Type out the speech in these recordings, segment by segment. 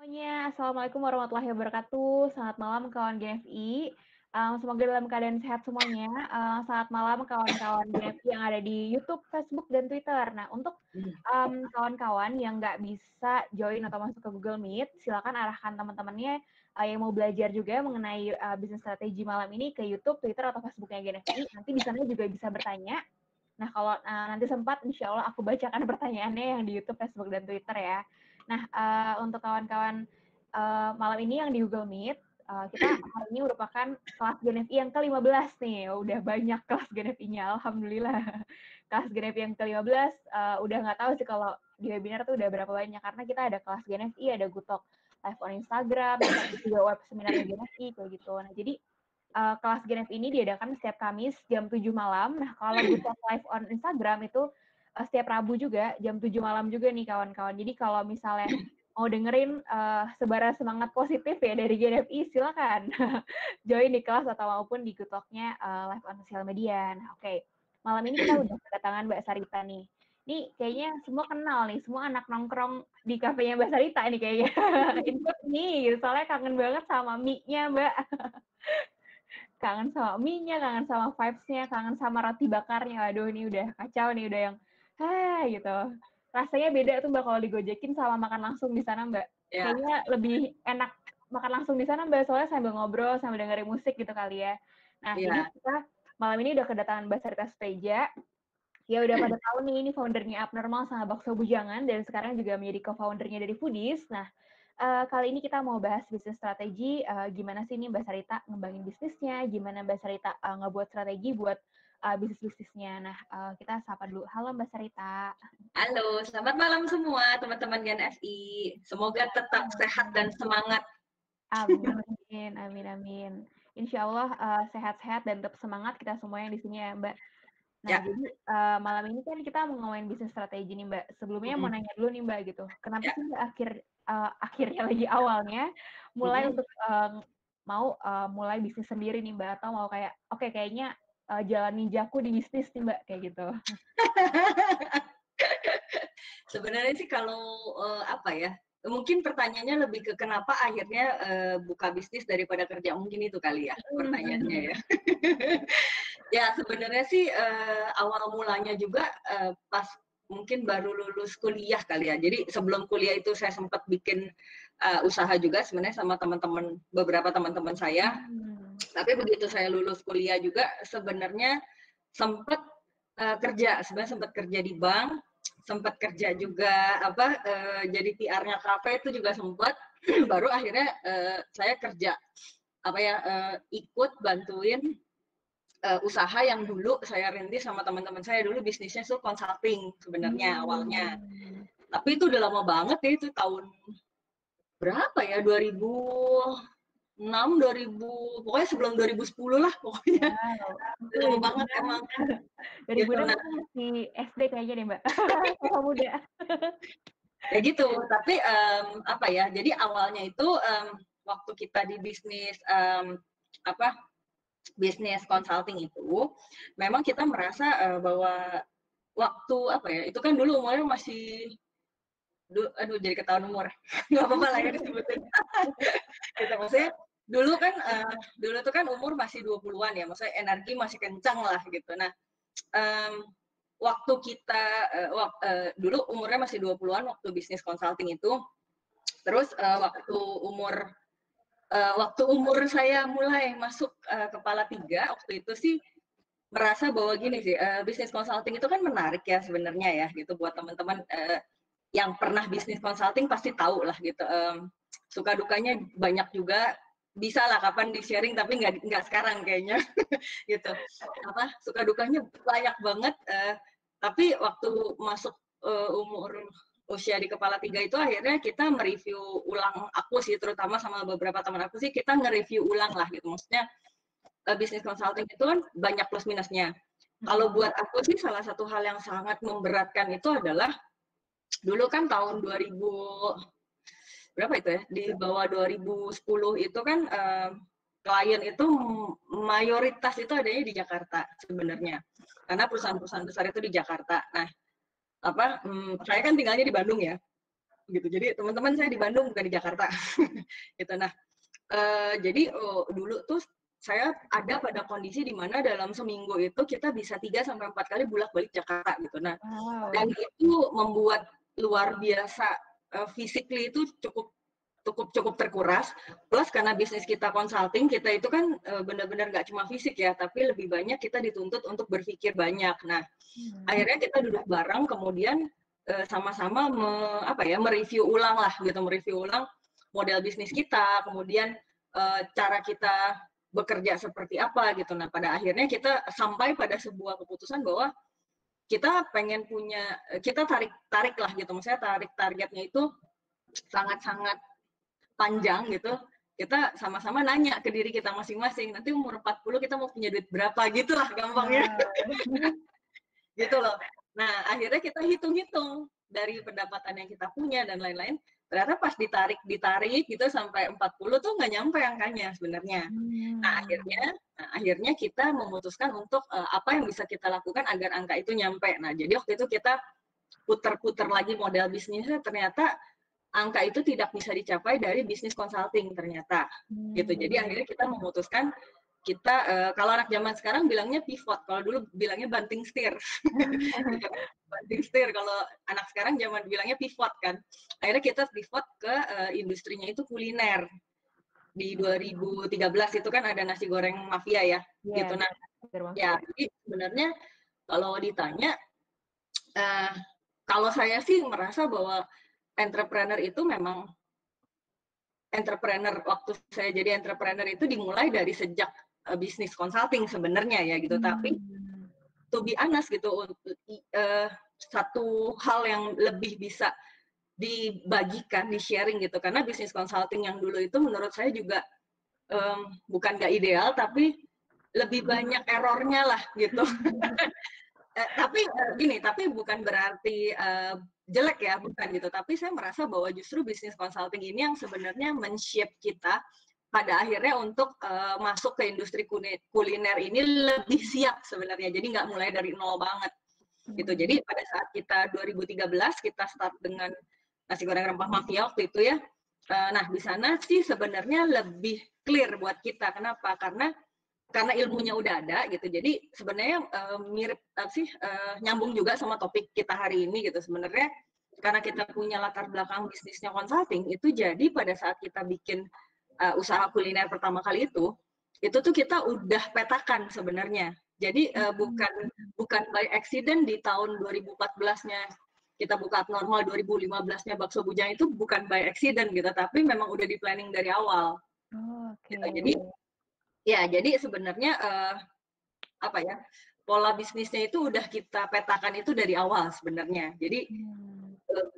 Semuanya, Assalamualaikum warahmatullahi wabarakatuh. Selamat malam kawan GFI. Um, semoga dalam keadaan sehat semuanya. Uh, selamat malam kawan-kawan GFI yang ada di YouTube, Facebook, dan Twitter. Nah, untuk um, kawan-kawan yang nggak bisa join atau masuk ke Google Meet, silakan arahkan teman-temannya uh, yang mau belajar juga mengenai uh, bisnis strategi malam ini ke YouTube, Twitter, atau Facebooknya GFI. Nanti di sana juga bisa bertanya. Nah, kalau uh, nanti sempat, insya Allah aku bacakan pertanyaannya yang di YouTube, Facebook, dan Twitter ya. Nah, uh, untuk kawan-kawan uh, malam ini yang di Google Meet, uh, kita hari ini merupakan kelas GNFI yang ke-15 nih. Udah banyak kelas GNFI-nya, Alhamdulillah. Kelas GNFI yang ke-15, uh, udah nggak tahu sih kalau di webinar tuh udah berapa banyak. Karena kita ada kelas GNFI, ada Gutok live on Instagram, ada juga web seminar GNFI, kayak gitu. Nah, jadi uh, kelas GNFI ini diadakan setiap Kamis jam 7 malam. Nah, kalau Gutok live on Instagram itu uh, setiap Rabu juga jam 7 malam juga nih kawan-kawan. Jadi kalau misalnya mau dengerin uh, sebaran semangat positif ya dari GNFI, silakan join di kelas atau maupun di gutoknya uh, live on sosial media. Nah, oke. Okay. Malam ini kita udah kedatangan Mbak Sarita nih. Ini kayaknya semua kenal nih, semua anak nongkrong di kafenya Mbak Sarita nih kayaknya. Input nih, soalnya kangen banget sama mie-nya Mbak. kangen sama mie-nya, kangen sama vibes-nya, kangen sama roti bakarnya. Waduh, ini udah kacau nih, udah yang ah gitu. Rasanya beda tuh mbak kalau digojekin sama makan langsung di sana mbak. Yeah. kayaknya lebih enak makan langsung di sana mbak soalnya sambil ngobrol sambil dengerin musik gitu kali ya. Nah yeah. jadi kita malam ini udah kedatangan mbak Sarita Steja ya udah pada tahu nih ini foundernya Abnormal sama Bakso Bujangan dan sekarang juga menjadi co-foundernya dari Foodies. Nah uh, kali ini kita mau bahas bisnis strategi uh, gimana sih ini Mbak Sarita ngembangin bisnisnya gimana Mbak Sarita uh, ngebuat strategi buat uh, bisnis-bisnisnya. Nah, uh, kita sapa dulu. Halo Mbak Sarita. Halo, selamat malam semua teman-teman GNFI. Semoga tetap sehat dan semangat. Amin, amin, amin. Insya Allah uh, sehat-sehat dan tetap semangat kita semua yang di sini ya Mbak. Nah, ya. jadi uh, malam ini kan kita mau ngomongin bisnis strategi nih Mbak. Sebelumnya -hmm. mau nanya dulu nih Mbak gitu. Kenapa ya. sih Mbak akhir uh, akhirnya lagi awalnya mulai -hmm. untuk uh, mau uh, mulai bisnis sendiri nih Mbak atau mau kayak oke okay, kayaknya uh, jalan ninjaku di bisnis nih mbak kayak gitu. Sebenarnya sih kalau uh, apa ya mungkin pertanyaannya lebih ke kenapa akhirnya uh, buka bisnis daripada kerja mungkin itu kali ya hmm. pertanyaannya ya. Ya sebenarnya sih uh, awal mulanya juga uh, pas mungkin baru lulus kuliah kali ya. Jadi sebelum kuliah itu saya sempat bikin uh, usaha juga sebenarnya sama teman-teman beberapa teman-teman saya. Hmm tapi begitu saya lulus kuliah juga sebenarnya sempat uh, kerja sebenarnya sempat kerja di bank sempat kerja juga apa uh, jadi PR-nya kafe itu juga sempat baru akhirnya uh, saya kerja apa ya uh, ikut bantuin uh, usaha yang dulu saya rintis sama teman-teman saya dulu bisnisnya itu consulting sebenarnya hmm. awalnya tapi itu udah lama banget ya itu tahun berapa ya 2000 enam dua ribu pokoknya sebelum 2010 lah pokoknya. Wow. lama banget emang. Dari gitu, nah. masih SD kayaknya nih mbak. Sama muda. Ya gitu tapi um, apa ya jadi awalnya itu um, waktu kita di bisnis um, apa bisnis consulting itu memang kita merasa uh, bahwa waktu apa ya itu kan dulu umurnya masih aduh jadi ketahuan umur. Nggak apa-apa lah ya disebutin kita maksudnya dulu kan uh, dulu tuh kan umur masih 20-an ya, maksudnya energi masih kencang lah gitu. Nah, um, waktu kita uh, wak, uh, dulu umurnya masih 20-an waktu bisnis consulting itu. Terus uh, waktu umur uh, waktu umur saya mulai masuk uh, kepala tiga waktu itu sih merasa bahwa gini sih uh, bisnis consulting itu kan menarik ya sebenarnya ya gitu buat teman-teman uh, yang pernah bisnis consulting pasti tahu lah gitu um, suka dukanya banyak juga bisa lah kapan di sharing tapi nggak nggak sekarang kayaknya. Gitu. Apa suka dukanya banyak banget uh, tapi waktu masuk uh, umur usia di kepala tiga itu akhirnya kita mereview ulang aku sih terutama sama beberapa teman aku sih kita nge-review ulang lah gitu. Maksudnya uh, bisnis consulting itu kan banyak plus minusnya. Kalau hmm. buat aku sih salah satu hal yang sangat memberatkan itu adalah dulu kan tahun 2000 berapa itu ya di bawah 2010 itu kan uh, klien itu mayoritas itu adanya di Jakarta sebenarnya karena perusahaan-perusahaan besar itu di Jakarta nah apa hmm, saya kan tinggalnya di Bandung ya gitu. Jadi teman-teman saya di Bandung bukan di Jakarta. gitu. Nah, uh, jadi uh, dulu tuh saya ada pada kondisi di mana dalam seminggu itu kita bisa 3 sampai empat kali bolak-balik Jakarta gitu. Nah, wow. dan itu membuat luar biasa uh, physically itu cukup cukup cukup terkuras plus karena bisnis kita consulting kita itu kan uh, benar-benar nggak cuma fisik ya tapi lebih banyak kita dituntut untuk berpikir banyak nah hmm. akhirnya kita duduk bareng kemudian uh, sama-sama me, apa ya mereview ulang lah gitu mereview ulang model bisnis kita kemudian cara kita bekerja seperti apa gitu. Nah, pada akhirnya kita sampai pada sebuah keputusan bahwa kita pengen punya kita tarik tarik lah gitu. Maksudnya tarik targetnya itu sangat-sangat panjang gitu. Kita sama-sama nanya ke diri kita masing-masing. Nanti umur 40 kita mau punya duit berapa gitu lah gampangnya. Wow. gitu loh. Nah, akhirnya kita hitung-hitung dari pendapatan yang kita punya dan lain-lain ternyata pas ditarik ditarik gitu sampai 40 tuh nggak nyampe angkanya sebenarnya. Hmm. Nah akhirnya nah, akhirnya kita memutuskan untuk uh, apa yang bisa kita lakukan agar angka itu nyampe. Nah jadi waktu itu kita putar-putar lagi model bisnisnya ternyata angka itu tidak bisa dicapai dari bisnis consulting ternyata hmm. gitu. Jadi akhirnya kita memutuskan kita uh, kalau anak zaman sekarang bilangnya pivot, kalau dulu bilangnya banting setir. banting setir kalau anak sekarang zaman bilangnya pivot kan. Akhirnya kita pivot ke uh, industrinya itu kuliner. Di 2013 itu kan ada nasi goreng mafia ya, yeah, gitu nah. Ya, jadi sebenarnya kalau ditanya uh, kalau saya sih merasa bahwa entrepreneur itu memang entrepreneur waktu saya jadi entrepreneur itu dimulai dari sejak uh, bisnis consulting sebenarnya ya gitu. Hmm. Tapi to be honest gitu uh, satu hal yang lebih bisa dibagikan, di sharing gitu. Karena bisnis consulting yang dulu itu menurut saya juga um, bukan gak ideal, tapi lebih banyak errornya lah gitu. eh, tapi uh, gini, tapi bukan berarti uh, jelek ya, bukan gitu. Tapi saya merasa bahwa justru bisnis consulting ini yang sebenarnya men-shape kita pada akhirnya untuk uh, masuk ke industri kuliner ini lebih siap sebenarnya. Jadi nggak mulai dari nol banget gitu. Jadi pada saat kita 2013 kita start dengan nasi goreng rempah mafia waktu itu ya. Uh, nah di sana sih sebenarnya lebih clear buat kita. Kenapa? Karena karena ilmunya udah ada gitu. Jadi sebenarnya uh, mirip apa sih uh, nyambung juga sama topik kita hari ini gitu. Sebenarnya karena kita punya latar belakang bisnisnya consulting itu jadi pada saat kita bikin uh, usaha kuliner pertama kali itu, itu tuh kita udah petakan sebenarnya. Jadi uh, bukan bukan by accident di tahun 2014-nya kita buka normal 2015-nya bakso bujang itu bukan by accident gitu, tapi memang udah di planning dari awal. Oh, okay. gitu. Jadi ya jadi sebenarnya uh, apa ya pola bisnisnya itu udah kita petakan itu dari awal sebenarnya. Jadi hmm. uh,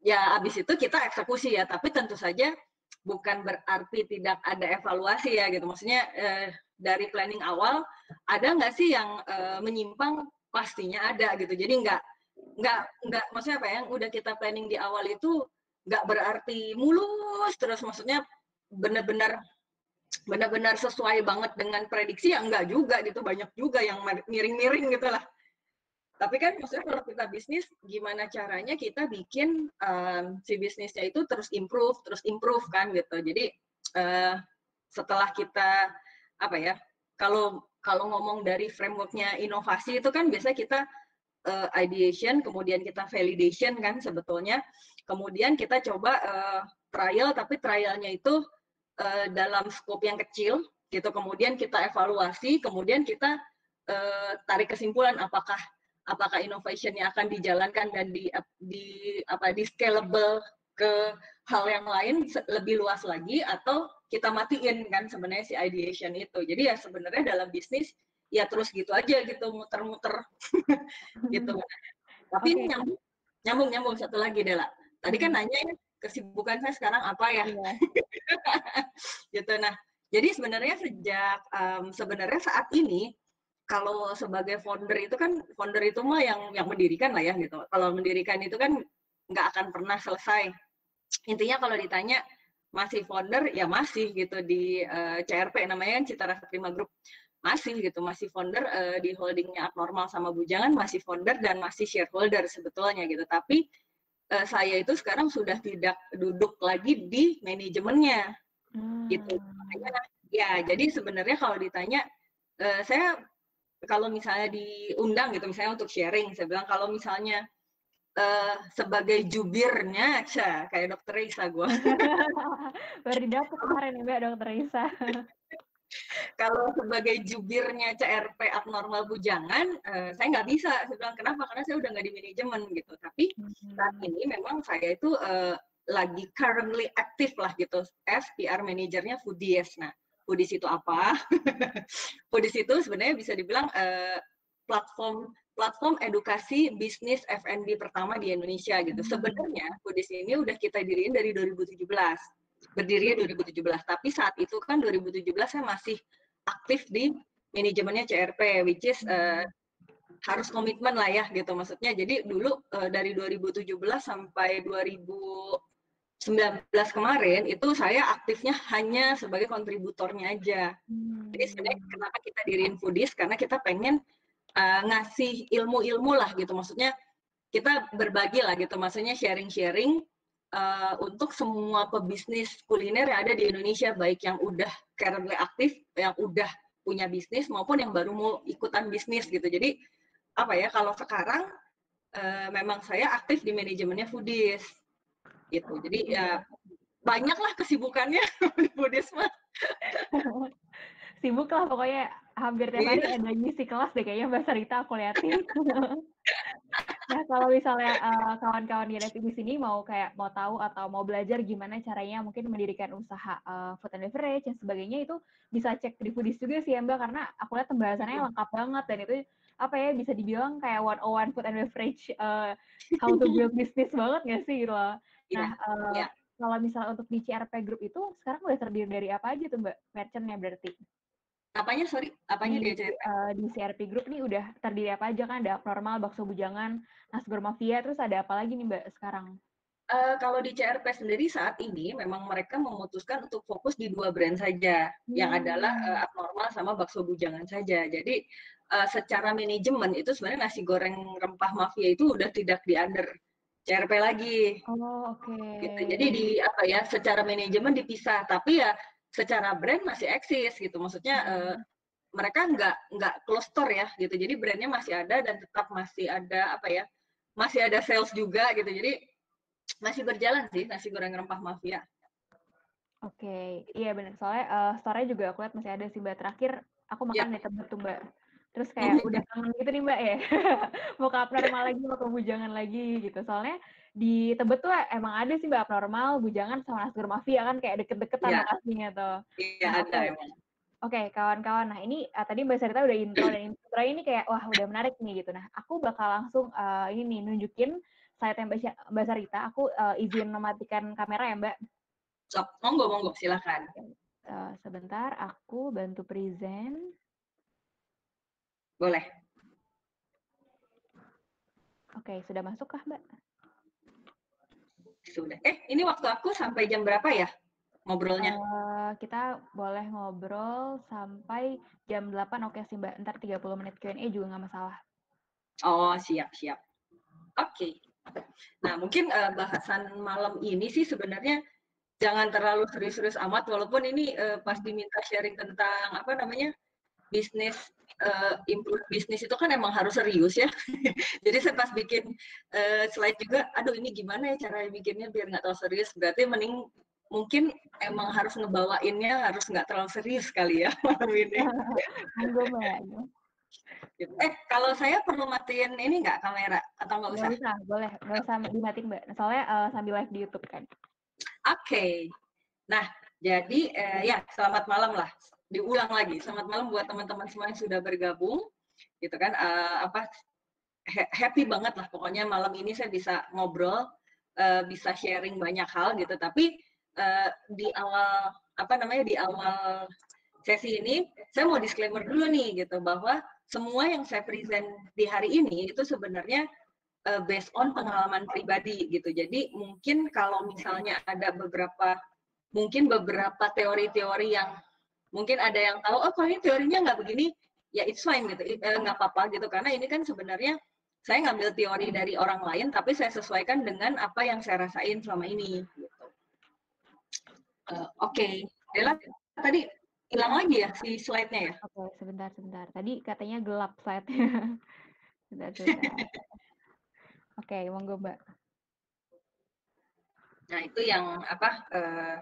ya abis itu kita eksekusi ya, tapi tentu saja bukan berarti tidak ada evaluasi ya gitu. Maksudnya eh, dari planning awal ada nggak sih yang eh, menyimpang? Pastinya ada gitu. Jadi nggak nggak nggak maksudnya apa ya? Yang udah kita planning di awal itu nggak berarti mulus terus maksudnya benar-benar benar-benar sesuai banget dengan prediksi ya enggak juga gitu banyak juga yang miring-miring gitu lah tapi kan maksudnya kalau kita bisnis, gimana caranya kita bikin um, si bisnisnya itu terus improve, terus improve kan gitu. Jadi uh, setelah kita apa ya, kalau kalau ngomong dari frameworknya inovasi itu kan biasanya kita uh, ideation, kemudian kita validation kan sebetulnya, kemudian kita coba uh, trial, tapi trialnya itu uh, dalam scope yang kecil gitu, kemudian kita evaluasi, kemudian kita tarik kesimpulan apakah apakah innovationnya akan dijalankan dan di, di apa di scalable ke hal yang lain lebih luas lagi atau kita matiin kan sebenarnya si ideation itu. Jadi ya sebenarnya dalam bisnis ya terus gitu aja gitu muter-muter gitu. Tapi okay. nyambung nyambung nyambung satu lagi Dela. Tadi kan nanya ya, kesibukan saya sekarang apa ya? Yeah. gitu nah. Jadi sebenarnya sejak um, sebenarnya saat ini kalau sebagai founder itu kan founder itu mah yang yang mendirikan lah ya gitu. Kalau mendirikan itu kan nggak akan pernah selesai. Intinya kalau ditanya masih founder ya masih gitu di uh, eh, CRP namanya kan Cita Rasa Prima Group masih gitu masih founder uh, di holdingnya abnormal sama bujangan masih founder dan masih shareholder sebetulnya gitu tapi uh, saya itu sekarang sudah tidak duduk lagi di manajemennya hmm. gitu makanya ya jadi sebenarnya kalau ditanya uh, saya kalau misalnya diundang gitu misalnya untuk sharing saya bilang kalau misalnya uh, sebagai jubirnya Aca, kayak dokter Risa gue baru dapet kemarin ya mbak dokter Risa kalau sebagai jubirnya CRP abnormal bujangan, uh, saya nggak bisa. Saya bilang kenapa? Karena saya udah nggak di manajemen gitu. Tapi hmm. saat ini memang saya itu uh, lagi currently aktif lah gitu as PR manajernya Foodies. Nah, Foodies itu apa? Foodies itu sebenarnya bisa dibilang uh, platform platform edukasi bisnis F&B pertama di Indonesia gitu. Hmm. Sebenarnya Foodies ini udah kita diriin dari 2017 berdiri 2017. Tapi saat itu kan 2017 saya masih aktif di manajemennya CRP, which is uh, harus komitmen lah ya gitu maksudnya. Jadi dulu uh, dari 2017 sampai 2019 kemarin itu saya aktifnya hanya sebagai kontributornya aja. Hmm. Jadi sebenarnya kenapa kita diriin foodies karena kita pengen uh, ngasih ilmu-ilmu lah gitu. Maksudnya kita berbagi lah gitu. Maksudnya sharing-sharing uh, untuk semua pebisnis kuliner yang ada di Indonesia, baik yang udah currently aktif, yang udah punya bisnis maupun yang baru mau ikutan bisnis gitu. Jadi apa ya kalau sekarang uh, memang saya aktif di manajemennya foodies gitu. Jadi ya banyaklah kesibukannya mah. Sibuk lah pokoknya hampir tiap hari iya. ada ngisi kelas deh kayaknya Mbak Sarita aku liatin. Nah, kalau misalnya uh, kawan-kawan di RFI di sini mau kayak mau tahu atau mau belajar gimana caranya mungkin mendirikan usaha uh, food and beverage dan sebagainya itu bisa cek di Foodies juga sih ya Mbak karena aku lihat pembahasannya hmm. lengkap banget dan itu apa ya bisa dibilang kayak one on one food and beverage uh, how to build business banget nggak sih gitu loh. Iya, nah, uh, yeah. kalau misalnya untuk di CRP Group itu sekarang udah terdiri dari apa aja tuh Mbak? Merchantnya berarti? apanya? Sorry apanya di, dia uh, di CRP Group nih udah terdiri apa aja kan? Ada normal bakso bujangan Nasgor Mafia terus ada apa lagi nih mbak sekarang? Uh, kalau di CRP sendiri saat ini memang mereka memutuskan untuk fokus di dua brand saja. Hmm. yang adalah uh, abnormal sama bakso bujangan saja. Jadi uh, secara manajemen itu sebenarnya nasi goreng rempah mafia itu udah tidak di under CRP lagi. Oh, oke. Okay. Gitu. Jadi di apa ya, secara manajemen dipisah, tapi ya secara brand masih eksis gitu maksudnya hmm. uh, mereka nggak nggak close store ya gitu jadi brandnya masih ada dan tetap masih ada apa ya masih ada sales juga gitu jadi masih berjalan sih nasi goreng rempah mafia oke okay. iya benar soalnya uh, store-nya juga aku lihat masih ada sih mbak terakhir aku makan ya. di tebet tuh mbak terus kayak udah kangen gitu nih mbak ya mau ke abnormal lagi mau ke bujangan lagi gitu soalnya di Tebet tuh emang ada sih mbak abnormal bujangan sama Nasgor Mafia kan kayak deket-deketan yeah. lokasinya tuh iya nah, ada emang Oke, okay, kawan-kawan. Nah, ini uh, tadi Mbak Sarita udah intro dan intro ini kayak wah udah menarik nih gitu. Nah, aku bakal langsung uh, ini nih nunjukin saya Mbak, Mbak Sarita. Aku uh, izin mematikan kamera ya, Mbak. Monggo, monggo, silakan. Uh, sebentar, aku bantu present. Boleh. Oke, sudah masuk kah, Mbak? Sudah. Eh, ini waktu aku sampai jam berapa ya ngobrolnya? Uh, kita boleh ngobrol sampai jam 8, oke sih Mbak. Ntar 30 menit Q&A juga nggak masalah. Oh, siap, siap. Oke. Okay. Nah, mungkin uh, bahasan malam ini sih sebenarnya jangan terlalu serius-serius amat, walaupun ini uh, pas diminta sharing tentang apa namanya bisnis uh, improve bisnis itu kan emang harus serius ya. Jadi saya pas bikin uh, slide juga, aduh ini gimana ya cara bikinnya biar nggak terlalu serius. Berarti mending mungkin emang harus ngebawainnya harus nggak terlalu serius kali ya malam ini. Gitu. eh kalau saya perlu matiin ini nggak kamera atau nggak usah? Nggak usah, boleh nggak usah dimatiin mbak. Soalnya uh, sambil live di YouTube kan. Oke, okay. nah jadi uh, ya selamat malam lah diulang lagi. Selamat malam buat teman-teman semua yang sudah bergabung, gitu kan? Uh, apa happy banget lah pokoknya malam ini saya bisa ngobrol, uh, bisa sharing banyak hal gitu. Tapi uh, di awal apa namanya di awal sesi ini saya mau disclaimer dulu nih gitu bahwa semua yang saya present di hari ini itu sebenarnya uh, based on pengalaman pribadi gitu. Jadi mungkin kalau misalnya ada beberapa mungkin beberapa teori-teori yang mungkin ada yang tahu oh kalau ini teorinya nggak begini ya it's fine gitu eh, nggak apa-apa gitu karena ini kan sebenarnya saya ngambil teori dari orang lain, tapi saya sesuaikan dengan apa yang saya rasain selama ini. Gitu. Uh, Oke, okay. Dela tadi hilang lagi ya si slide-nya ya? Oke, okay, sebentar, sebentar. Tadi katanya gelap slide-nya. sebentar, sebentar. Oke, okay, monggo Mbak. Nah, itu yang apa? Uh,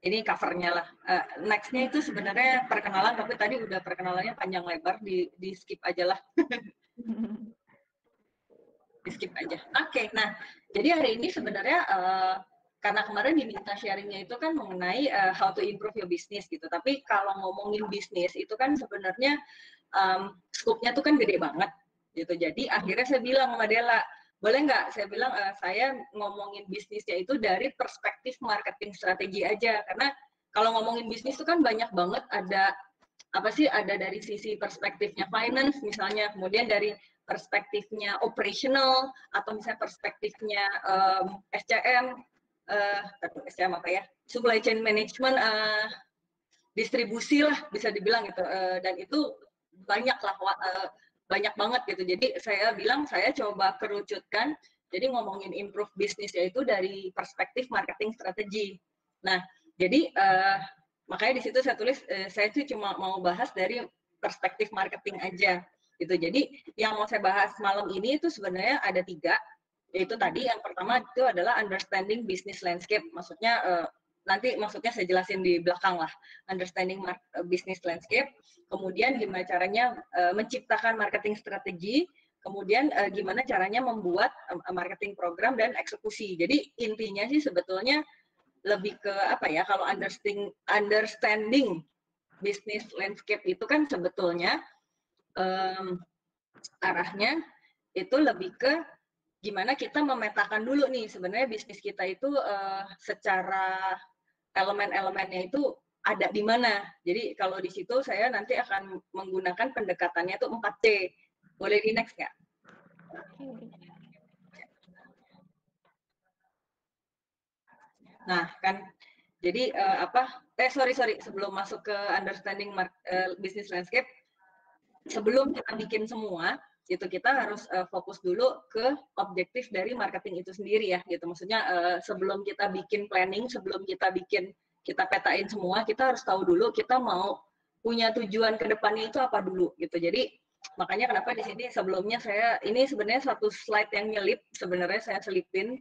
ini covernya lah. Uh, Nextnya itu sebenarnya perkenalan, tapi tadi udah perkenalannya panjang lebar, di, di skip aja lah. di skip aja. Oke, okay, nah jadi hari ini sebenarnya uh, karena kemarin diminta sharingnya itu kan mengenai uh, how to improve your business gitu. Tapi kalau ngomongin bisnis itu kan sebenarnya um, scope-nya tuh kan gede banget gitu. Jadi akhirnya saya bilang sama Dela, boleh nggak? Saya bilang uh, saya ngomongin bisnisnya itu dari perspektif marketing strategi aja. Karena kalau ngomongin bisnis itu kan banyak banget. Ada apa sih ada dari sisi perspektifnya finance misalnya kemudian dari perspektifnya operational atau misalnya perspektifnya um, SCM uh, SCM apa ya? Supply chain management uh, distribusi lah bisa dibilang gitu. Uh, dan itu banyak lah uh, banyak banget gitu. Jadi saya bilang saya coba kerucutkan. Jadi ngomongin improve bisnis yaitu dari perspektif marketing strategi. Nah jadi uh, makanya di situ saya tulis uh, saya tuh cuma mau bahas dari perspektif marketing aja gitu. Jadi yang mau saya bahas malam ini itu sebenarnya ada tiga yaitu tadi yang pertama itu adalah understanding business landscape. Maksudnya uh, nanti maksudnya saya jelasin di belakang lah understanding uh, business landscape. Kemudian gimana caranya uh, menciptakan marketing strategi. Kemudian uh, gimana caranya membuat uh, marketing program dan eksekusi. Jadi intinya sih sebetulnya lebih ke apa ya kalau understanding understanding business landscape itu kan sebetulnya um, arahnya itu lebih ke gimana kita memetakan dulu nih sebenarnya bisnis kita itu uh, secara elemen-elemennya itu ada di mana. Jadi kalau di situ saya nanti akan menggunakan pendekatannya itu 4C. Boleh di next nggak? Nah, kan jadi uh, apa? Eh sorry sorry sebelum masuk ke understanding uh, business landscape, sebelum kita bikin semua, itu kita harus uh, fokus dulu ke objektif dari marketing itu sendiri ya gitu. Maksudnya uh, sebelum kita bikin planning sebelum kita bikin kita petain semua kita harus tahu dulu kita mau punya tujuan ke depannya itu apa dulu gitu. Jadi makanya kenapa di sini sebelumnya saya ini sebenarnya satu slide yang nyelip sebenarnya saya selipin.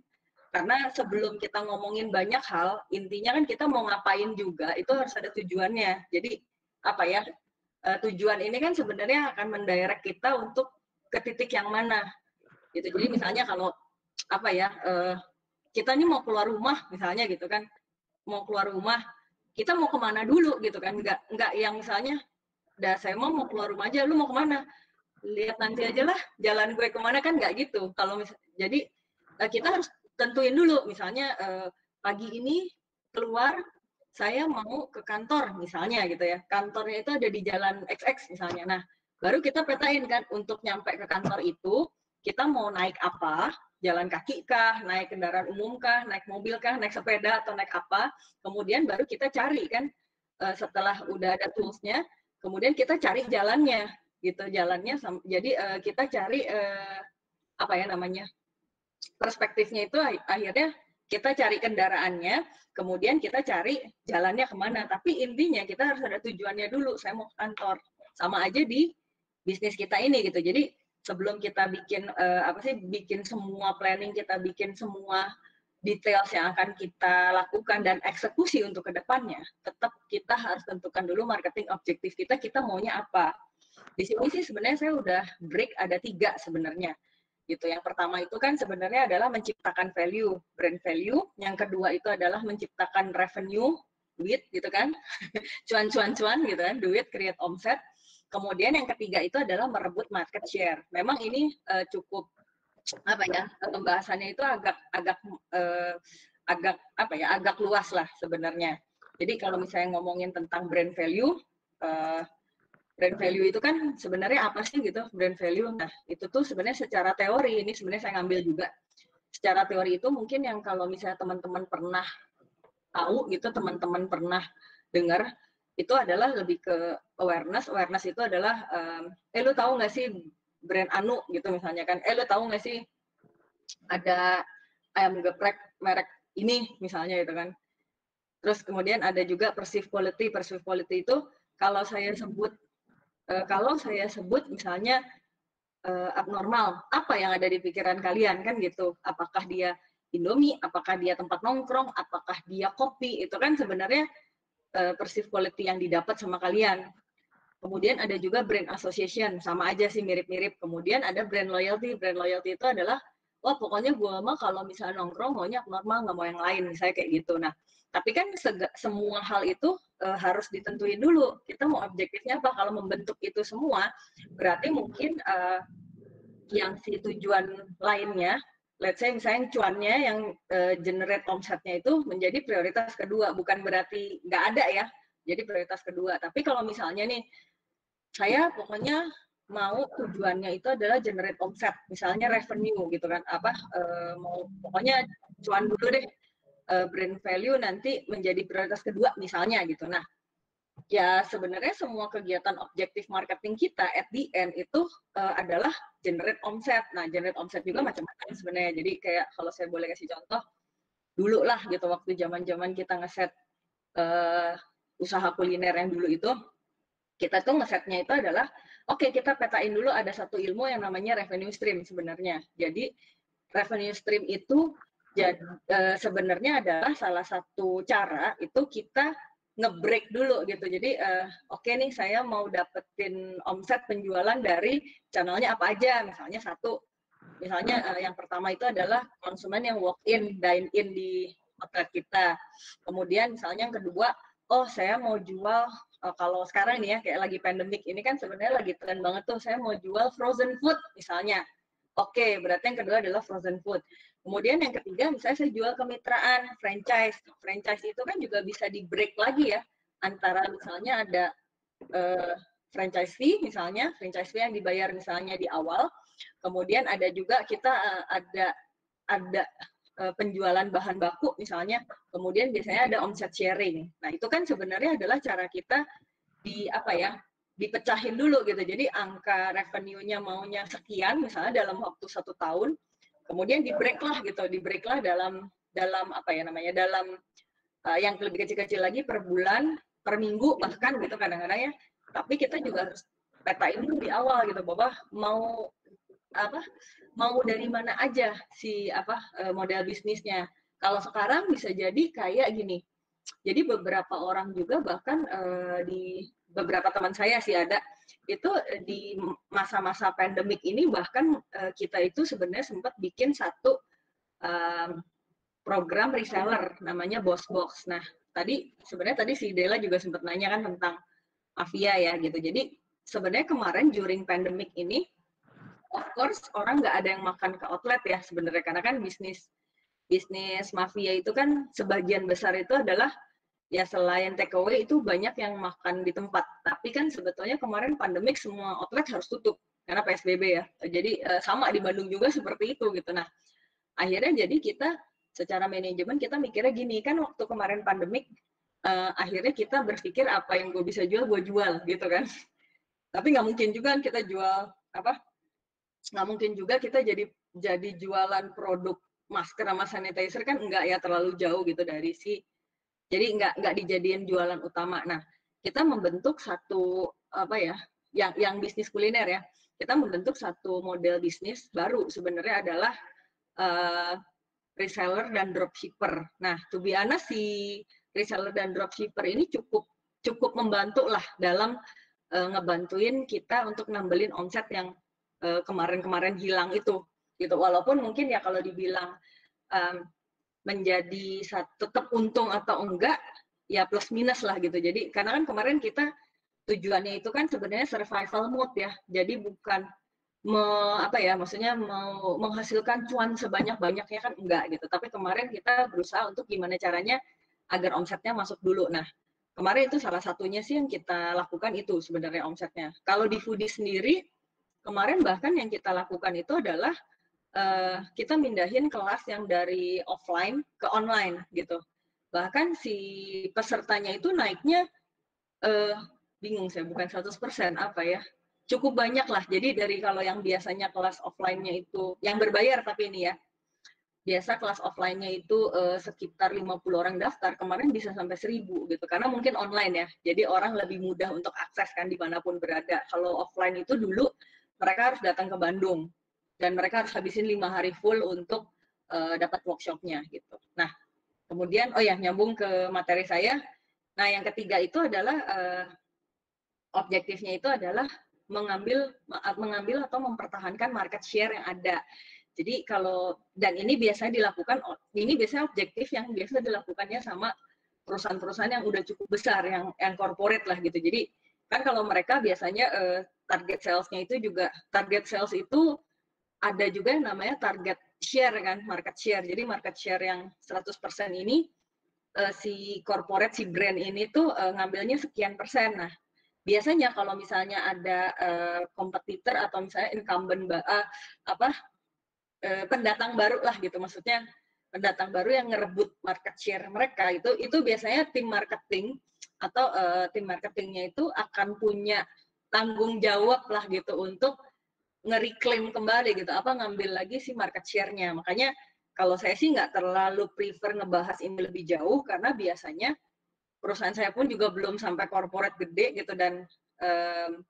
Karena sebelum kita ngomongin banyak hal intinya kan kita mau ngapain juga itu harus ada tujuannya. Jadi apa ya uh, tujuan ini kan sebenarnya akan mendirect kita untuk ke titik yang mana. Gitu. Jadi misalnya kalau apa ya uh, kita ini mau keluar rumah misalnya gitu kan. Mau keluar rumah kita mau ke mana dulu gitu kan. Nggak nggak yang misalnya dah saya mau mau keluar rumah aja lu mau ke mana? Lihat nanti aja lah jalan gue ke mana kan nggak gitu. Kalau mis jadi uh, kita harus tentuin dulu. Misalnya uh, pagi ini keluar saya mau ke kantor misalnya gitu ya. Kantornya itu ada di jalan XX misalnya. Nah Baru kita petain kan untuk nyampe ke kantor itu kita mau naik apa, jalan kaki kah, naik kendaraan umum kah, naik mobil kah, naik sepeda atau naik apa. Kemudian baru kita cari kan eh, setelah udah ada toolsnya, kemudian kita cari jalannya gitu jalannya. Jadi eh, kita cari eh, apa ya namanya perspektifnya itu akhirnya kita cari kendaraannya, kemudian kita cari jalannya ke mana. Tapi intinya kita harus ada tujuannya dulu. Saya mau ke kantor. Sama aja di bisnis kita ini gitu. Jadi sebelum kita bikin uh, apa sih bikin semua planning kita bikin semua details yang akan kita lakukan dan eksekusi untuk ke depannya, tetap kita harus tentukan dulu marketing objektif kita, kita maunya apa. Di sini sih sebenarnya saya udah break ada tiga sebenarnya. Gitu. Yang pertama itu kan sebenarnya adalah menciptakan value, brand value. Yang kedua itu adalah menciptakan revenue, duit gitu kan. Cuan-cuan-cuan gitu kan, duit, create omset. Kemudian yang ketiga itu adalah merebut market share. Memang ini uh, cukup apa ya pembahasannya itu agak agak uh, agak apa ya agak luas lah sebenarnya. Jadi kalau misalnya ngomongin tentang brand value, uh, brand value itu kan sebenarnya apa sih gitu brand value? Nah itu tuh sebenarnya secara teori ini sebenarnya saya ngambil juga. Secara teori itu mungkin yang kalau misalnya teman-teman pernah tahu gitu, teman-teman pernah dengar itu adalah lebih ke awareness. Awareness itu adalah, um, eh lu tahu nggak sih brand Anu gitu misalnya kan? Eh lo tahu nggak sih ada ayam geprek merek ini misalnya gitu kan? Terus kemudian ada juga perceived quality. Perceived quality itu kalau saya sebut uh, kalau saya sebut misalnya uh, abnormal apa yang ada di pikiran kalian kan gitu? Apakah dia Indomie? Apakah dia tempat nongkrong? Apakah dia kopi? Itu kan sebenarnya uh, perceived quality yang didapat sama kalian Kemudian ada juga brand association, sama aja sih mirip-mirip. Kemudian ada brand loyalty. Brand loyalty itu adalah, wah pokoknya gue mah kalau misalnya nongkrong maunya normal, nggak mau yang lain, misalnya kayak gitu. Nah, tapi kan semua hal itu uh, harus ditentuin dulu. Kita mau objektifnya apa? Kalau membentuk itu semua, berarti mungkin uh, yang si tujuan lainnya, let's say misalnya cuannya yang uh, generate omsetnya itu menjadi prioritas kedua, bukan berarti nggak ada ya. Jadi prioritas kedua. Tapi kalau misalnya nih saya pokoknya mau tujuannya itu adalah generate omset, misalnya revenue gitu kan, apa uh, mau pokoknya cuan dulu deh uh, brand value nanti menjadi prioritas kedua misalnya gitu. Nah, ya sebenarnya semua kegiatan objektif marketing kita at the end itu uh, adalah generate omset. Nah, generate omset juga macam-macam sebenarnya. Jadi kayak kalau saya boleh kasih contoh, dulu lah gitu waktu zaman-zaman kita ngeset uh, usaha kuliner yang dulu itu kita tuh ngesetnya itu adalah oke okay, kita petain dulu ada satu ilmu yang namanya revenue stream sebenarnya. Jadi revenue stream itu jadi uh, sebenarnya adalah salah satu cara itu kita ngebreak dulu gitu. Jadi uh, oke okay nih saya mau dapetin omset penjualan dari channelnya apa aja. Misalnya satu, misalnya uh, yang pertama itu adalah konsumen yang walk in, dine in di outlet kita. Kemudian misalnya yang kedua, oh saya mau jual uh, kalau sekarang nih ya kayak lagi pandemik ini kan sebenarnya lagi tren banget tuh saya mau jual frozen food misalnya. Oke, okay, berarti yang kedua adalah frozen food. Kemudian yang ketiga misalnya saya jual kemitraan franchise. Franchise itu kan juga bisa di break lagi ya antara misalnya ada uh, franchise fee misalnya franchise fee yang dibayar misalnya di awal. Kemudian ada juga kita uh, ada ada Eh, penjualan bahan baku misalnya, kemudian biasanya ada omset sharing. Nah, itu kan sebenarnya adalah cara kita di apa ya? dipecahin dulu gitu. Jadi angka revenue-nya maunya sekian misalnya dalam waktu satu tahun, kemudian di break lah gitu, di break lah dalam dalam apa ya namanya dalam uh, yang lebih kecil-kecil lagi per bulan, per minggu bahkan gitu kadang-kadang ya. Tapi kita juga harus petain dulu di awal gitu bahwa mau apa mau dari mana aja si apa eh, model bisnisnya. Kalau sekarang bisa jadi kayak gini. Jadi beberapa orang juga bahkan uh, di beberapa teman saya sih ada itu di masa-masa pandemik ini bahkan uh, kita itu sebenarnya sempat bikin satu um, program reseller namanya Boss Box. Nah, tadi sebenarnya tadi si Dela juga sempat nanya kan tentang mafia ya gitu. Jadi sebenarnya kemarin during pandemic ini of course orang nggak ada yang makan ke outlet ya sebenarnya karena kan bisnis bisnis mafia itu kan sebagian besar itu adalah ya selain takeaway itu banyak yang makan di tempat. Tapi kan sebetulnya kemarin pandemik semua outlet harus tutup karena psbb ya. Jadi uh, sama di Bandung juga seperti itu gitu. Nah akhirnya jadi kita secara manajemen kita mikirnya gini kan waktu kemarin pandemik uh, akhirnya kita berpikir apa yang gue bisa jual gue jual gitu kan. Tapi nggak mungkin juga kan kita jual apa nggak mungkin juga kita jadi jadi jualan produk masker sama sanitizer kan enggak ya terlalu jauh gitu dari si jadi enggak enggak dijadiin jualan utama. Nah, kita membentuk satu apa ya yang yang bisnis kuliner ya. Kita membentuk satu model bisnis baru sebenarnya adalah uh, reseller dan dropshipper. Nah, to be honest si reseller dan dropshipper ini cukup cukup membantu lah dalam uh, ngebantuin kita untuk nambelin omset yang Eh, kemarin-kemarin hilang itu gitu walaupun mungkin ya kalau dibilang um, menjadi satu tetap untung atau enggak ya plus minus lah gitu. Jadi karena kan kemarin kita tujuannya itu kan sebenarnya survival mode ya. Jadi bukan me, apa ya maksudnya mau menghasilkan cuan sebanyak banyaknya kan enggak gitu. Tapi kemarin kita berusaha untuk gimana caranya agar omsetnya masuk dulu. Nah kemarin itu salah satunya sih yang kita lakukan itu sebenarnya omsetnya. Kalau di foodie sendiri kemarin bahkan yang kita lakukan itu adalah uh, kita mindahin kelas yang dari offline ke online gitu. Bahkan si pesertanya itu naiknya uh, bingung saya bukan 100% apa ya. cukup banyak lah. Jadi dari kalau yang biasanya kelas offline-nya itu yang berbayar tapi ini ya. Biasa kelas offline-nya itu uh, sekitar 50 orang daftar, kemarin bisa sampai 1000 gitu. Karena mungkin online ya. Jadi orang lebih mudah untuk akses kan di mana pun berada. Kalau offline itu dulu mereka harus datang ke Bandung dan mereka harus habisin lima hari full untuk uh, dapat workshopnya gitu. Nah, kemudian oh ya nyambung ke materi saya. Nah, yang ketiga itu adalah uh, objektifnya itu adalah mengambil mengambil atau mempertahankan market share yang ada. Jadi kalau dan ini biasanya dilakukan ini biasanya objektif yang biasa dilakukannya sama perusahaan-perusahaan yang udah cukup besar yang yang corporate lah gitu. Jadi kan kalau mereka biasanya uh, target salesnya itu juga target sales itu ada juga yang namanya target share kan market share. Jadi market share yang 100% ini uh, si corporate si brand ini tuh uh, ngambilnya sekian persen. Nah, biasanya kalau misalnya ada uh, kompetitor atau misalnya incumbent uh, apa uh, pendatang baru lah gitu maksudnya pendatang baru yang ngerebut market share mereka itu itu biasanya tim marketing atau uh, tim marketingnya itu akan punya tanggung jawab lah gitu untuk nge-reclaim kembali gitu apa ngambil lagi si market share-nya makanya kalau saya sih nggak terlalu prefer ngebahas ini lebih jauh karena biasanya perusahaan saya pun juga belum sampai corporate gede gitu dan um,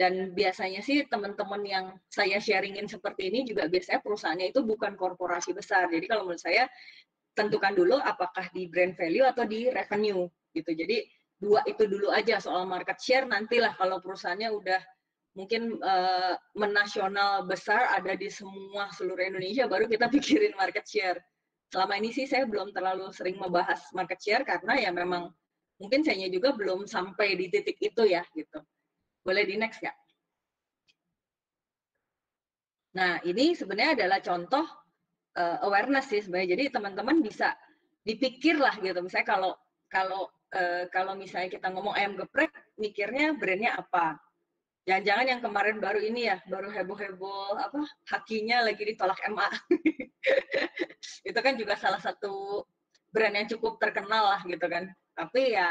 dan biasanya sih teman-teman yang saya sharingin seperti ini juga biasanya perusahaannya itu bukan korporasi besar. Jadi kalau menurut saya tentukan dulu apakah di brand value atau di revenue gitu. Jadi dua itu dulu aja soal market share nantilah kalau perusahaannya udah mungkin uh, menasional besar ada di semua seluruh Indonesia baru kita pikirin market share. Selama ini sih saya belum terlalu sering membahas market share karena ya memang mungkin saya juga belum sampai di titik itu ya gitu. Boleh di next ya? Nah ini sebenarnya adalah contoh uh, awareness sih sebenarnya. Jadi teman-teman bisa dipikir lah gitu. Misalnya kalau kalau uh, kalau misalnya kita ngomong ayam geprek, mikirnya brandnya apa? Jangan-jangan yang kemarin baru ini ya, baru heboh-heboh apa hakinya lagi ditolak MA. itu kan juga salah satu brand yang cukup terkenal lah gitu kan. Tapi ya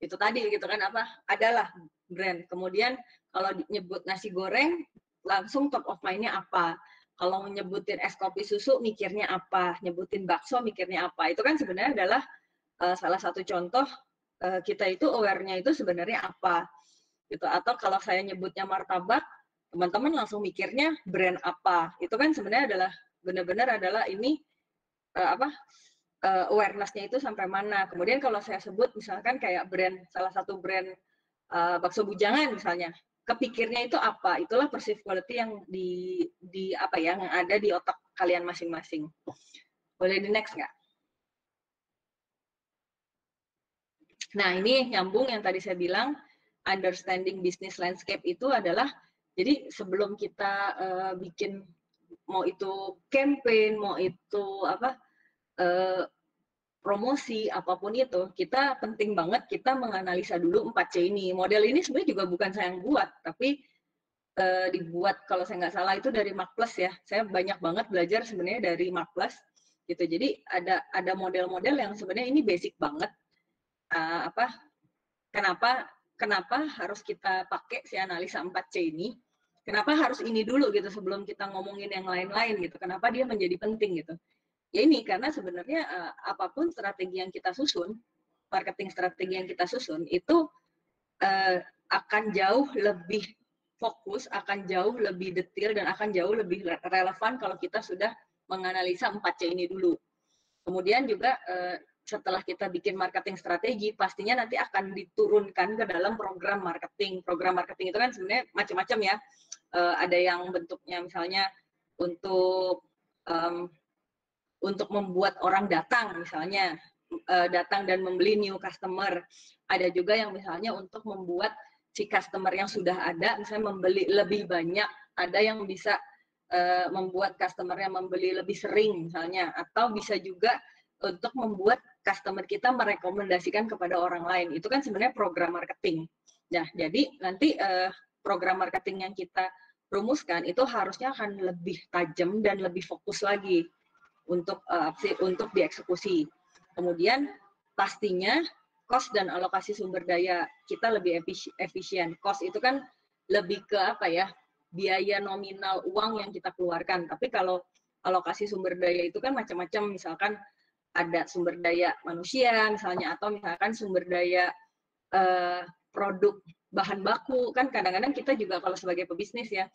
itu tadi gitu kan apa adalah brand. Kemudian kalau nyebut nasi goreng langsung top of mind-nya apa? Kalau nyebutin es kopi susu mikirnya apa? Nyebutin bakso mikirnya apa? Itu kan sebenarnya adalah uh, salah satu contoh uh, kita itu aware-nya itu sebenarnya apa gitu atau kalau saya nyebutnya martabak teman-teman langsung mikirnya brand apa itu kan sebenarnya adalah benar-benar adalah ini uh, apa uh, awareness-nya itu sampai mana. Kemudian kalau saya sebut misalkan kayak brand salah satu brand uh, bakso bujangan misalnya, kepikirnya itu apa? Itulah perceived quality yang di di apa ya yang ada di otak kalian masing-masing. Boleh di next nggak? Nah ini nyambung yang tadi saya bilang understanding business landscape itu adalah jadi sebelum kita uh, bikin mau itu campaign, mau itu apa uh, promosi apa pun itu, kita penting banget kita menganalisa dulu 4C ini. Model ini sebenarnya juga bukan saya yang buat, tapi uh, dibuat kalau saya nggak salah itu dari Mark Plus ya. Saya banyak banget belajar sebenarnya dari Mark Plus gitu. Jadi ada ada model-model yang sebenarnya ini basic banget. Uh, apa? Kenapa kenapa harus kita pakai si analisa 4C ini? Kenapa harus ini dulu gitu sebelum kita ngomongin yang lain-lain gitu? Kenapa dia menjadi penting gitu? ya ini karena sebenarnya uh, apa pun strategi yang kita susun, marketing strategi yang kita susun itu uh, akan jauh lebih fokus, akan jauh lebih detail dan akan jauh lebih relevan kalau kita sudah menganalisa 4C ini dulu. Kemudian juga uh, setelah kita bikin marketing strategi, pastinya nanti akan diturunkan ke dalam program marketing. Program marketing itu kan sebenarnya macam-macam ya. Uh, ada yang bentuknya misalnya untuk um, untuk membuat orang datang misalnya uh, datang dan membeli new customer. Ada juga yang misalnya untuk membuat si customer yang sudah ada misalnya membeli lebih banyak. Ada yang bisa uh, membuat customernya membeli lebih sering misalnya atau bisa juga untuk membuat customer kita merekomendasikan kepada orang lain. Itu kan sebenarnya program marketing. Nah, jadi nanti uh, program marketing yang kita rumuskan itu harusnya akan lebih tajam dan lebih fokus lagi untuk uh, untuk dieksekusi. Kemudian pastinya cost dan alokasi sumber daya kita lebih efisien. Cost itu kan lebih ke apa ya biaya nominal uang yang kita keluarkan. Tapi kalau alokasi sumber daya itu kan macam-macam, misalkan ada sumber daya manusia misalnya atau misalkan sumber daya uh, produk bahan baku kan kadang-kadang kita juga kalau sebagai pebisnis ya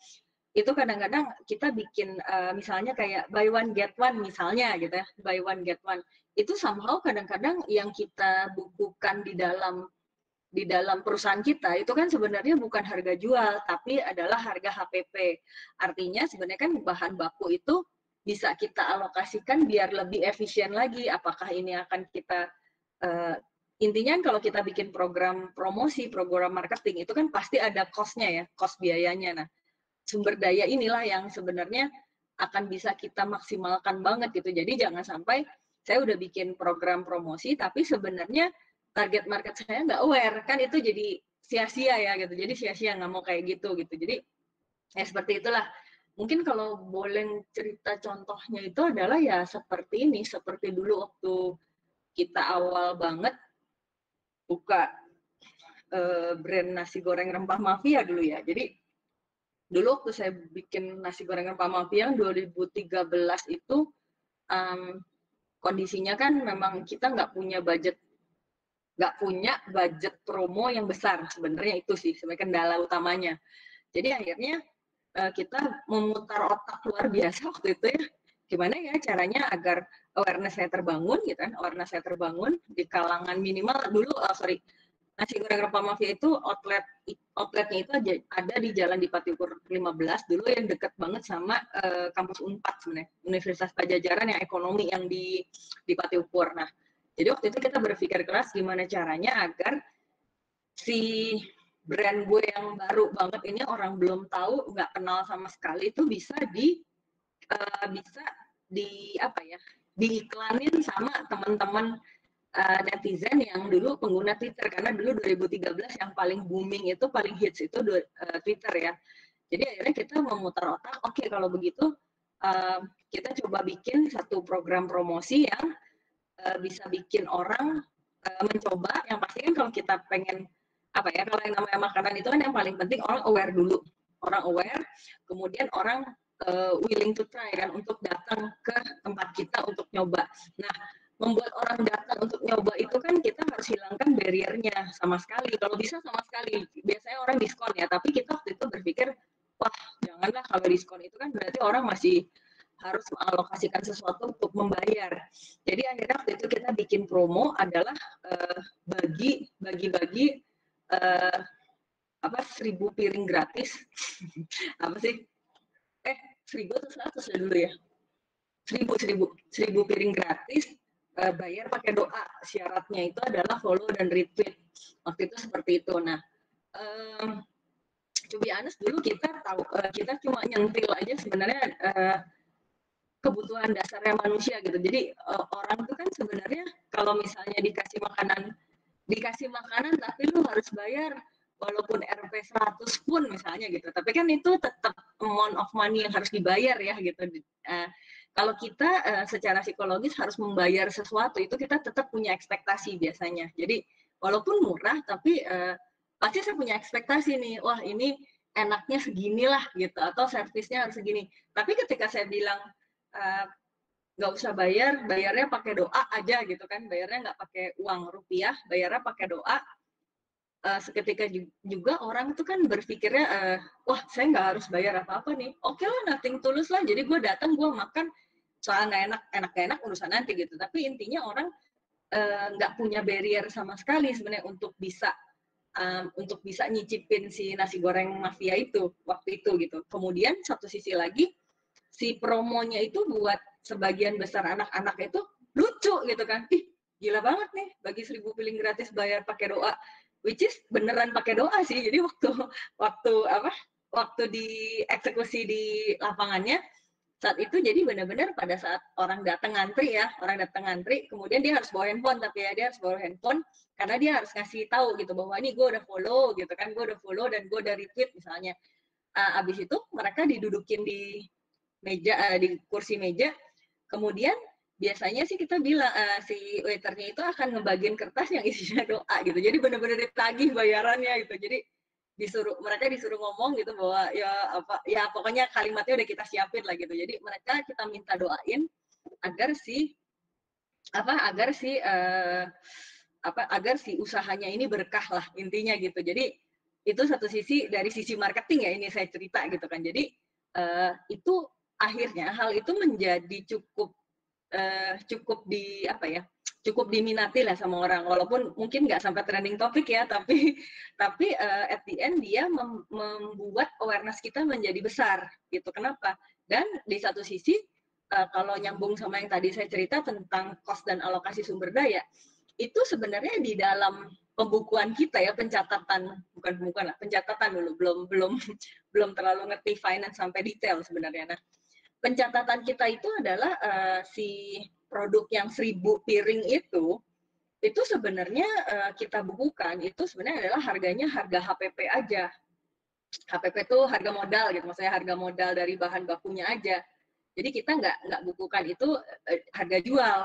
itu kadang-kadang kita bikin uh, misalnya kayak buy one get one misalnya gitu ya buy one get one. Itu somehow kadang-kadang yang kita bukukan di dalam di dalam perusahaan kita itu kan sebenarnya bukan harga jual tapi adalah harga HPP artinya sebenarnya kan bahan baku itu bisa kita alokasikan biar lebih efisien lagi apakah ini akan kita uh, intinya kalau kita bikin program promosi program marketing itu kan pasti ada cost-nya ya cost biayanya nah sumber daya inilah yang sebenarnya akan bisa kita maksimalkan banget gitu. Jadi jangan sampai saya udah bikin program promosi tapi sebenarnya target market saya nggak aware kan itu jadi sia-sia ya gitu. Jadi sia-sia nggak mau kayak gitu gitu. Jadi ya seperti itulah. Mungkin kalau boleh cerita contohnya itu adalah ya seperti ini, seperti dulu waktu kita awal banget buka uh, brand nasi goreng rempah mafia dulu ya. Jadi dulu waktu saya bikin nasi gorengan Pak Mafiang 2013 itu um, kondisinya kan memang kita nggak punya budget nggak punya budget promo yang besar sebenarnya itu sih sebagai kendala utamanya jadi akhirnya uh, kita memutar otak luar biasa waktu itu ya gimana ya caranya agar awareness saya terbangun gitu kan awareness saya terbangun di kalangan minimal dulu oh, sorry nasi goreng rempah mafia itu outlet outletnya itu ada di Jalan di Patiukur 15 dulu yang dekat banget sama uh, kampus Unpad sebenarnya Universitas Pajajaran yang ekonomi yang di di Patiukur. Nah, jadi waktu itu kita berpikir keras gimana caranya agar si brand gue yang baru banget ini orang belum tahu nggak kenal sama sekali itu bisa di uh, bisa di apa ya diiklanin sama teman-teman uh, netizen yang dulu pengguna Twitter karena dulu 2013 yang paling booming itu paling hits itu uh, Twitter ya. Jadi akhirnya kita memutar otak, oke okay, kalau begitu uh, kita coba bikin satu program promosi yang uh, bisa bikin orang uh, mencoba. Yang pasti kan kalau kita pengen apa ya kalau yang namanya makanan itu kan yang paling penting orang aware dulu, orang aware, kemudian orang uh, willing to try kan untuk datang ke tempat kita untuk nyoba. Nah membuat orang datang untuk nyoba itu kan kita harus hilangkan barriernya sama sekali. Kalau bisa sama sekali. Biasanya orang diskon ya, tapi kita waktu itu berpikir, wah janganlah kalau diskon itu kan berarti orang masih harus mengalokasikan sesuatu untuk membayar. Jadi akhirnya waktu itu kita bikin promo adalah uh, bagi bagi-bagi uh, apa seribu piring gratis apa sih? Eh seribu atau seratus ya dulu ya? Seribu seribu seribu piring gratis uh, bayar pakai doa. Syaratnya itu adalah follow dan retweet. Waktu itu seperti itu. Nah, um, to honest dulu kita tahu uh, kita cuma nyentil aja sebenarnya uh, kebutuhan dasarnya manusia gitu. Jadi uh, orang itu kan sebenarnya kalau misalnya dikasih makanan dikasih makanan tapi lu harus bayar walaupun RP 100 pun misalnya gitu. Tapi kan itu tetap amount of money yang harus dibayar ya gitu. Uh, kalau kita uh, secara psikologis harus membayar sesuatu itu kita tetap punya ekspektasi biasanya. Jadi walaupun murah tapi uh, pasti saya punya ekspektasi nih, wah ini enaknya seginilah gitu atau servisnya harus segini. Tapi ketika saya bilang uh, nggak usah bayar, bayarnya pakai doa aja gitu kan, bayarnya nggak pakai uang rupiah, bayarnya pakai doa. Uh, seketika juga orang itu kan berpikirnya, uh, wah saya nggak harus bayar apa-apa nih, oke okay lah nothing tulus lah, jadi gue datang gue makan soal nggak enak enak gak enak urusan nanti gitu. Tapi intinya orang eh, nggak uh, punya barrier sama sekali sebenarnya untuk bisa um, untuk bisa nyicipin si nasi goreng mafia itu waktu itu gitu. Kemudian satu sisi lagi si promonya itu buat sebagian besar anak-anak itu lucu gitu kan. Ih gila banget nih bagi seribu piling gratis bayar pakai doa. Which is beneran pakai doa sih. Jadi waktu waktu apa waktu di eksekusi di lapangannya saat itu jadi benar-benar pada saat orang datang ngantri ya orang datang ngantri kemudian dia harus bawa handphone tapi ya dia harus bawa handphone karena dia harus ngasih tahu gitu bahwa ini gue udah follow gitu kan gue udah follow dan gue udah retweet misalnya. Uh, abis itu mereka didudukin di meja uh, di kursi meja kemudian biasanya sih kita bilang uh, si waiternya itu akan ngebagiin kertas yang isinya doa gitu. Jadi benar-benar ditagih bayarannya gitu. Jadi disuruh mereka disuruh ngomong gitu bahwa ya apa ya pokoknya kalimatnya udah kita siapin lah gitu. Jadi mereka kita minta doain agar si apa agar si uh, apa agar si usahanya ini berkah lah intinya gitu. Jadi itu satu sisi dari sisi marketing ya ini saya cerita gitu kan. Jadi uh, itu akhirnya hal itu menjadi cukup uh, cukup di apa ya cukup diminati lah sama orang. Walaupun mungkin nggak sampai trending topik ya tapi tapi uh, at the end dia mem membuat awareness kita menjadi besar gitu. Kenapa? Dan di satu sisi uh, kalau nyambung sama yang tadi saya cerita tentang cost dan alokasi sumber daya itu sebenarnya di dalam pembukuan kita ya pencatatan bukan pembukuan lah pencatatan dulu belum belum belum terlalu ngerti finance sampai detail sebenarnya. Nah pencatatan kita itu adalah uh, si produk yang seribu piring itu itu sebenarnya uh, kita bukukan itu sebenarnya adalah harganya harga HPP aja. HPP itu harga modal gitu, maksudnya harga modal dari bahan bakunya aja. Jadi kita nggak nggak bukukan itu uh, harga jual.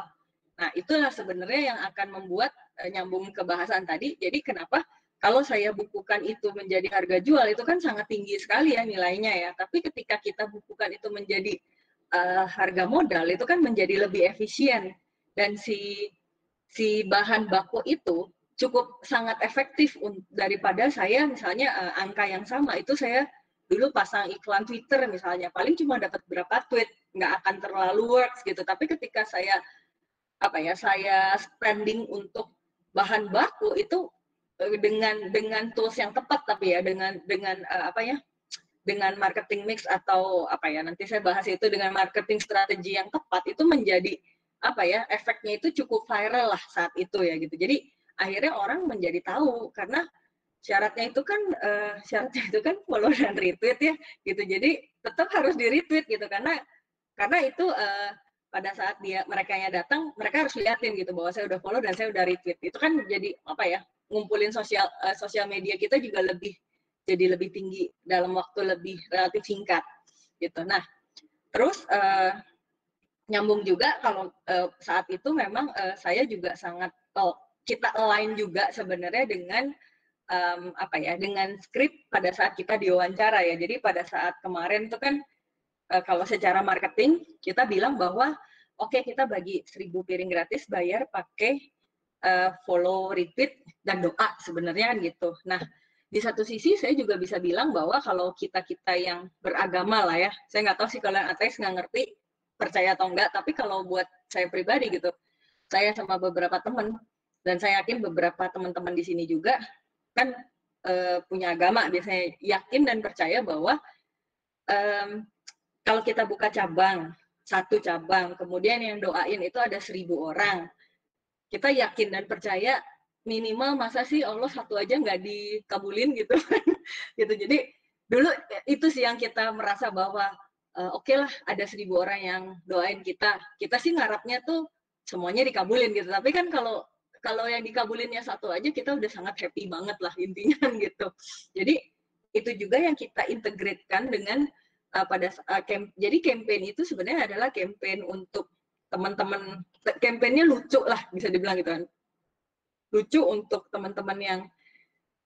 Nah itulah sebenarnya yang akan membuat uh, nyambung ke bahasan tadi. Jadi kenapa kalau saya bukukan itu menjadi harga jual itu kan sangat tinggi sekali ya nilainya ya. Tapi ketika kita bukukan itu menjadi uh, harga modal itu kan menjadi lebih efisien. Dan si si bahan baku itu cukup sangat efektif daripada saya misalnya uh, angka yang sama. Itu saya dulu pasang iklan Twitter misalnya. Paling cuma dapat berapa tweet nggak akan terlalu works gitu. Tapi ketika saya apa ya saya spending untuk bahan baku itu eh, dengan dengan tools yang tepat tapi ya dengan dengan uh, apa ya dengan marketing mix atau apa ya nanti saya bahas itu dengan marketing strategi yang tepat itu menjadi apa ya efeknya itu cukup viral lah saat itu ya gitu. Jadi akhirnya orang menjadi tahu karena syaratnya itu kan uh, syaratnya itu kan follow dan retweet ya gitu. Jadi tetap harus di retweet gitu karena karena itu uh, pada saat dia mereka yang datang mereka harus liatin gitu bahwa saya udah follow dan saya udah retweet. Itu kan jadi apa ya ngumpulin sosial uh, sosial media kita juga lebih jadi lebih tinggi dalam waktu lebih relatif singkat gitu. Nah, terus uh, nyambung juga kalau uh, saat itu memang uh, saya juga sangat oh, kita align juga sebenarnya dengan um, apa ya dengan skrip pada saat kita diwawancara ya. Jadi pada saat kemarin itu kan uh, kalau secara marketing kita bilang bahwa oke okay, kita bagi seribu piring gratis bayar pakai uh, follow retweet dan doa sebenarnya gitu. Nah di satu sisi saya juga bisa bilang bahwa kalau kita kita yang beragama lah ya, saya nggak tahu sih kalian ateis nggak ngerti percaya atau enggak, tapi kalau buat saya pribadi gitu, saya sama beberapa teman dan saya yakin beberapa teman-teman di sini juga kan e, punya agama biasanya yakin dan percaya bahwa e, kalau kita buka cabang satu cabang, kemudian yang doain itu ada seribu orang, kita yakin dan percaya minimal masa sih Allah satu aja nggak dikabulin gitu gitu. Jadi dulu itu sih yang kita merasa bahwa uh, oke okay lah ada seribu orang yang doain kita. Kita sih ngarapnya tuh semuanya dikabulin gitu. Tapi kan kalau kalau yang dikabulinnya satu aja kita udah sangat happy banget lah intinya gitu. Jadi itu juga yang kita integratekan dengan uh, pada uh, camp, jadi campaign itu sebenarnya adalah campaign untuk teman-teman campaignnya lucu lah bisa dibilang gitu kan lucu untuk teman-teman yang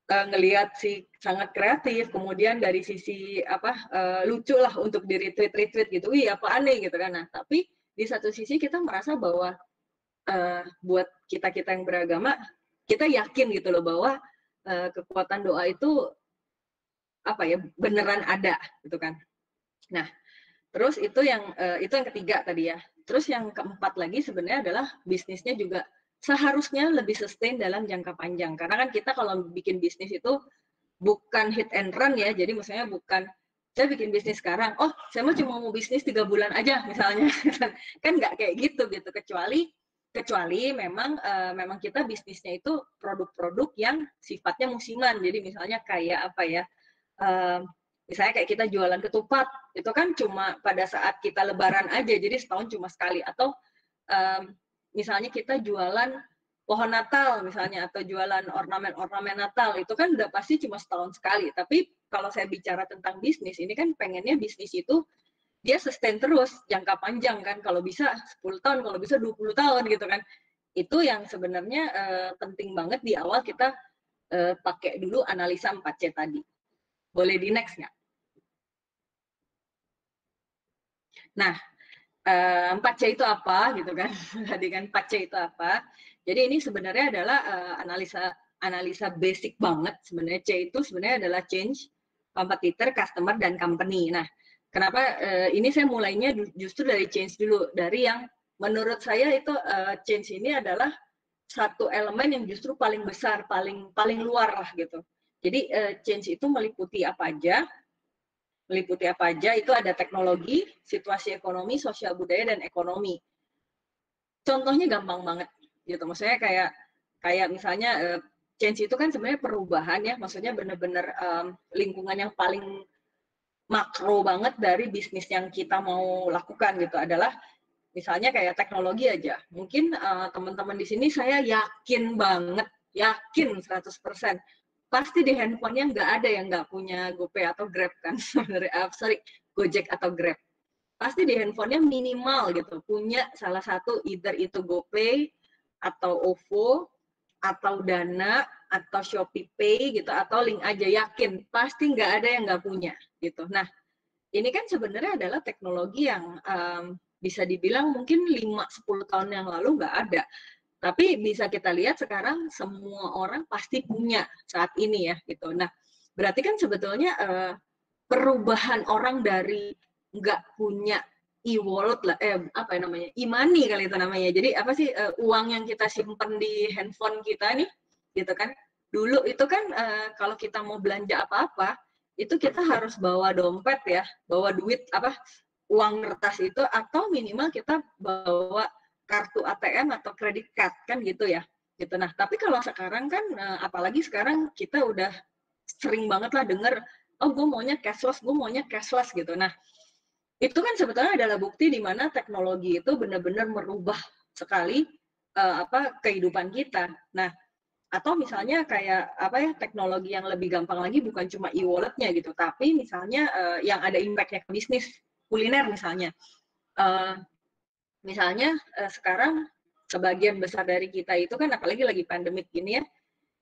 uh, ngelihat si sangat kreatif kemudian dari sisi apa uh, lucu lah untuk di retweet retweet gitu. Wih apa aneh gitu kan. Nah tapi di satu sisi kita merasa bahwa uh, buat kita kita yang beragama kita yakin gitu loh bahwa uh, kekuatan doa itu apa ya beneran ada gitu kan. Nah terus itu yang uh, itu yang ketiga tadi ya. Terus yang keempat lagi sebenarnya adalah bisnisnya juga seharusnya lebih sustain dalam jangka panjang. Karena kan kita kalau bikin bisnis itu bukan hit and run ya, jadi maksudnya bukan saya bikin bisnis sekarang, oh saya mau cuma mau bisnis tiga bulan aja misalnya, kan nggak kayak gitu gitu. Kecuali kecuali memang uh, memang kita bisnisnya itu produk-produk yang sifatnya musiman, jadi misalnya kayak apa ya, uh, misalnya kayak kita jualan ketupat itu kan cuma pada saat kita lebaran aja, jadi setahun cuma sekali. Atau um, misalnya kita jualan pohon Natal misalnya atau jualan ornamen-ornamen Natal itu kan udah pasti cuma setahun sekali. Tapi kalau saya bicara tentang bisnis, ini kan pengennya bisnis itu dia sustain terus jangka panjang kan. Kalau bisa 10 tahun, kalau bisa 20 tahun gitu kan. Itu yang sebenarnya uh, penting banget di awal kita uh, pakai dulu analisa 4C tadi. Boleh di next nggak? Nah, 4C itu apa gitu kan? Tadi kan 4C itu apa? Jadi ini sebenarnya adalah analisa analisa basic banget sebenarnya C itu sebenarnya adalah change, competitor, customer dan company. Nah, kenapa ini saya mulainya justru dari change dulu dari yang menurut saya itu change ini adalah satu elemen yang justru paling besar, paling paling luar lah gitu. Jadi change itu meliputi apa aja? Meliputi apa aja itu ada teknologi, situasi ekonomi, sosial budaya dan ekonomi. Contohnya gampang banget gitu. Maksudnya kayak kayak misalnya uh, change itu kan sebenarnya perubahan ya, maksudnya benar-benar um, lingkungan yang paling makro banget dari bisnis yang kita mau lakukan gitu adalah misalnya kayak teknologi aja. Mungkin uh, teman-teman di sini saya yakin banget, yakin 100% pasti di handphonenya nggak ada yang nggak punya GoPay atau Grab kan sebenarnya. Uh, sorry Gojek atau Grab. Pasti di handphonenya minimal gitu punya salah satu either itu GoPay atau OVO atau Dana atau Shopee Pay gitu atau link aja yakin. Pasti nggak ada yang nggak punya gitu. Nah ini kan sebenarnya adalah teknologi yang um, bisa dibilang mungkin 5-10 tahun yang lalu nggak ada tapi bisa kita lihat sekarang semua orang pasti punya saat ini ya gitu. Nah, berarti kan sebetulnya uh, perubahan orang dari nggak punya e-wallet lah, eh apa ya namanya, e-money kali itu namanya. Jadi apa sih uh, uang yang kita simpan di handphone kita nih, gitu kan? Dulu itu kan uh, kalau kita mau belanja apa-apa, itu kita harus bawa dompet ya, bawa duit apa uang kertas itu atau minimal kita bawa kartu ATM atau kredit card kan gitu ya. Gitu. Nah tapi kalau sekarang kan eh, apalagi sekarang kita udah sering banget lah denger oh gue maunya cashless gue maunya cashless gitu. Nah itu kan sebetulnya adalah bukti di mana teknologi itu benar-benar merubah sekali uh, apa kehidupan kita. Nah atau misalnya kayak apa ya teknologi yang lebih gampang lagi bukan cuma e-walletnya gitu tapi misalnya uh, yang ada impactnya ke bisnis kuliner misalnya. Uh, misalnya uh, sekarang sebagian besar dari kita itu kan apalagi lagi pandemik gini ya,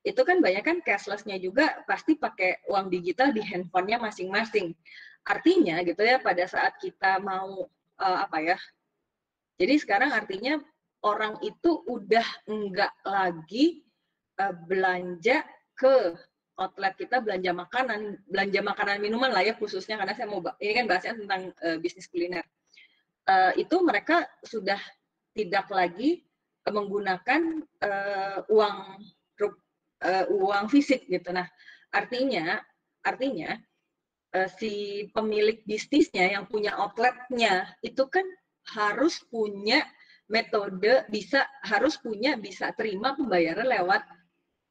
itu kan banyak kan cashlessnya juga pasti pakai uang digital di handphonenya masing-masing. Artinya gitu ya pada saat kita mau uh, apa ya, jadi sekarang artinya orang itu udah enggak lagi uh, belanja ke outlet kita belanja makanan, belanja makanan minuman lah ya khususnya karena saya mau ini kan bahasnya tentang uh, bisnis kuliner uh, itu mereka sudah tidak lagi menggunakan uh, uang uh, uang fisik gitu. Nah, artinya artinya uh, si pemilik bisnisnya yang punya outletnya itu kan harus punya metode bisa harus punya bisa terima pembayaran lewat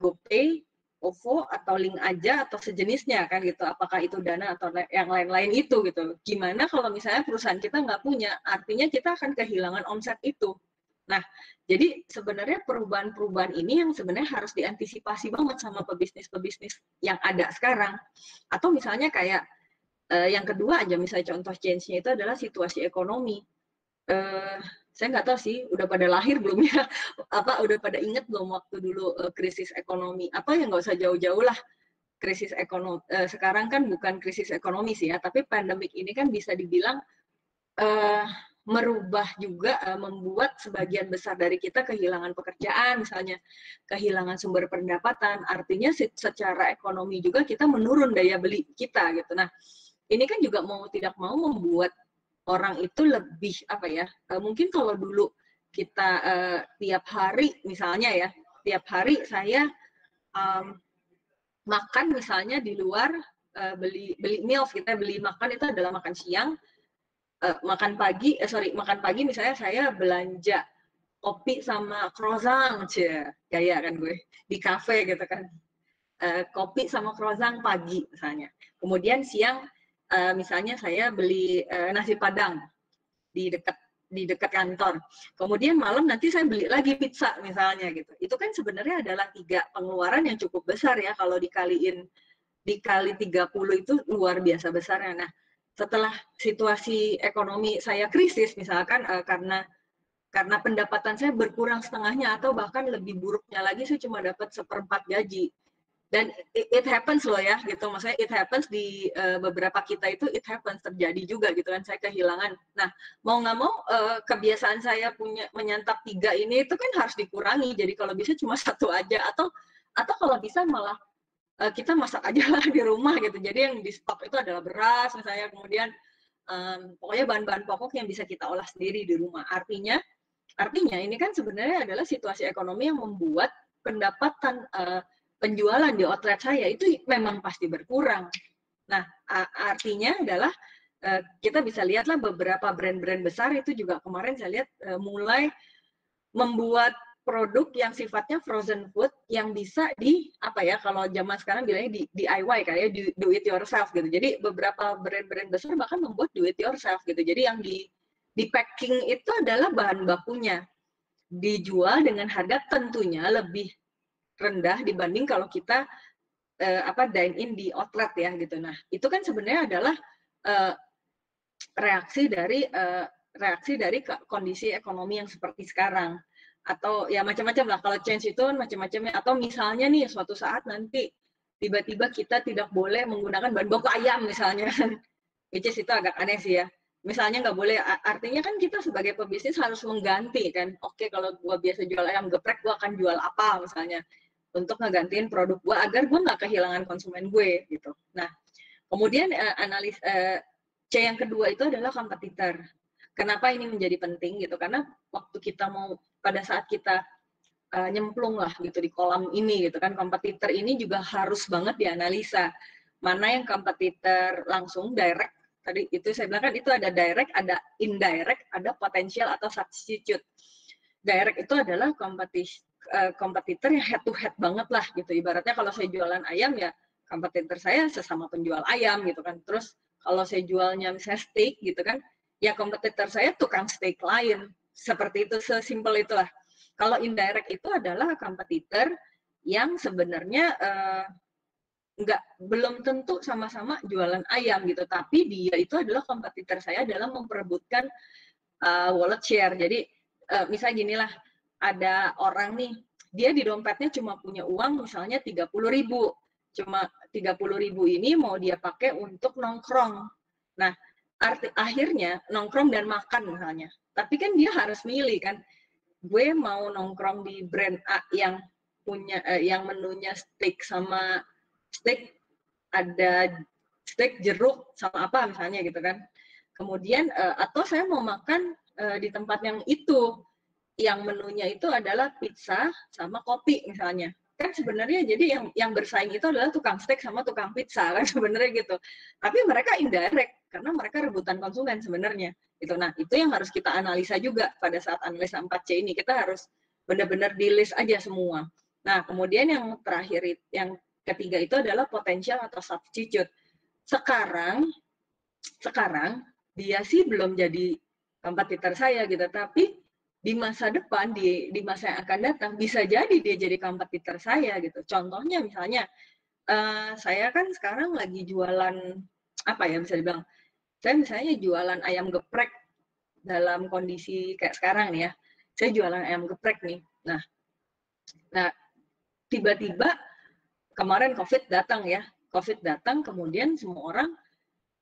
GoPay OVO atau link aja atau sejenisnya kan gitu. Apakah itu dana atau yang lain-lain itu gitu. Gimana kalau misalnya perusahaan kita nggak punya, artinya kita akan kehilangan omset itu. Nah, jadi sebenarnya perubahan-perubahan ini yang sebenarnya harus diantisipasi banget sama pebisnis-pebisnis yang ada sekarang. Atau misalnya kayak eh, yang kedua aja misalnya contoh change-nya itu adalah situasi ekonomi. Eh, saya nggak tahu sih udah pada lahir belum ya apa udah pada inget belum waktu dulu uh, krisis ekonomi? Apa yang nggak usah jauh-jauh lah. Krisis ekonomi uh, sekarang kan bukan krisis ekonomi sih ya tapi pandemik ini kan bisa dibilang uh, merubah juga uh, membuat sebagian besar dari kita kehilangan pekerjaan misalnya kehilangan sumber pendapatan. Artinya secara ekonomi juga kita menurun daya beli kita gitu. Nah ini kan juga mau tidak mau membuat orang itu lebih apa ya uh, mungkin kalau dulu kita uh, tiap hari misalnya ya tiap hari saya um, makan misalnya di luar uh, beli beli meals kita beli makan itu adalah makan siang uh, makan pagi eh, sorry makan pagi misalnya saya belanja kopi sama croissant cie kayak kan gue di cafe gitu kan. Uh, kopi sama croissant pagi misalnya. Kemudian siang uh, misalnya saya beli uh, nasi padang di dekat di dekat kantor. Kemudian malam nanti saya beli lagi pizza misalnya gitu. Itu kan sebenarnya adalah tiga pengeluaran yang cukup besar ya kalau dikaliin dikali 30 itu luar biasa besarnya. Nah, setelah situasi ekonomi saya krisis misalkan uh, karena karena pendapatan saya berkurang setengahnya atau bahkan lebih buruknya lagi saya cuma dapat seperempat gaji dan it, it happens loh ya gitu. Maksudnya it happens di uh, beberapa kita itu it happens terjadi juga gitu kan saya kehilangan. Nah mau nggak mau uh, kebiasaan saya punya menyantap tiga ini itu kan harus dikurangi. Jadi kalau bisa cuma satu aja. Atau atau kalau bisa malah uh, kita masak aja lah di rumah gitu. Jadi yang di stok itu adalah beras misalnya. Kemudian um, pokoknya bahan-bahan pokok yang bisa kita olah sendiri di rumah. Artinya artinya ini kan sebenarnya adalah situasi ekonomi yang membuat pendapatan uh, penjualan di outlet saya itu memang pasti berkurang. Nah, artinya adalah eh, kita bisa lihatlah beberapa brand-brand besar itu juga kemarin saya lihat eh, mulai membuat produk yang sifatnya frozen food yang bisa di apa ya kalau zaman sekarang bilangnya di DIY kayak do it yourself gitu. Jadi beberapa brand-brand besar bahkan membuat do it yourself gitu. Jadi yang di di packing itu adalah bahan bakunya dijual dengan harga tentunya lebih rendah dibanding kalau kita uh, apa dine in di outlet ya gitu. Nah, itu kan sebenarnya adalah uh, reaksi dari uh, reaksi dari kondisi ekonomi yang seperti sekarang. Atau ya macam-macam lah kalau change itu kan macam-macamnya. Atau misalnya nih suatu saat nanti tiba-tiba kita tidak boleh menggunakan bahan baku ayam misalnya. Which is itu agak aneh sih ya. Misalnya nggak boleh artinya kan kita sebagai pebisnis harus mengganti kan. Oke kalau gua biasa jual ayam geprek gua akan jual apa misalnya untuk ngegantiin produk gue agar gue nggak kehilangan konsumen gue gitu. Nah, kemudian uh, analis uh, C yang kedua itu adalah kompetitor. Kenapa ini menjadi penting gitu? Karena waktu kita mau pada saat kita uh, nyemplung lah gitu di kolam ini gitu kan kompetitor ini juga harus banget dianalisa mana yang kompetitor langsung direct tadi itu saya bilang kan itu ada direct, ada indirect, ada potensial atau substitute. Direct itu adalah kompetisi uh, yang head to head banget lah gitu. Ibaratnya kalau saya jualan ayam ya kompetitor saya sesama penjual ayam gitu kan. Terus kalau saya jualnya misalnya steak gitu kan, ya kompetitor saya tukang steak lain. Seperti itu, sesimpel itulah. Kalau indirect itu adalah kompetitor yang sebenarnya uh, nggak belum tentu sama-sama jualan ayam gitu, tapi dia itu adalah kompetitor saya dalam memperebutkan uh, wallet share. Jadi uh, misalnya ginilah, ada orang nih dia di dompetnya cuma punya uang misalnya 30 ribu. Cuma 30 ribu ini mau dia pakai untuk nongkrong. Nah arti akhirnya nongkrong dan makan misalnya. Tapi kan dia harus milih kan gue mau nongkrong di brand A yang punya eh, yang menunya steak sama steak ada steak jeruk sama apa misalnya gitu kan. Kemudian eh, atau saya mau makan eh, di tempat yang itu yang menunya itu adalah pizza sama kopi misalnya. Kan sebenarnya jadi yang yang bersaing itu adalah tukang steak sama tukang pizza kan sebenarnya gitu. Tapi mereka indirect karena mereka rebutan konsumen sebenarnya itu nah itu yang harus kita analisa juga pada saat analisa 4C ini. Kita harus benar-benar di list aja semua. Nah kemudian yang terakhir yang ketiga itu adalah potensial atau substitute. Sekarang sekarang dia sih belum jadi kompetitor saya gitu. Tapi di masa depan di di masa yang akan datang bisa jadi dia jadi kompetitor saya gitu. Contohnya misalnya uh, saya kan sekarang lagi jualan apa ya bisa dibilang saya misalnya jualan ayam geprek dalam kondisi kayak sekarang nih ya. Saya jualan ayam geprek nih. Nah, nah tiba-tiba kemarin COVID datang ya. COVID datang kemudian semua orang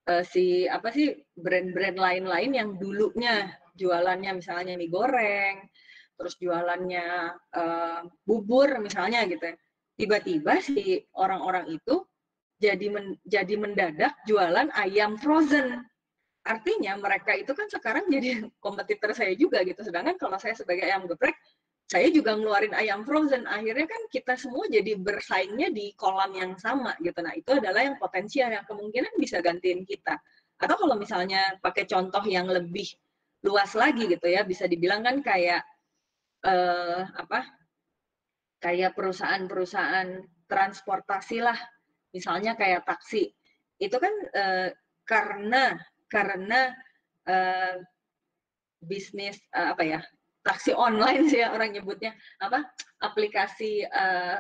uh, si apa sih brand-brand lain-lain yang dulunya jualannya misalnya mie goreng, terus jualannya uh, bubur misalnya gitu ya. Tiba-tiba si orang-orang itu jadi men, jadi mendadak jualan ayam frozen. Artinya mereka itu kan sekarang jadi kompetitor saya juga gitu. Sedangkan kalau saya sebagai ayam geprek, saya juga ngeluarin ayam frozen. Akhirnya kan kita semua jadi bersaingnya di kolam yang sama gitu. Nah, itu adalah yang potensial yang kemungkinan bisa gantiin kita. Atau kalau misalnya pakai contoh yang lebih luas lagi gitu ya. Bisa dibilang kan kayak eh, apa kayak perusahaan-perusahaan transportasi lah. Misalnya kayak taksi. Itu kan eh, karena karena eh, bisnis eh, apa ya taksi online sih ya orang nyebutnya. Apa aplikasi eh,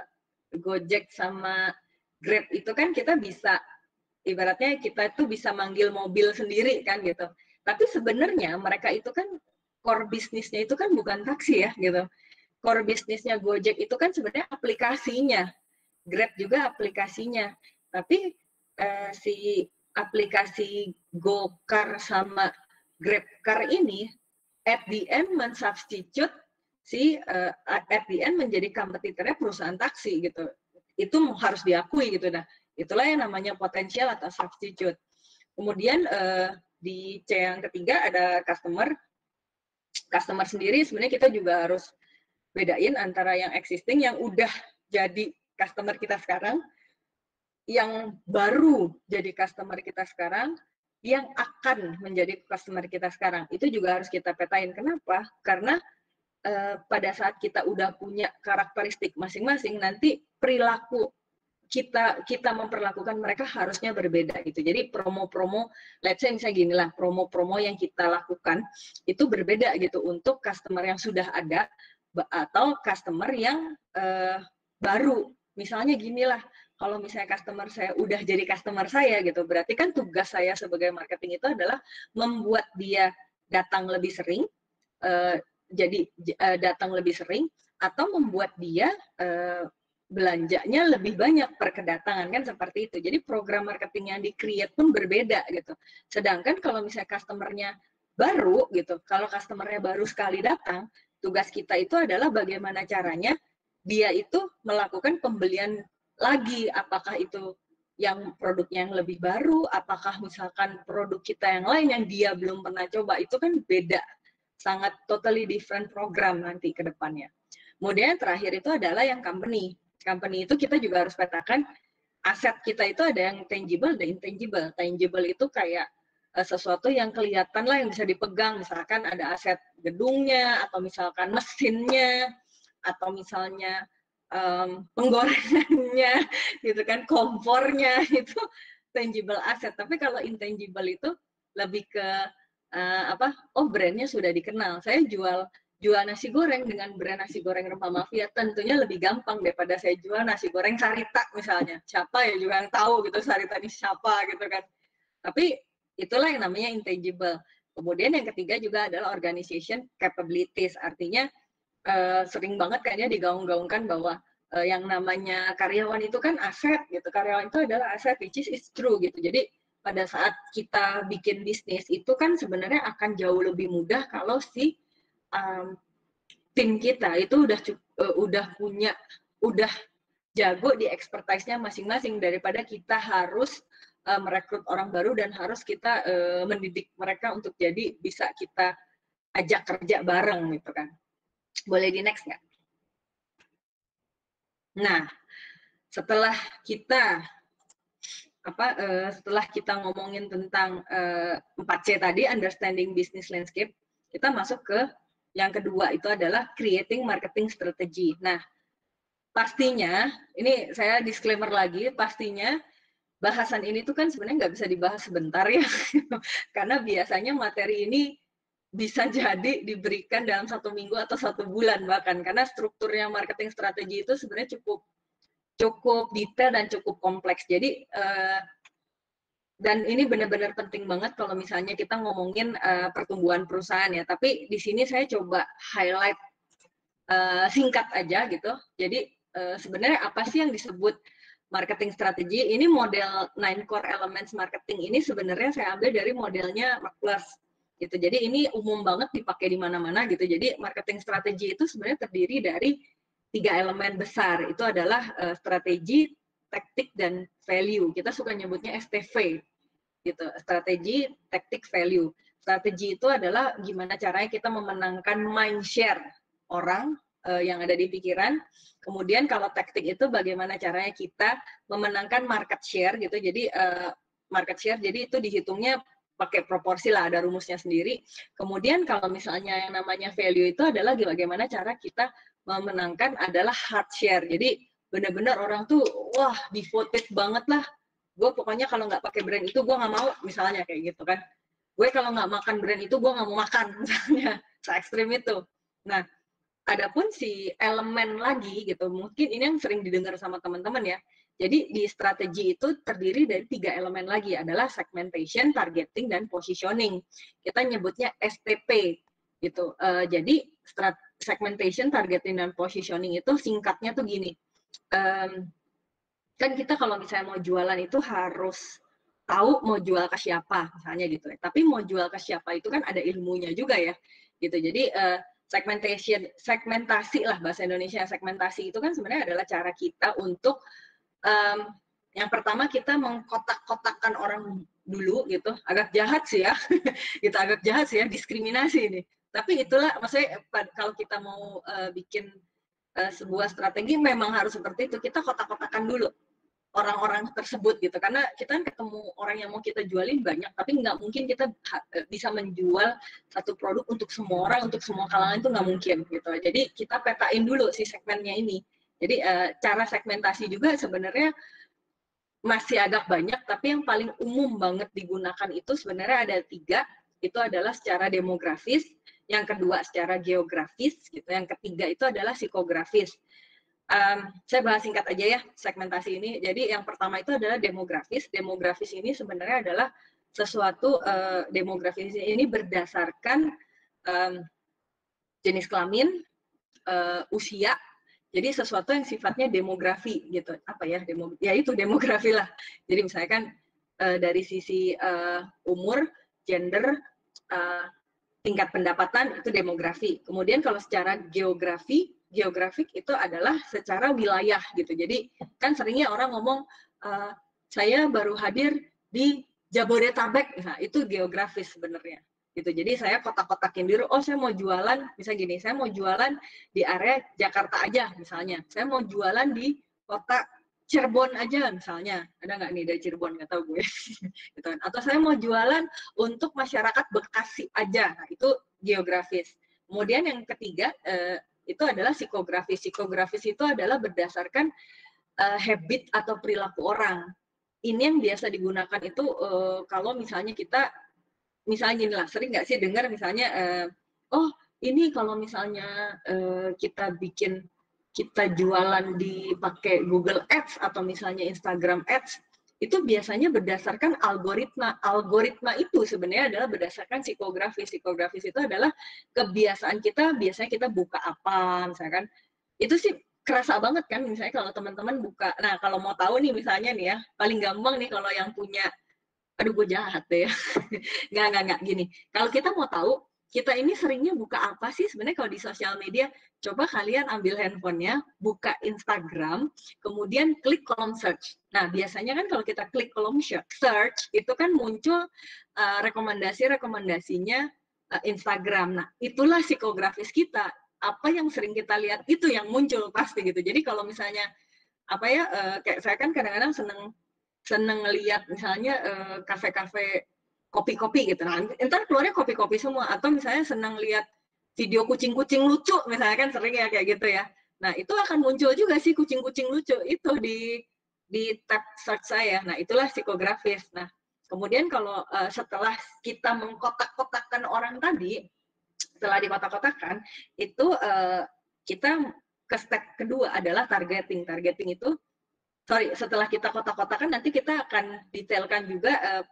Gojek sama Grab itu kan kita bisa ibaratnya kita itu bisa manggil mobil sendiri kan gitu tapi sebenarnya mereka itu kan core bisnisnya itu kan bukan taksi ya gitu. Core bisnisnya Gojek itu kan sebenarnya aplikasinya. Grab juga aplikasinya. Tapi uh, si aplikasi GoCar sama GrabCar ini at the end mensubstitute si uh, at the end menjadi kompetitornya perusahaan taksi gitu. Itu harus diakui gitu nah. Itulah yang namanya potensial atau substitute. Kemudian uh, di C yang ketiga ada customer. Customer sendiri sebenarnya kita juga harus bedain antara yang existing yang udah jadi customer kita sekarang, yang baru jadi customer kita sekarang, yang akan menjadi customer kita sekarang. Itu juga harus kita petain. Kenapa? Karena eh, pada saat kita udah punya karakteristik masing-masing, nanti perilaku kita kita memperlakukan mereka harusnya berbeda gitu. Jadi promo-promo, let's say misalnya gini lah, promo-promo yang kita lakukan itu berbeda gitu untuk customer yang sudah ada atau customer yang uh, baru. Misalnya gini lah, kalau misalnya customer saya udah jadi customer saya gitu, berarti kan tugas saya sebagai marketing itu adalah membuat dia datang lebih sering, uh, jadi uh, datang lebih sering, atau membuat dia uh, belanjanya lebih banyak per kedatangan kan seperti itu. Jadi program marketing yang di create pun berbeda gitu. Sedangkan kalau misalnya customernya baru gitu, kalau customernya baru sekali datang, tugas kita itu adalah bagaimana caranya dia itu melakukan pembelian lagi. Apakah itu yang produknya yang lebih baru, apakah misalkan produk kita yang lain yang dia belum pernah coba, itu kan beda. Sangat totally different program nanti ke depannya. Kemudian terakhir itu adalah yang company company itu kita juga harus petakan aset kita itu ada yang tangible dan intangible. Tangible itu kayak uh, sesuatu yang kelihatan lah yang bisa dipegang, misalkan ada aset gedungnya atau misalkan mesinnya atau misalnya um, penggorengannya gitu kan, kompornya itu tangible aset. Tapi kalau intangible itu lebih ke uh, apa? Oh brandnya sudah dikenal. Saya jual jual nasi goreng dengan brand nasi goreng rempah mafia tentunya lebih gampang daripada saya jual nasi goreng Sarita misalnya. Siapa ya juga yang tahu gitu Sarita ini siapa gitu kan. Tapi itulah yang namanya intangible. Kemudian yang ketiga juga adalah organization capabilities. Artinya uh, sering banget kayaknya digaung-gaungkan bahwa uh, yang namanya karyawan itu kan aset gitu. Karyawan itu adalah aset which is true gitu. Jadi pada saat kita bikin bisnis itu kan sebenarnya akan jauh lebih mudah kalau si um, tim kita itu udah uh, udah punya udah jago di expertise-nya masing-masing daripada kita harus uh, merekrut orang baru dan harus kita uh, mendidik mereka untuk jadi bisa kita ajak kerja bareng gitu kan. Boleh di next nggak? Nah, setelah kita apa uh, setelah kita ngomongin tentang uh, 4C tadi understanding business landscape, kita masuk ke yang kedua itu adalah creating marketing strategy. Nah, pastinya, ini saya disclaimer lagi, pastinya bahasan ini tuh kan sebenarnya nggak bisa dibahas sebentar ya, karena biasanya materi ini bisa jadi diberikan dalam satu minggu atau satu bulan bahkan, karena strukturnya marketing strategi itu sebenarnya cukup cukup detail dan cukup kompleks. Jadi eh, dan ini benar-benar penting banget kalau misalnya kita ngomongin uh, pertumbuhan perusahaan ya. Tapi di sini saya coba highlight uh, singkat aja gitu. Jadi uh, sebenarnya apa sih yang disebut marketing strategi? Ini model nine core elements marketing ini sebenarnya saya ambil dari modelnya Plus gitu. Jadi ini umum banget dipakai di mana-mana gitu. Jadi marketing strategi itu sebenarnya terdiri dari tiga elemen besar. Itu adalah uh, strategi, taktik dan value. Kita suka nyebutnya STV gitu. Strategi, taktik, value. Strategi itu adalah gimana caranya kita memenangkan mind share orang uh, yang ada di pikiran. Kemudian kalau taktik itu bagaimana caranya kita memenangkan market share gitu. Jadi uh, market share jadi itu dihitungnya pakai proporsi lah ada rumusnya sendiri. Kemudian kalau misalnya yang namanya value itu adalah bagaimana cara kita memenangkan adalah hard share. Jadi benar-benar orang tuh wah devoted banget lah gue pokoknya kalau nggak pakai brand itu gue nggak mau misalnya kayak gitu kan gue kalau nggak makan brand itu gue nggak mau makan misalnya se ekstrim itu nah adapun si elemen lagi gitu mungkin ini yang sering didengar sama teman-teman ya jadi di strategi itu terdiri dari tiga elemen lagi adalah segmentation, targeting, dan positioning. Kita nyebutnya STP gitu. Uh, jadi segmentation, targeting, dan positioning itu singkatnya tuh gini. Um, kan kita kalau misalnya mau jualan itu harus tahu mau jual ke siapa misalnya gitu ya. Tapi mau jual ke siapa itu kan ada ilmunya juga ya. Gitu. Jadi uh, segmentation segmentasi lah bahasa Indonesia segmentasi itu kan sebenarnya adalah cara kita untuk um, yang pertama kita mengkotak-kotakkan orang dulu gitu agak jahat sih ya gitu agak jahat sih ya diskriminasi ini tapi itulah maksudnya kalau kita mau uh, bikin uh, sebuah strategi memang harus seperti itu. Kita kotak-kotakan dulu orang-orang tersebut gitu. Karena kita kan ketemu orang yang mau kita jualin banyak tapi nggak mungkin kita eh, bisa menjual satu produk untuk semua orang untuk semua kalangan itu nggak mungkin gitu. Jadi kita petain dulu si segmennya ini. Jadi uh, cara segmentasi juga sebenarnya masih agak banyak tapi yang paling umum banget digunakan itu sebenarnya ada tiga. Itu adalah secara demografis yang kedua secara geografis gitu yang ketiga itu adalah psikografis um, saya bahas singkat aja ya segmentasi ini. Jadi yang pertama itu adalah demografis. Demografis ini sebenarnya adalah sesuatu uh, demografis ini berdasarkan um, jenis kelamin, uh, usia. Jadi sesuatu yang sifatnya demografi gitu. Apa ya? Demo, ya itu demografi lah. Jadi misalkan uh, dari sisi uh, umur, gender, uh, tingkat pendapatan itu demografi. Kemudian kalau secara geografi geografik itu adalah secara wilayah gitu. Jadi kan seringnya orang ngomong uh, saya baru hadir di Jabodetabek, nah itu geografis sebenarnya gitu. Jadi saya kotak-kotakin dulu, oh saya mau jualan, bisa gini, saya mau jualan di area Jakarta aja misalnya, saya mau jualan di kota Cirebon aja misalnya, ada nggak nih dari Cirebon nggak tahu gue, gitu kan. Atau saya mau jualan untuk masyarakat Bekasi aja, nah itu geografis. Kemudian yang ketiga, eh, itu adalah psikografis. Psikografis itu adalah berdasarkan uh, habit atau perilaku orang. Ini yang biasa digunakan itu uh, kalau misalnya kita, misalnya gini lah, sering nggak sih dengar misalnya, uh, oh ini kalau misalnya uh, kita bikin kita jualan di pakai Google Ads atau misalnya Instagram Ads, itu biasanya berdasarkan algoritma. Algoritma itu sebenarnya adalah berdasarkan psikografis. Psikografis itu adalah kebiasaan kita, biasanya kita buka apa, misalkan. Itu sih kerasa banget kan, misalnya kalau teman-teman buka. Nah, kalau mau tahu nih misalnya nih ya, paling gampang nih kalau yang punya, aduh gue jahat deh ya. nggak, nggak, nggak, gini. Kalau kita mau tahu, kita ini seringnya buka apa sih sebenarnya kalau di sosial media? coba kalian ambil handphonenya, buka Instagram, kemudian klik kolom search. Nah, biasanya kan kalau kita klik kolom search, itu kan muncul uh, rekomendasi-rekomendasinya uh, Instagram. Nah, itulah psikografis kita. Apa yang sering kita lihat itu yang muncul pasti gitu. Jadi kalau misalnya apa ya, uh, kayak saya kan kadang-kadang seneng seneng lihat misalnya kafe-kafe kopi-kopi gitu. Nah, entar keluarnya kopi-kopi semua. Atau misalnya seneng lihat video kucing-kucing lucu misalnya kan sering ya kayak gitu ya. Nah, itu akan muncul juga sih kucing-kucing lucu itu di di tab search saya. Nah, itulah psikografis. Nah, kemudian kalau uh, setelah kita mengkotak-kotakkan orang tadi, setelah dikotak-kotakkan, itu uh, kita ke step kedua adalah targeting. Targeting itu sorry, setelah kita kotak-kotakan nanti kita akan detailkan juga uh,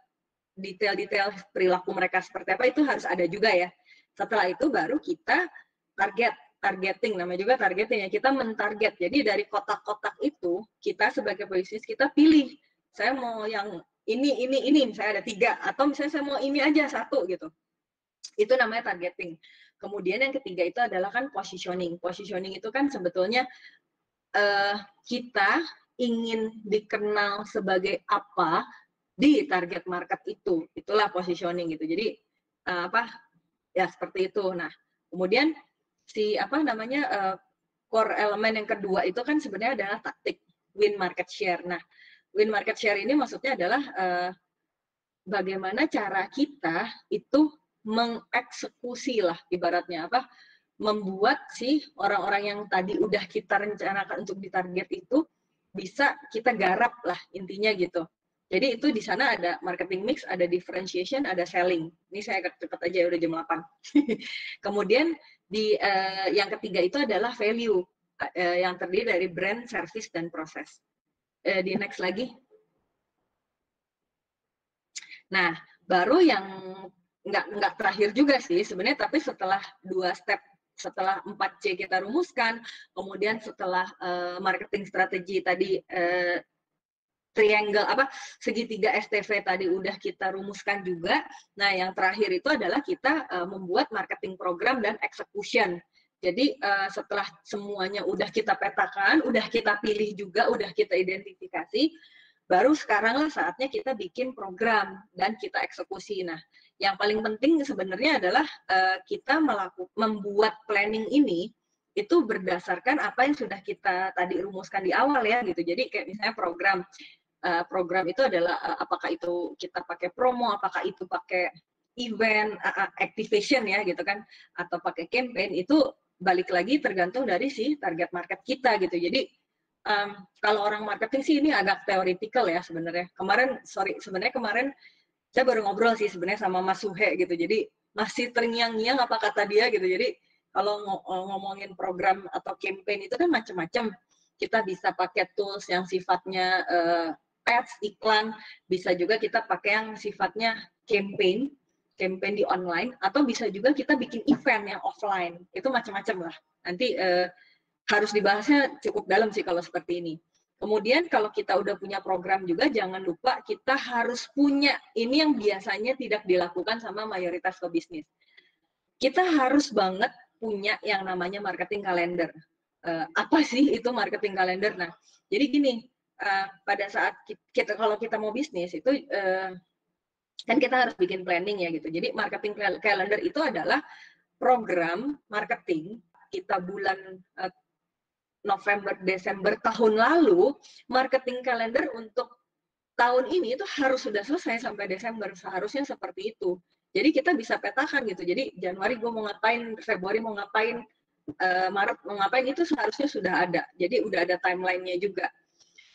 detail-detail perilaku mereka seperti apa itu harus ada juga ya. Setelah itu baru kita target targeting namanya juga targeting ya kita mentarget. Jadi dari kotak-kotak itu kita sebagai bisnis kita pilih saya mau yang ini ini ini saya ada tiga atau misalnya saya mau ini aja satu gitu. Itu namanya targeting. Kemudian yang ketiga itu adalah kan positioning. Positioning itu kan sebetulnya uh, kita ingin dikenal sebagai apa di target market itu. Itulah positioning gitu. Jadi uh, apa ya seperti itu. Nah kemudian si apa namanya uh, core elemen yang kedua itu kan sebenarnya adalah taktik win market share. Nah win market share ini maksudnya adalah uh, bagaimana cara kita itu mengeksekusi lah ibaratnya apa membuat si orang-orang yang tadi udah kita rencanakan untuk ditarget itu bisa kita garap lah intinya gitu jadi itu di sana ada marketing mix, ada differentiation, ada selling. Ini saya cepat aja udah jam 8. Kemudian di uh, yang ketiga itu adalah value uh, yang terdiri dari brand, service dan proses. Uh, di next lagi. Nah, baru yang nggak nggak terakhir juga sih sebenarnya tapi setelah dua step setelah 4C kita rumuskan, kemudian setelah uh, marketing strategi tadi uh, triangle apa segitiga STV tadi udah kita rumuskan juga. Nah, yang terakhir itu adalah kita uh, membuat marketing program dan execution. Jadi uh, setelah semuanya udah kita petakan, udah kita pilih juga, udah kita identifikasi, baru sekarang lah saatnya kita bikin program dan kita eksekusi. Nah, yang paling penting sebenarnya adalah uh, kita melakukan membuat planning ini itu berdasarkan apa yang sudah kita tadi rumuskan di awal ya gitu. Jadi kayak misalnya program uh, program itu adalah uh, apakah itu kita pakai promo, apakah itu pakai event, uh, activation ya gitu kan, atau pakai campaign itu balik lagi tergantung dari si target market kita gitu. Jadi um, kalau orang marketing sih ini agak theoretical ya sebenarnya. Kemarin sorry sebenarnya kemarin saya baru ngobrol sih sebenarnya sama Mas Suhe gitu. Jadi masih terngiang-ngiang apa kata dia gitu. Jadi kalau ngomongin program atau campaign itu kan macam-macam. Kita bisa pakai tools yang sifatnya uh, ads, iklan, bisa juga kita pakai yang sifatnya campaign, campaign di online, atau bisa juga kita bikin event yang offline. Itu macam-macam lah. Nanti eh, harus dibahasnya cukup dalam sih kalau seperti ini. Kemudian kalau kita udah punya program juga, jangan lupa kita harus punya, ini yang biasanya tidak dilakukan sama mayoritas pebisnis. Kita harus banget punya yang namanya marketing calendar. Uh, apa sih itu marketing calendar? Nah, jadi gini, uh, pada saat kita kalau kita mau bisnis itu uh, kan kita harus bikin planning ya gitu. Jadi marketing calendar itu adalah program marketing kita bulan uh, November Desember tahun lalu marketing calendar untuk tahun ini itu harus sudah selesai sampai Desember seharusnya seperti itu. Jadi kita bisa petakan gitu. Jadi Januari gue mau ngapain, Februari mau ngapain, uh, Maret mau ngapain itu seharusnya sudah ada. Jadi udah ada timelinenya juga.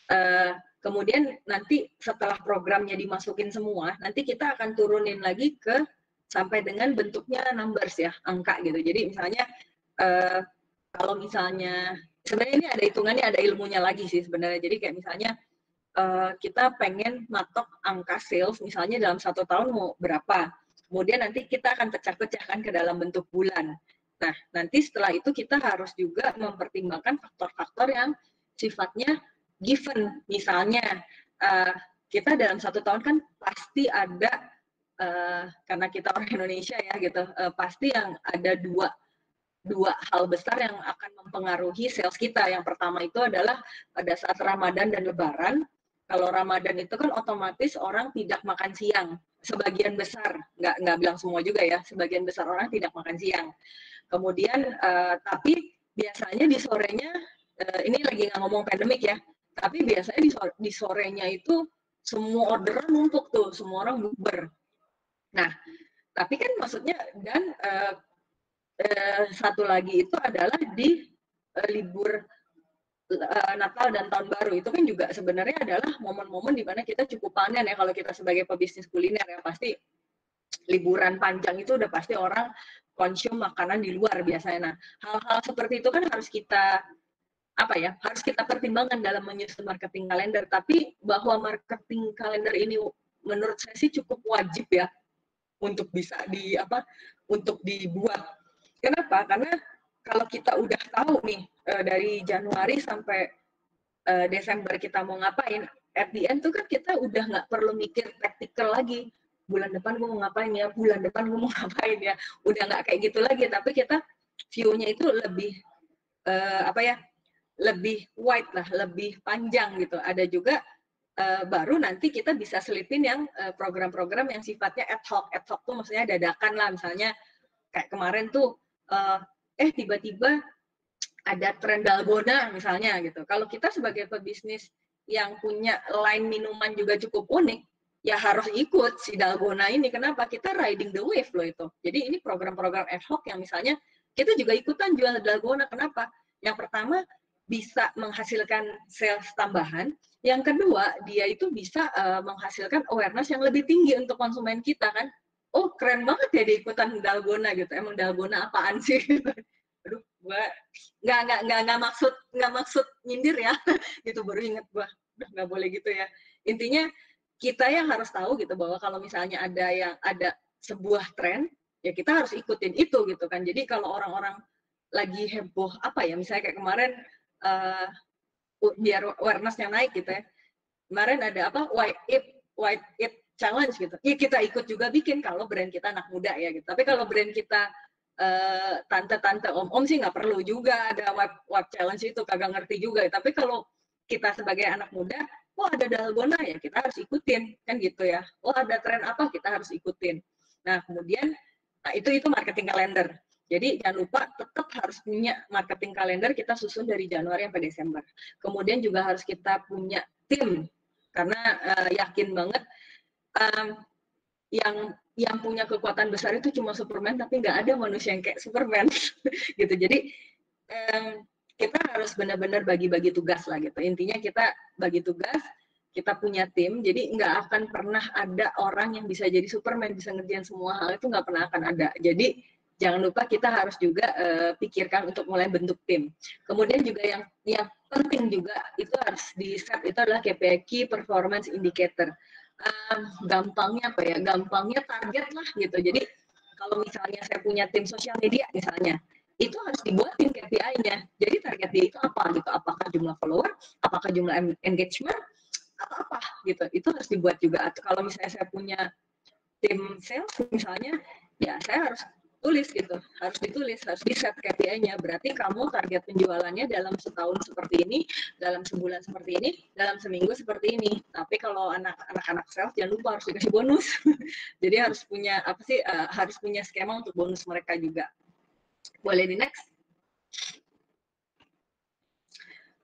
Uh, kemudian nanti setelah programnya dimasukin semua, nanti kita akan turunin lagi ke sampai dengan bentuknya numbers ya, angka gitu. Jadi misalnya uh, kalau misalnya sebenarnya ini ada hitungannya, ada ilmunya lagi sih sebenarnya. Jadi kayak misalnya uh, kita pengen matok angka sales misalnya dalam satu tahun mau berapa. Kemudian nanti kita akan pecah-pecahkan ke dalam bentuk bulan. Nah, nanti setelah itu kita harus juga mempertimbangkan faktor-faktor yang sifatnya given misalnya uh, kita dalam satu tahun kan pasti ada uh, karena kita orang Indonesia ya gitu uh, pasti yang ada dua dua hal besar yang akan mempengaruhi sales kita. Yang pertama itu adalah pada saat Ramadan dan Lebaran. Kalau Ramadan itu kan otomatis orang tidak makan siang. Sebagian besar, nggak nggak bilang semua juga ya, sebagian besar orang tidak makan siang. Kemudian, uh, tapi biasanya di sorenya, uh, ini lagi nggak ngomong pandemik ya, tapi biasanya di, sore, di sorenya itu semua orderan numpuk tuh, semua orang bukber. Nah, tapi kan maksudnya dan uh, uh, satu lagi itu adalah di uh, libur Natal dan Tahun Baru itu kan juga sebenarnya adalah momen-momen di mana kita cukup panen ya kalau kita sebagai pebisnis kuliner ya pasti liburan panjang itu udah pasti orang konsum makanan di luar biasanya. Nah, hal-hal seperti itu kan harus kita apa ya harus kita pertimbangkan dalam menyusun marketing kalender. Tapi bahwa marketing kalender ini menurut saya sih cukup wajib ya untuk bisa di apa untuk dibuat. Kenapa? Karena kalau kita udah tahu nih eh, dari Januari sampai eh, Desember kita mau ngapain at the end tuh kan kita udah nggak perlu mikir praktikal lagi. Bulan depan gue mau ngapain ya bulan depan gue mau ngapain ya. Udah nggak kayak gitu lagi tapi kita view-nya itu lebih uh, apa ya lebih wide lah, lebih panjang gitu. Ada juga uh, baru nanti kita bisa selipin yang eh, program-program yang sifatnya ad hoc. Ad hoc tuh maksudnya dadakan lah, misalnya kayak kemarin tuh uh, eh tiba-tiba ada tren dalgona misalnya gitu. Kalau kita sebagai pebisnis yang punya line minuman juga cukup unik, ya harus ikut si dalgona ini. Kenapa? Kita riding the wave loh itu. Jadi ini program-program ad hoc yang misalnya kita juga ikutan jual dalgona. Kenapa? Yang pertama bisa menghasilkan sales tambahan. Yang kedua, dia itu bisa uh, menghasilkan awareness yang lebih tinggi untuk konsumen kita kan. Oh, keren banget ya di ikutan dalgona gitu. Emang dalgona apaan sih? Aduh, gua nggak nggak nggak nggak maksud nggak maksud nyindir ya. gitu baru inget gua. Udah nggak boleh gitu ya. Intinya kita yang harus tahu gitu bahwa kalau misalnya ada yang ada sebuah tren, ya kita harus ikutin itu gitu kan. Jadi kalau orang-orang lagi heboh apa ya misalnya kayak kemarin uh, biar awareness-nya naik gitu ya. kemarin ada apa white it white it challenge gitu. Ya kita ikut juga bikin kalau brand kita anak muda ya gitu. Tapi kalau brand kita uh, tante-tante om-om sih nggak perlu juga ada web web challenge itu kagak ngerti juga. Tapi kalau kita sebagai anak muda, oh ada dalgona ya kita harus ikutin kan gitu ya. Oh ada tren apa kita harus ikutin. Nah kemudian nah itu itu marketing kalender. Jadi jangan lupa tetap harus punya marketing kalender kita susun dari Januari sampai Desember. Kemudian juga harus kita punya tim karena uh, yakin banget um, yang yang punya kekuatan besar itu cuma Superman tapi nggak ada manusia yang kayak Superman. Gitu. Jadi um, kita harus benar-benar bagi-bagi tugas lah gitu. Intinya kita bagi tugas kita punya tim. Jadi nggak akan pernah ada orang yang bisa jadi Superman bisa ngerjain semua hal itu nggak pernah akan ada. Jadi jangan lupa kita harus juga uh, pikirkan untuk mulai bentuk tim. Kemudian juga yang yang penting juga itu harus di set itu adalah KPI Key Performance Indicator. Um, gampangnya apa ya? Gampangnya target lah gitu. Jadi kalau misalnya saya punya tim sosial media misalnya itu harus dibuatin KPI-nya jadi target dia itu apa gitu? Apakah jumlah follower? Apakah jumlah engagement? Atau apa gitu? Itu harus dibuat juga. Atau kalau misalnya saya punya tim sales misalnya ya saya harus tulis gitu. Harus ditulis harus di set KPI-nya. Berarti kamu target penjualannya dalam setahun seperti ini dalam sebulan seperti ini dalam seminggu seperti ini. Tapi kalau anak anak sales jangan lupa harus dikasih bonus. Jadi harus punya apa sih uh, harus punya skema untuk bonus mereka juga. Boleh di next?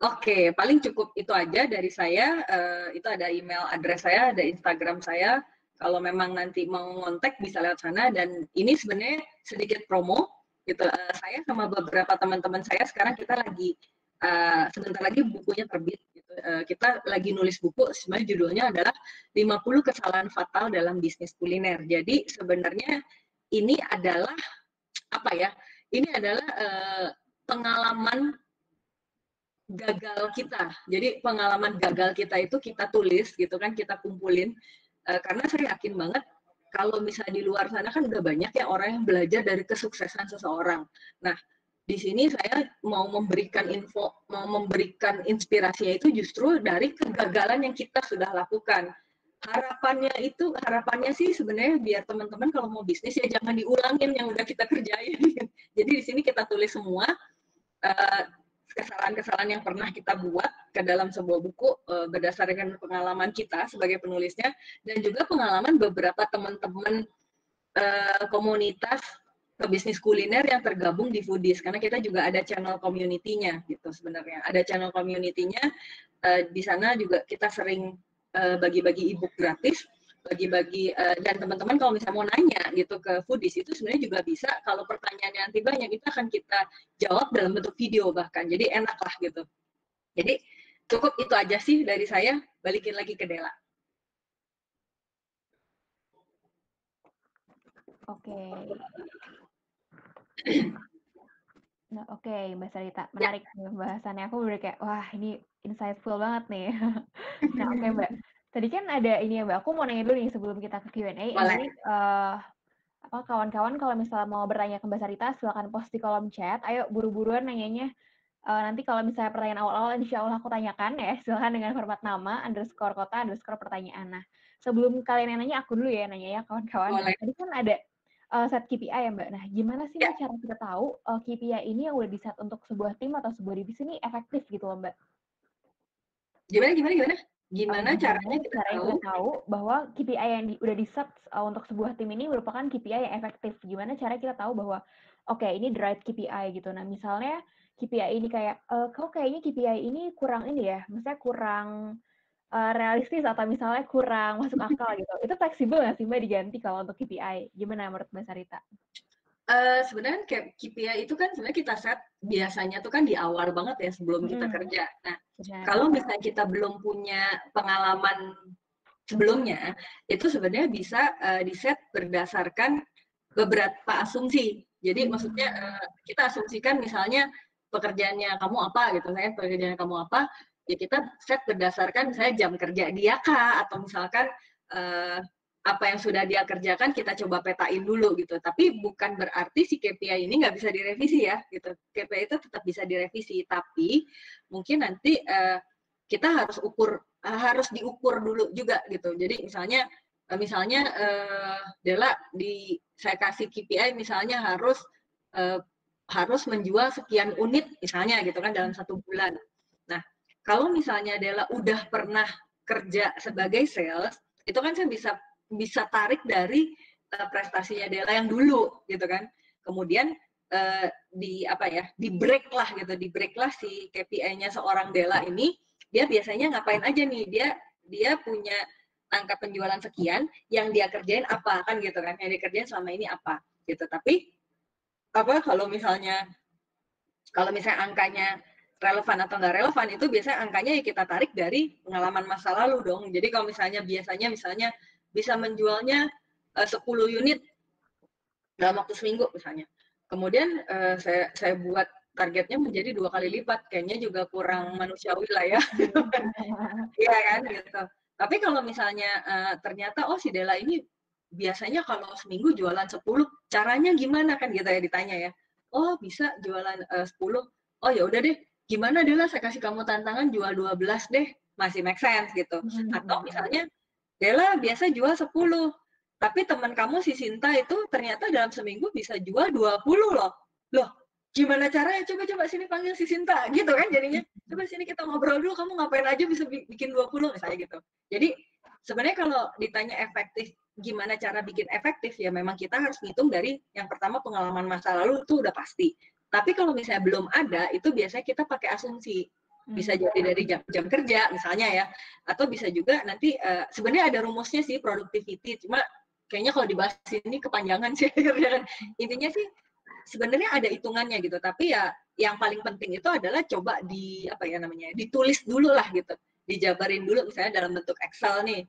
Oke, okay, paling cukup itu aja dari saya. Uh, itu ada email address saya, ada Instagram saya kalau memang nanti mau ngontek bisa lewat sana. Dan ini sebenarnya sedikit promo gitu. Uh, saya sama beberapa teman-teman saya sekarang kita lagi uh, sebentar lagi bukunya terbit gitu. uh, kita lagi nulis buku sebenarnya judulnya adalah 50 kesalahan fatal dalam bisnis kuliner. Jadi sebenarnya ini adalah apa ya ini adalah uh, pengalaman gagal kita. Jadi pengalaman gagal kita itu kita tulis gitu kan kita kumpulin uh, karena saya yakin banget kalau misalnya di luar sana kan udah banyak ya orang yang belajar dari kesuksesan seseorang. Nah, di sini saya mau memberikan info, mau memberikan inspirasinya itu justru dari kegagalan yang kita sudah lakukan. Harapannya itu, harapannya sih sebenarnya biar teman-teman kalau mau bisnis ya jangan diulangin yang udah kita kerjain. Jadi di sini kita tulis semua, uh, kesalahan-kesalahan yang pernah kita buat ke dalam sebuah buku uh, berdasarkan pengalaman kita sebagai penulisnya dan juga pengalaman beberapa teman-teman uh, komunitas bisnis kuliner yang tergabung di Foodies. Karena kita juga ada channel community-nya gitu sebenarnya. Ada channel community-nya uh, di sana juga kita sering bagi-bagi uh, e-book gratis bagi-bagi uh, dan teman-teman kalau misalnya mau nanya gitu ke foodies itu sebenarnya juga bisa kalau pertanyaannya nanti banyak itu akan kita jawab dalam bentuk video bahkan jadi enak lah gitu jadi cukup itu aja sih dari saya balikin lagi ke Dela oke Nah, oke, okay, Mbak Sarita, ya. menarik ya. pembahasannya. Aku udah kayak, wah ini insightful banget nih. nah, oke okay, Mbak. Tadi kan ada ini ya Mbak, aku mau nanya dulu nih sebelum kita ke Q&A. Ini uh, apa kawan-kawan kalau misalnya mau bertanya ke Mbak Sarita, silakan post di kolom chat. Ayo buru-buruan nanyanya. Uh, nanti kalau misalnya pertanyaan awal-awal, insya Allah aku tanyakan ya. Silakan dengan format nama, underscore kota, underscore pertanyaan. Nah, sebelum kalian yang nanya, aku dulu ya nanya ya kawan-kawan. Nah, tadi kan ada uh, set KPI ya Mbak. Nah, gimana sih ya. cara kita tahu uh, KPI ini yang udah di set untuk sebuah tim atau sebuah divisi ini efektif gitu loh Mbak? Gimana, gimana, gimana? Gimana caranya kita caranya tahu? tahu bahwa KPI yang di, udah di set uh, untuk sebuah tim ini merupakan KPI yang efektif. Gimana cara kita tahu bahwa oke okay, ini the right KPI gitu. Nah misalnya KPI ini kayak uh, kok kayaknya KPI ini kurang ini ya, misalnya kurang uh, realistis atau misalnya kurang masuk akal gitu. Itu fleksibel nggak sih Mbak diganti kalau untuk KPI? Gimana menurut Mbak Sarita? Uh, sebenarnya KPI itu kan sebenarnya kita set biasanya tuh kan di awal banget ya sebelum kita hmm. kerja. Nah, ya. kalau misalnya kita belum punya pengalaman sebelumnya, itu sebenarnya bisa uh, di set berdasarkan beberapa asumsi. Jadi hmm. maksudnya uh, kita asumsikan misalnya pekerjaannya kamu apa gitu, saya pekerjaan kamu apa, ya kita set berdasarkan misalnya jam kerja dia kah atau misalkan uh, apa yang sudah dia kerjakan kita coba petain dulu gitu. Tapi bukan berarti si KPI ini nggak bisa direvisi ya gitu. KPI itu tetap bisa direvisi, tapi mungkin nanti uh, kita harus ukur harus diukur dulu juga gitu. Jadi misalnya misalnya uh, Dela di saya kasih KPI misalnya harus uh, harus menjual sekian unit misalnya gitu kan dalam satu bulan. Nah kalau misalnya Dela udah pernah kerja sebagai sales itu kan saya bisa bisa tarik dari uh, prestasinya Dela yang dulu gitu kan. Kemudian uh, di apa ya di break lah gitu di break lah si KPI-nya seorang Dela ini dia biasanya ngapain aja nih? Dia dia punya angka penjualan sekian yang dia kerjain apa kan gitu kan yang dia kerjain selama ini apa gitu. Tapi apa kalau misalnya kalau misalnya angkanya relevan atau nggak relevan itu biasanya angkanya ya kita tarik dari pengalaman masa lalu dong. Jadi kalau misalnya biasanya misalnya bisa menjualnya uh, 10 unit dalam waktu seminggu misalnya kemudian uh, saya saya buat targetnya menjadi dua kali lipat kayaknya juga kurang manusiawi lah ya iya kan gitu tapi kalau misalnya uh, ternyata oh si Dela ini biasanya kalau seminggu jualan 10, caranya gimana kan gitu ya ditanya ya. Oh, bisa jualan eh, uh, 10. Oh ya udah deh, gimana Dela saya kasih kamu tantangan jual 12 deh. Masih make sense gitu. Hmm. Atau misalnya Dela biasa jual 10, tapi teman kamu si Sinta itu ternyata dalam seminggu bisa jual 20 loh. Loh, gimana caranya? Coba coba sini panggil si Sinta. Gitu kan jadinya. Coba sini kita ngobrol dulu kamu ngapain aja bisa bikin 20 misalnya gitu. Jadi sebenarnya kalau ditanya efektif gimana cara bikin efektif ya memang kita harus ngitung dari yang pertama pengalaman masa lalu itu udah pasti. Tapi kalau misalnya belum ada itu biasanya kita pakai asumsi bisa hmm. jadi dari jam-jam kerja misalnya ya. Atau bisa juga nanti uh, sebenarnya ada rumusnya sih productivity. Cuma kayaknya kalau dibahas ini kepanjangan sih intinya sih sebenarnya ada hitungannya gitu. Tapi ya yang paling penting itu adalah coba di apa ya namanya ditulis dulu lah gitu. Dijabarin dulu misalnya dalam bentuk Excel nih.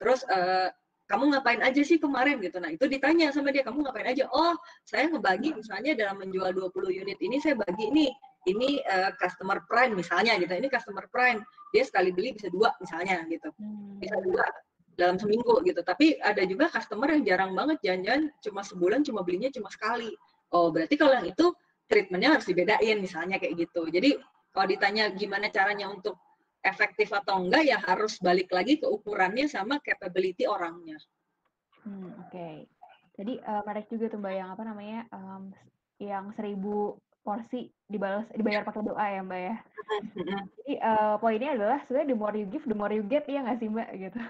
Terus uh, kamu ngapain aja sih kemarin gitu. Nah itu ditanya sama dia kamu ngapain aja? Oh saya ngebagi misalnya dalam menjual 20 unit ini saya bagi nih ini uh, customer prime misalnya gitu ini customer prime dia sekali beli bisa dua misalnya gitu hmm. bisa dua dalam seminggu gitu tapi ada juga customer yang jarang banget jangan-jangan cuma sebulan cuma belinya cuma sekali oh berarti kalau yang itu treatmentnya harus dibedain misalnya kayak gitu jadi kalau ditanya gimana caranya untuk efektif atau enggak ya harus balik lagi ke ukurannya sama capability orangnya. Hmm, Oke, okay. jadi uh, menarik juga tuh mbak yang apa namanya um, yang seribu porsi dibalas dibayar pakai doa ya mbak ya. Jadi uh, poinnya adalah sebenarnya the more you give, the more you get ya nggak sih mbak gitu.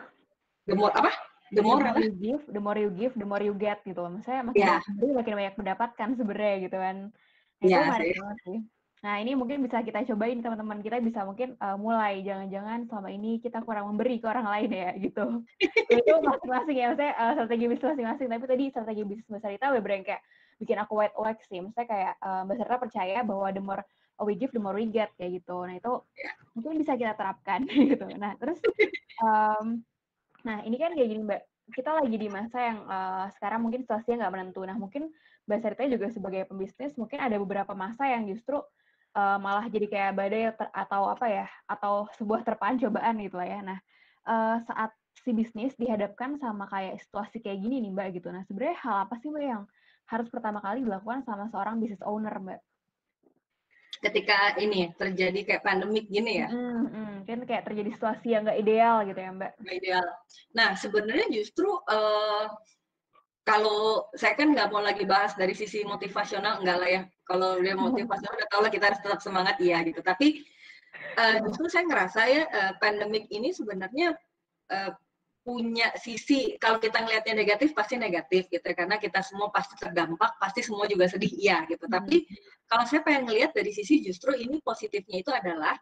The more apa? the more, the more you give, the more you give, the more you get gitu loh. Maksudnya makin yeah. banyak makin banyak mendapatkan sebenarnya gitu kan. Nah, yeah, itu menarik banget sih. Nah ini mungkin bisa kita cobain teman-teman kita bisa mungkin uh, mulai jangan-jangan selama ini kita kurang memberi ke orang lain ya gitu. itu masing-masing ya maksudnya uh, strategi bisnis masing-masing. Tapi tadi strategi bisnis Mbak Sarita bener kayak bikin aku white wax sih. Maksudnya kayak uh, Mbak Sarita percaya bahwa the more we give the more we get kayak gitu. Nah itu yeah. mungkin bisa kita terapkan gitu. Nah terus um, Nah, ini kan kayak gini, Mbak. Kita lagi di masa yang uh, sekarang mungkin situasinya nggak menentu. Nah, mungkin Mbak Sarita juga sebagai pembisnis, mungkin ada beberapa masa yang justru uh, malah jadi kayak badai atau apa ya, atau sebuah terpaan cobaan gitu lah ya. Nah, uh, saat si bisnis dihadapkan sama kayak situasi kayak gini nih, Mbak, gitu. Nah, sebenarnya hal apa sih, Mbak, yang harus pertama kali dilakukan sama seorang business owner, Mbak? ketika ini terjadi kayak pandemik gini ya. Mm, mm, kan kayak terjadi situasi yang nggak ideal gitu ya Mbak. Nggak ideal. Nah sebenarnya justru uh, kalau saya kan nggak mau lagi bahas dari sisi motivasional enggak lah ya. Kalau dia motivasional udah tau lah kita harus tetap semangat iya gitu. Tapi uh, justru saya ngerasa ya uh, pandemik ini sebenarnya uh, punya sisi kalau kita ngelihatnya negatif pasti negatif gitu ya. karena kita semua pasti terdampak pasti semua juga sedih iya gitu. Hmm. tapi kalau saya pengen ngelihat dari sisi justru ini positifnya itu adalah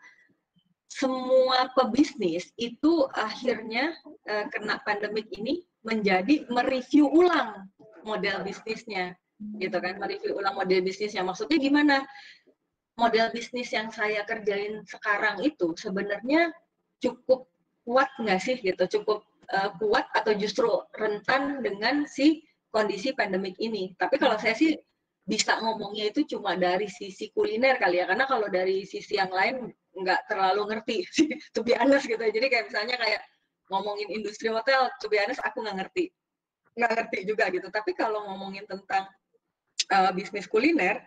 semua pebisnis itu akhirnya uh, kena pandemik ini menjadi mereview ulang model bisnisnya gitu kan mereview ulang model bisnisnya. Maksudnya gimana? Model bisnis yang saya kerjain sekarang itu sebenarnya cukup kuat nggak sih gitu? Cukup uh, kuat atau justru rentan dengan si kondisi pandemik ini. Tapi kalau saya sih bisa ngomongnya itu cuma dari sisi kuliner kali ya, karena kalau dari sisi yang lain nggak terlalu ngerti to be honest gitu. Jadi kayak misalnya kayak ngomongin industri hotel, to be honest aku nggak ngerti. Nggak ngerti juga gitu. Tapi kalau ngomongin tentang uh, bisnis kuliner,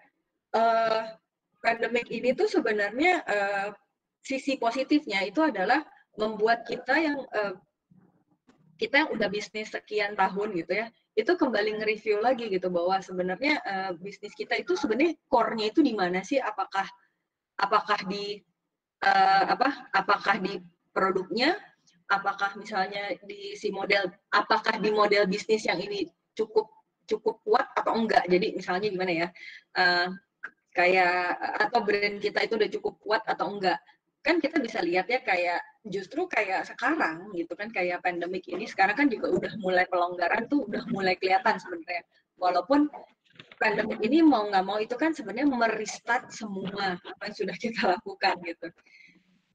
uh, pandemik ini tuh sebenarnya uh, sisi positifnya itu adalah membuat kita yang uh, kita yang udah bisnis sekian tahun gitu ya, itu kembali nge-review lagi gitu bahwa sebenarnya uh, bisnis kita itu sebenarnya core-nya itu di mana sih? Apakah apakah di uh, apa? Apakah di produknya? Apakah misalnya di si model apakah di model bisnis yang ini cukup cukup kuat atau enggak? Jadi misalnya gimana ya? Uh, kayak atau brand kita itu udah cukup kuat atau enggak? Kan kita bisa lihat ya kayak justru kayak sekarang gitu kan kayak pandemik ini sekarang kan juga udah mulai pelonggaran tuh udah mulai kelihatan sebenarnya. Walaupun pandemik ini mau nggak mau itu kan sebenarnya merestart semua apa yang sudah kita lakukan gitu.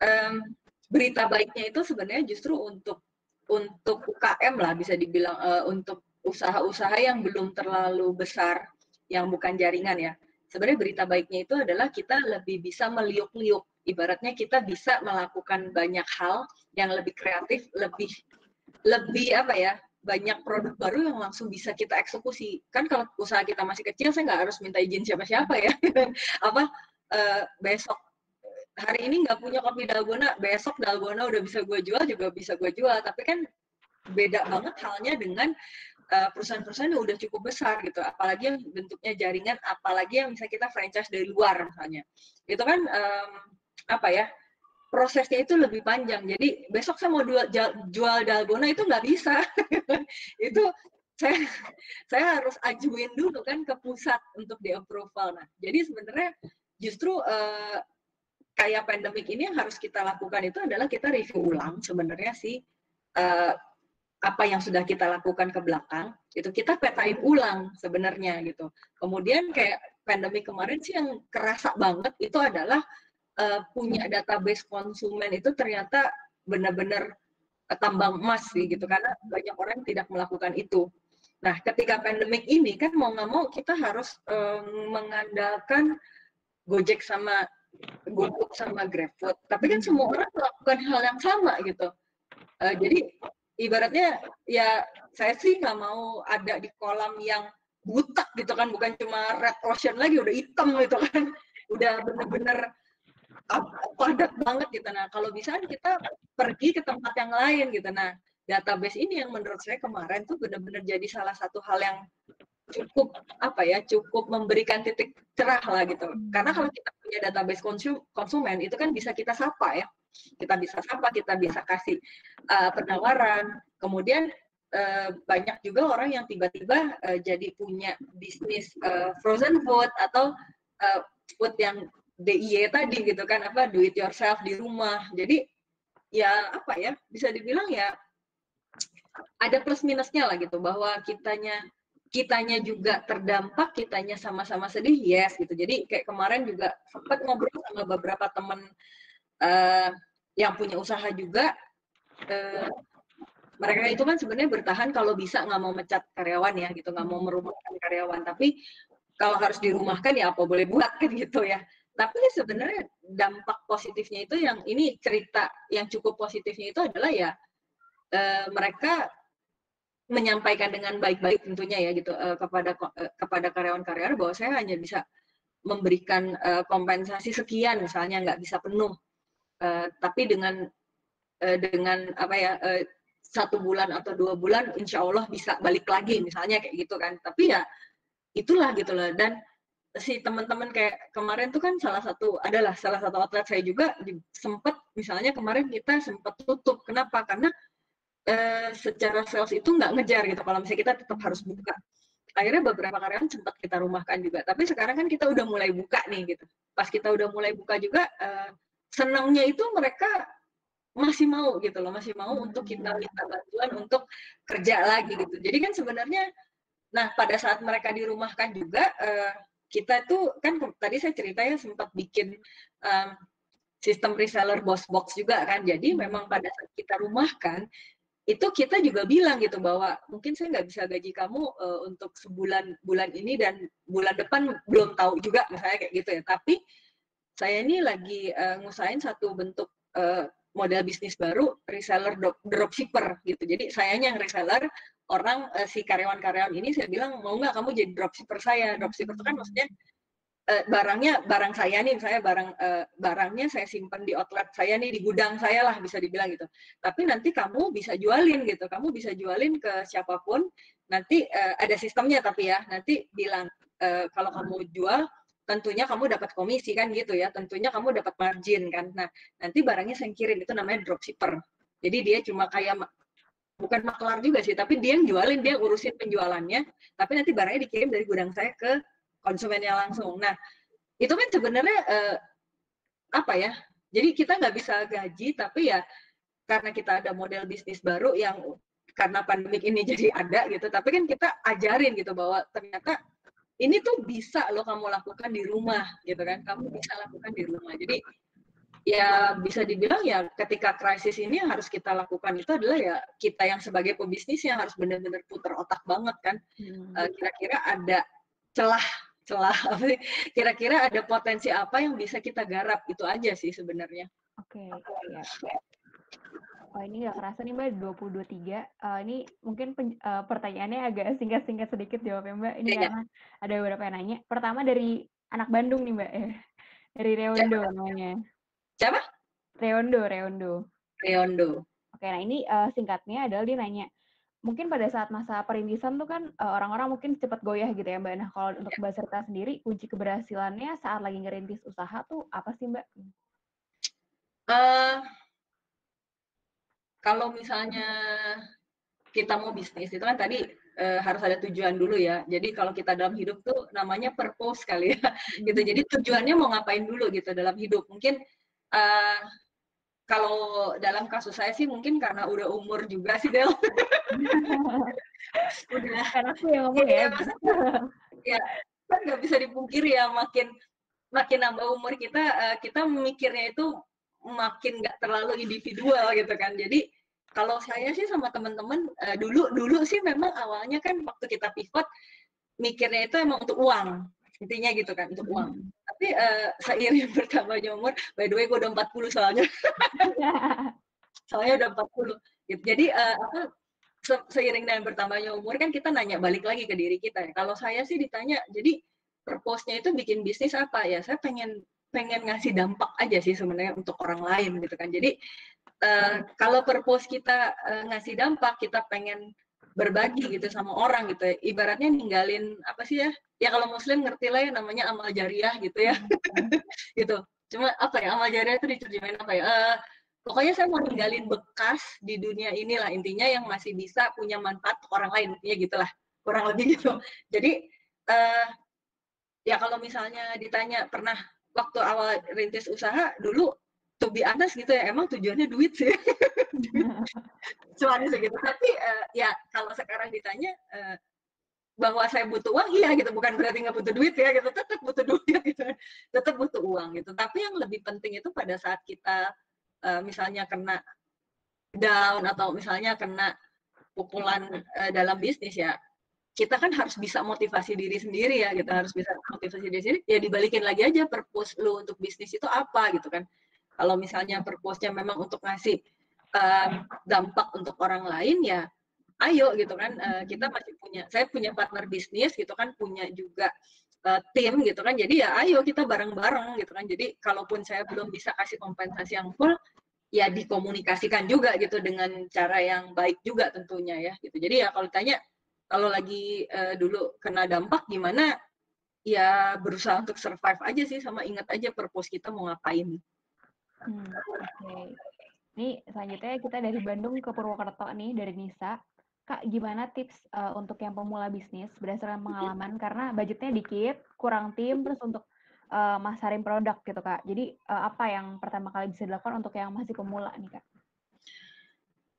Um, berita baiknya itu sebenarnya justru untuk untuk UKM lah bisa dibilang uh, untuk usaha-usaha yang belum terlalu besar yang bukan jaringan ya. Sebenarnya berita baiknya itu adalah kita lebih bisa meliuk-liuk ibaratnya kita bisa melakukan banyak hal yang lebih kreatif, lebih lebih apa ya, banyak produk baru yang langsung bisa kita eksekusi. Kan kalau usaha kita masih kecil, saya nggak harus minta izin siapa-siapa ya. apa uh, besok hari ini nggak punya kopi dalgona, besok dalgona udah bisa gue jual juga bisa gue jual. Tapi kan beda banget halnya dengan eh, perusahaan-perusahaan yang udah cukup besar gitu, apalagi yang bentuknya jaringan, apalagi yang bisa kita franchise dari luar misalnya. Itu kan um, apa ya prosesnya itu lebih panjang. Jadi besok saya mau jual, jual dalgona itu nggak bisa. itu saya saya harus ajuin dulu kan ke pusat untuk di approval. Nah, jadi sebenarnya justru uh, kayak pandemik ini yang harus kita lakukan itu adalah kita review ulang sebenarnya sih uh, apa yang sudah kita lakukan ke belakang itu kita petain ulang sebenarnya gitu. Kemudian kayak pandemik kemarin sih yang kerasa banget itu adalah uh, punya database konsumen itu ternyata benar-benar uh, tambang emas sih gitu karena banyak orang tidak melakukan itu. Nah, ketika pandemik ini kan mau nggak mau kita harus um, mengandalkan Gojek sama GoFood sama GrabFood. Tapi kan semua orang melakukan hal yang sama gitu. Uh, jadi ibaratnya ya saya sih nggak mau ada di kolam yang buta gitu kan, bukan cuma red ocean lagi udah hitam gitu kan, udah bener-bener padat banget gitu. Nah, kalau bisa kita pergi ke tempat yang lain gitu. Nah, database ini yang menurut saya kemarin tuh benar-benar jadi salah satu hal yang cukup apa ya cukup memberikan titik cerah lah gitu karena kalau kita punya database konsum, konsumen itu kan bisa kita sapa ya kita bisa sapa kita bisa kasih uh, penawaran kemudian uh, banyak juga orang yang tiba-tiba uh, jadi punya bisnis uh, frozen food atau uh, food yang DIY tadi gitu kan apa do it yourself di rumah. Jadi ya apa ya bisa dibilang ya ada plus minusnya lah gitu bahwa kitanya kitanya juga terdampak kitanya sama-sama sedih yes gitu. Jadi kayak kemarin juga sempat ngobrol sama beberapa teman uh, yang punya usaha juga uh, mereka itu kan sebenarnya bertahan kalau bisa nggak mau mecat karyawan ya gitu nggak mau merumahkan karyawan. Tapi kalau harus dirumahkan ya apa boleh buat kan gitu ya tapi sebenarnya dampak positifnya itu yang ini cerita yang cukup positifnya itu adalah ya e, mereka menyampaikan dengan baik-baik tentunya ya gitu e, kepada e, kepada karyawan-karyawan bahwa saya hanya bisa memberikan e, kompensasi sekian misalnya nggak bisa penuh. E, tapi dengan e, dengan apa ya e, satu bulan atau dua bulan insya Allah bisa balik lagi misalnya kayak gitu kan. Tapi ya itulah gitu loh. Dan si teman-teman kayak kemarin tuh kan salah satu adalah salah satu outlet saya juga sempat misalnya kemarin kita sempat tutup. Kenapa? Karena eh, secara sales itu nggak ngejar gitu kalau misalnya kita tetap harus buka. Akhirnya beberapa karyawan sempat kita rumahkan juga. Tapi sekarang kan kita udah mulai buka nih gitu. Pas kita udah mulai buka juga eh, senangnya itu mereka masih mau gitu loh. Masih mau untuk kita minta bantuan untuk kerja lagi gitu. Jadi kan sebenarnya nah pada saat mereka dirumahkan juga eh, kita tuh kan tadi saya cerita ya sempat bikin um, sistem reseller boss box juga kan. Jadi memang pada saat kita rumahkan itu kita juga bilang gitu bahwa mungkin saya nggak bisa gaji kamu uh, untuk sebulan bulan ini dan bulan depan belum tahu juga misalnya kayak gitu ya. Tapi saya ini lagi uh, ngusahain satu bentuk uh, model bisnis baru reseller dropshipper gitu. Jadi sayanya yang reseller orang uh, si karyawan-karyawan ini saya bilang mau nggak kamu jadi dropshipper saya? Dropshipper itu kan maksudnya uh, barangnya barang saya nih saya barang uh, barangnya saya simpan di outlet saya nih di gudang saya lah bisa dibilang gitu. Tapi nanti kamu bisa jualin gitu. Kamu bisa jualin ke siapa pun nanti uh, ada sistemnya tapi ya nanti bilang uh, kalau kamu jual tentunya kamu dapat komisi kan gitu ya. Tentunya kamu dapat margin kan. Nah nanti barangnya saya kirim itu namanya dropshipper. Jadi dia cuma kayak bukan maklar juga sih tapi dia yang jualin dia urusin penjualannya tapi nanti barangnya dikirim dari gudang saya ke konsumennya langsung. Nah, itu kan sebenarnya eh, apa ya? Jadi kita nggak bisa gaji, tapi ya karena kita ada model bisnis baru yang karena pandemik ini jadi ada gitu. Tapi kan kita ajarin gitu bahwa ternyata ini tuh bisa loh kamu lakukan di rumah gitu kan. Kamu bisa lakukan di rumah. Jadi ya bisa dibilang ya ketika krisis ini yang harus kita lakukan itu adalah ya kita yang sebagai pebisnis yang harus benar-benar putar otak banget kan hmm. uh, kira-kira ada celah celah apa sih kira-kira ada potensi apa yang bisa kita garap itu aja sih sebenarnya oke okay, ya Oh ini nggak kerasa nih Mbak 2023. Uh, eh, ini mungkin pen, uh, pertanyaannya agak singkat-singkat sedikit jawabnya Mbak. Ini ya, karena ya. ada beberapa yang nanya. Pertama dari anak Bandung nih Mbak. Eh, dari Reondo ya. namanya. Siapa? Reondo, Reondo. Reondo. Oke, nah ini uh, singkatnya adalah dia nanya, mungkin pada saat masa perintisan tuh kan uh, orang-orang mungkin cepat goyah gitu ya Mbak. Nah kalau untuk Mbak Serta sendiri kunci keberhasilannya saat lagi ngerintis usaha tuh apa sih Mbak? Uh, kalau misalnya kita mau bisnis itu kan tadi uh, harus ada tujuan dulu ya. Jadi kalau kita dalam hidup tuh namanya purpose kali ya. gitu. Jadi tujuannya mau ngapain dulu gitu dalam hidup. Mungkin uh, kalau dalam kasus saya sih mungkin karena udah umur juga sih Del. udah. Karena aku yang ngomong ya. ya kan nggak bisa dipungkiri ya makin makin nambah umur kita uh, kita memikirnya itu makin nggak terlalu individual gitu kan. Jadi kalau saya sih sama teman-teman uh, dulu dulu sih memang awalnya kan waktu kita pivot mikirnya itu emang untuk uang intinya gitu kan untuk uang. Hmm. tapi uh, seiring bertambahnya umur by the way gue udah 40 soalnya. Soalnya udah 40 gitu. jadi uh, apa se seiring dengan bertambahnya umur kan kita nanya balik lagi ke diri kita ya. Kalau saya sih ditanya jadi purpose-nya itu bikin bisnis apa? Ya saya pengen pengen ngasih dampak aja sih sebenarnya untuk orang lain gitu kan. Jadi uh, kalau purpose kita uh, ngasih dampak kita pengen berbagi gitu sama orang gitu ya. ibaratnya ninggalin apa sih ya? Ya kalau muslim ngerti lah ya namanya amal jariah gitu ya. Gitu. Cuma apa ya amal jariah itu diterjemahin apa ya? Uh, pokoknya saya mau ninggalin bekas di dunia inilah. Intinya yang masih bisa punya manfaat orang lain ya gitulah. Kurang lebih gitu. Jadi uh, ya kalau misalnya ditanya pernah waktu awal rintis usaha dulu to be honest gitu ya emang tujuannya duit sih. Cuman segitu. Tapi uh, ya kalau sekarang ditanya uh, bahwa saya butuh uang iya gitu. Bukan berarti nggak butuh duit ya gitu. Tetap butuh duit gitu. Tetap butuh uang gitu. Tapi yang lebih penting itu pada saat kita uh, misalnya kena down atau misalnya kena pukulan uh, dalam bisnis ya kita kan harus bisa motivasi diri sendiri ya kita harus bisa motivasi diri sendiri. Ya dibalikin lagi aja purpose lu untuk bisnis itu apa gitu kan kalau misalnya purpose-nya memang untuk ngasih uh, dampak untuk orang lain ya ayo gitu kan uh, kita masih punya saya punya partner bisnis gitu kan punya juga uh, tim gitu kan jadi ya ayo kita bareng-bareng gitu kan. Jadi kalaupun saya belum bisa kasih kompensasi yang full ya dikomunikasikan juga gitu dengan cara yang baik juga tentunya ya gitu. Jadi ya kalau tanya kalau lagi uh, dulu kena dampak gimana ya berusaha untuk survive aja sih sama ingat aja purpose kita mau ngapain Hmm, oke. Ini selanjutnya kita dari Bandung ke Purwokerto nih, dari Nisa. Kak, gimana tips uh, untuk yang pemula bisnis berdasarkan pengalaman? Karena budgetnya dikit, kurang tim, terus untuk uh, masarin produk gitu, Kak. Jadi uh, apa yang pertama kali bisa dilakukan untuk yang masih pemula nih, Kak?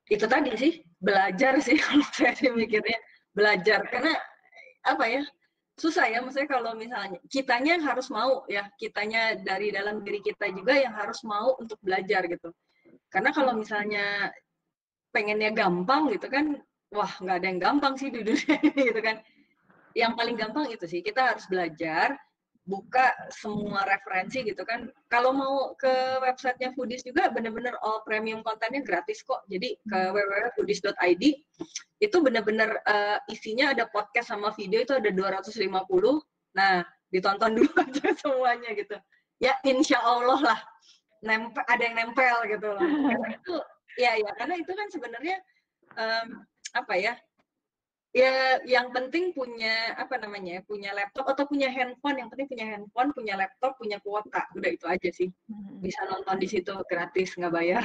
Itu tadi sih, belajar sih kalau saya sih mikirnya. Belajar, karena apa ya, susah ya maksudnya kalau misalnya kitanya harus mau ya kitanya dari dalam diri kita juga yang harus mau untuk belajar gitu. Karena kalau misalnya pengennya gampang gitu kan wah nggak ada yang gampang sih di dunia gitu kan. Yang paling gampang itu sih kita harus belajar buka semua referensi gitu kan. Kalau mau ke websitenya Foodies juga bener-bener all premium kontennya gratis kok. Jadi ke hmm. www.foodies.id itu bener-bener uh, isinya ada podcast sama video itu ada 250. Nah, ditonton dulu aja semuanya gitu ya insya Allah lah nempel ada yang nempel gitu loh karena itu ya ya karena itu kan sebenarnya um, apa ya ya yang penting punya apa namanya punya laptop atau punya handphone yang penting punya handphone punya laptop punya kuota udah itu aja sih hmm. bisa nonton di situ gratis nggak bayar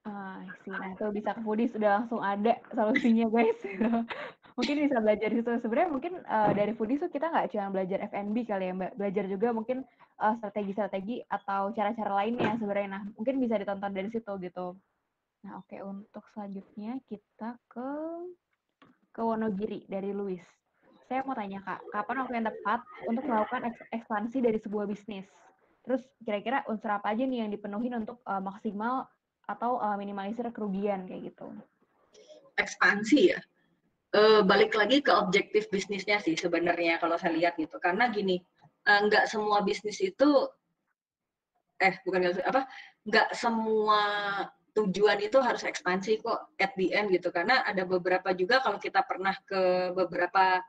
Ah, sih. Nah, itu bisa ke Foodies udah langsung ada solusinya, guys. mungkin bisa belajar itu. Sebenarnya mungkin uh, dari Foodies tuh kita nggak cuma belajar F&B kali ya, Mbak. Belajar juga mungkin strategi strategi-strategi atau cara-cara lainnya sebenarnya. Nah, mungkin bisa ditonton dari situ gitu. Nah, oke okay. untuk selanjutnya kita ke ke Wonogiri dari Luis. Saya mau tanya Kak, kapan waktu yang tepat untuk melakukan ekspansi dari sebuah bisnis? Terus kira-kira unsur apa aja nih yang dipenuhi untuk uh, maksimal atau uh, minimalisir kerugian kayak gitu? Ekspansi ya. Uh, balik lagi ke objektif bisnisnya sih sebenarnya kalau saya lihat gitu. Karena gini, nggak semua bisnis itu eh bukan apa nggak semua tujuan itu harus ekspansi kok at the end gitu. Karena ada beberapa juga kalau kita pernah ke beberapa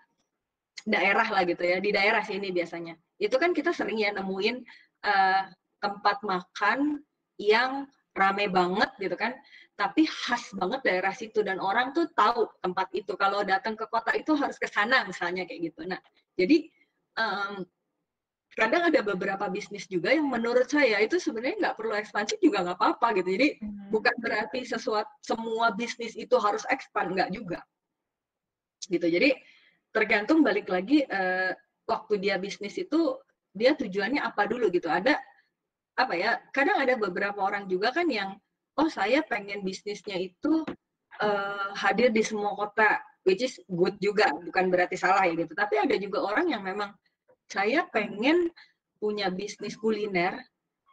daerah lah gitu ya. Di daerah sini biasanya. Itu kan kita sering ya nemuin uh, tempat makan yang rame banget gitu kan. Tapi khas banget daerah situ. Dan orang tuh tahu tempat itu. Kalau datang ke kota itu harus ke sana misalnya kayak gitu. Nah jadi um, kadang ada beberapa bisnis juga yang menurut saya itu sebenarnya nggak perlu ekspansi juga nggak apa-apa gitu. Jadi hmm. bukan berarti sesuatu semua bisnis itu harus expand nggak juga. Gitu. Jadi tergantung balik lagi uh, waktu dia bisnis itu dia tujuannya apa dulu gitu. Ada apa ya? Kadang ada beberapa orang juga kan yang oh saya pengen bisnisnya itu uh, hadir di semua kota, which is good juga, bukan berarti salah ya gitu. Tapi ada juga orang yang memang saya pengen punya bisnis kuliner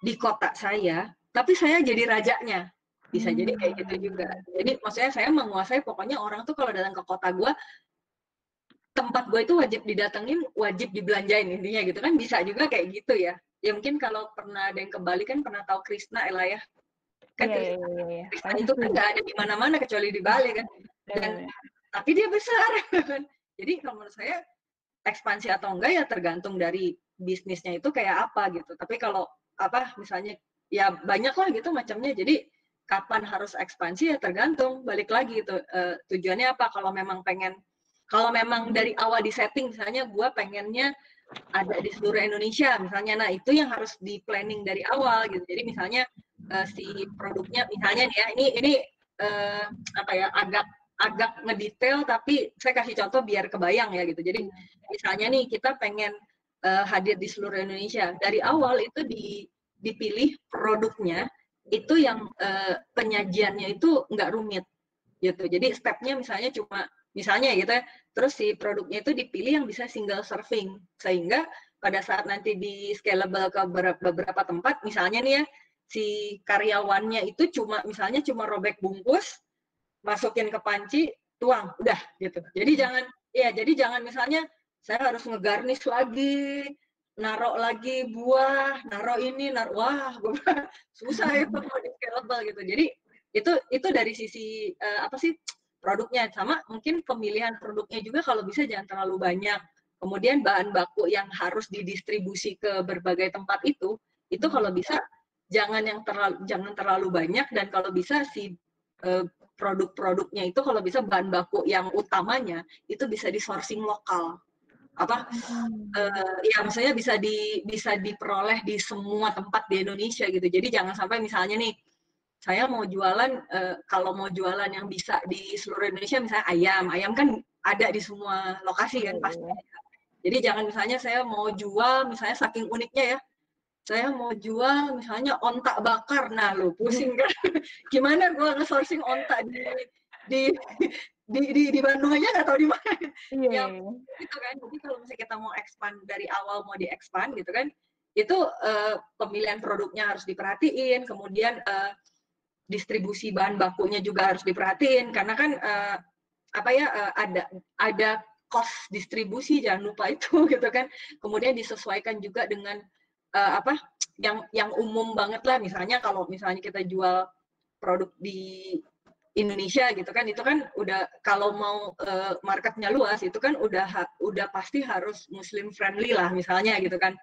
di kota saya, tapi saya jadi rajanya. Bisa jadi kayak gitu hmm. juga. Jadi maksudnya saya menguasai pokoknya orang tuh kalau datang ke kota gue, tempat gue itu wajib didatengin, wajib dibelanjain intinya gitu kan. Bisa juga kayak gitu ya. Ya mungkin kalau pernah ada yang ke Bali kan pernah tahu Krishna Ella ya. Kan yeah, Krishna, yeah, yeah. Krishna itu kan nggak ada di mana-mana kecuali di Bali kan. Dan, yeah. Tapi dia besar kan. Jadi kalau menurut saya ekspansi atau enggak ya tergantung dari bisnisnya itu kayak apa gitu. Tapi kalau apa misalnya ya banyak lah gitu macamnya. Jadi kapan harus ekspansi ya tergantung balik lagi itu uh, tujuannya apa kalau memang pengen kalau memang dari awal di setting misalnya gue pengennya ada di seluruh Indonesia misalnya nah itu yang harus di planning dari awal gitu jadi misalnya uh, si produknya misalnya nih ya ini ini uh, apa ya agak agak ngedetail tapi saya kasih contoh biar kebayang ya gitu. Jadi misalnya nih kita pengen uh, hadir di seluruh Indonesia. Dari awal itu di, dipilih produknya itu yang uh, penyajiannya itu nggak rumit gitu. Jadi stepnya misalnya cuma misalnya gitu ya. Terus si produknya itu dipilih yang bisa single serving sehingga pada saat nanti di scalable ke beberapa tempat misalnya nih ya si karyawannya itu cuma misalnya cuma robek bungkus masukin ke panci, tuang, udah gitu. Jadi hmm. jangan ya, jadi jangan misalnya saya harus ngegarnish lagi, narok lagi buah, narok ini, narok wah, susah itu mau di scalable gitu. Jadi itu itu dari sisi uh, apa sih produknya sama mungkin pemilihan produknya juga kalau bisa jangan terlalu banyak. Kemudian bahan baku yang harus didistribusi ke berbagai tempat itu itu hmm. kalau bisa jangan yang terlalu jangan terlalu banyak dan kalau bisa si uh, produk-produknya itu kalau bisa bahan baku yang utamanya itu bisa di sourcing lokal. Apa? Hmm. uh, ya maksudnya bisa di bisa diperoleh di semua tempat di Indonesia gitu. Jadi jangan sampai misalnya nih saya mau jualan uh, kalau mau jualan yang bisa di seluruh Indonesia misalnya ayam. Ayam kan ada di semua lokasi kan pasti jadi jangan misalnya saya mau jual misalnya saking uniknya ya saya mau jual misalnya ontak bakar. Nah lo pusing kan? Gimana gue nge-sourcing ontak di di di di, di Bandung aja nggak tahu di mana. Yeah. ya gitu kan. Jadi kalau misalnya kita mau expand dari awal mau di-expand gitu kan itu uh, pemilihan produknya harus diperhatiin. Kemudian uh, distribusi bahan bakunya juga harus diperhatiin. Karena kan uh, apa ya uh, ada ada cost distribusi jangan lupa itu gitu kan. Kemudian disesuaikan juga dengan uh, apa yang yang umum banget lah. Misalnya kalau misalnya kita jual produk di Indonesia gitu kan itu kan udah kalau mau uh, marketnya luas itu kan udah udah pasti harus muslim friendly lah misalnya gitu kan.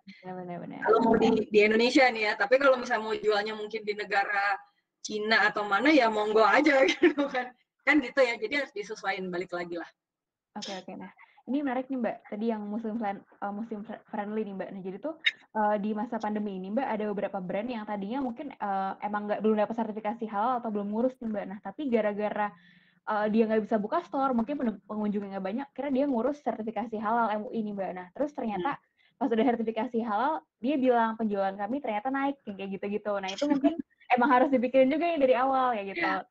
Kalau mau di, di Indonesia nih ya tapi kalau misalnya mau jualnya mungkin di negara Cina atau mana ya monggo aja gitu kan. Kan gitu ya jadi harus disesuaikan balik lagi lah. Oke okay, oke. Okay. nah ini menarik nih Mbak. Tadi yang muslim friend, uh, muslim friendly nih Mbak. Nah, jadi tuh uh, di masa pandemi ini Mbak ada beberapa brand yang tadinya mungkin uh, emang nggak belum dapat sertifikasi halal atau belum ngurus nih Mbak. Nah, tapi gara-gara uh, dia nggak bisa buka store, mungkin pengunjungnya nggak banyak, kira dia ngurus sertifikasi halal MUI nih Mbak. Nah, terus ternyata hmm. pas udah sertifikasi halal, dia bilang penjualan kami ternyata naik kayak gitu-gitu. Nah, itu mungkin emang harus dipikirin juga ya dari awal ya gitu. Yeah.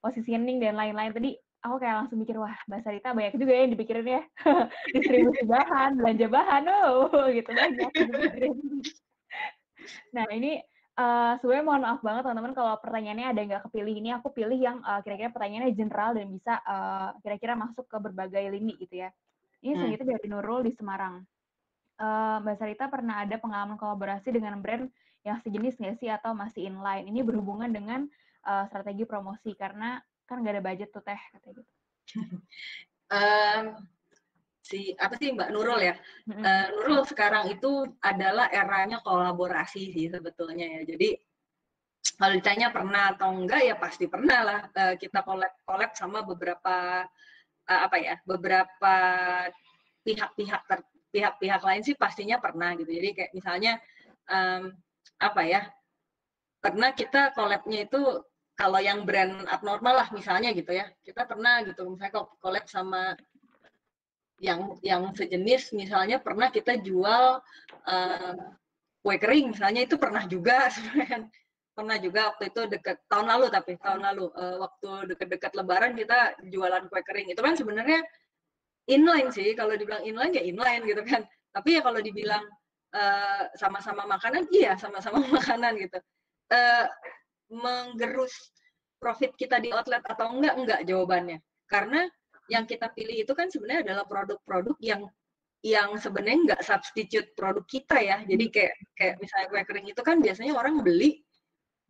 Positioning dan lain-lain tadi aku kayak langsung mikir wah Mbak Sarita banyak juga ya yang dipikirin ya. Distribusi bahan belanja bahan oh gitu banyak nah ini uh, sebenarnya mohon maaf banget teman-teman kalau pertanyaannya ada nggak kepilih. Ini aku pilih yang uh, kira-kira pertanyaannya general dan bisa uh, kira-kira masuk ke berbagai lini gitu ya. Ini hmm. segitu dari Nurul di Semarang. Uh, Mbak Sarita pernah ada pengalaman kolaborasi dengan brand yang sejenis nggak sih atau masih inline? Ini berhubungan dengan uh, strategi promosi karena kan nggak ada budget tuh teh katanya gitu. Um, si apa sih Mbak Nurul ya? Mm-hmm. uh, Nurul sekarang itu adalah eranya kolaborasi sih sebetulnya ya. Jadi kalau ditanya pernah atau enggak ya pasti pernah lah uh, kita collab collab sama beberapa uh, apa ya beberapa pihak-pihak pihak-pihak lain sih pastinya pernah gitu. Jadi kayak misalnya um, apa ya pernah kita collabnya itu kalau yang brand abnormal lah misalnya gitu ya. Kita pernah gitu misalnya collab sama yang yang sejenis misalnya pernah kita jual uh, kue kering misalnya itu pernah juga pernah juga waktu itu dekat tahun lalu tapi tahun lalu uh, waktu dekat-dekat lebaran kita jualan kue kering. Itu kan sebenarnya inline sih kalau dibilang inline ya inline gitu kan. Tapi ya kalau dibilang uh, sama-sama makanan iya sama-sama makanan gitu. Uh, menggerus profit kita di outlet atau enggak? Enggak jawabannya. Karena yang kita pilih itu kan sebenarnya adalah produk-produk yang yang sebenarnya enggak substitute produk kita ya. Jadi kayak kayak misalnya kue kering itu kan biasanya orang beli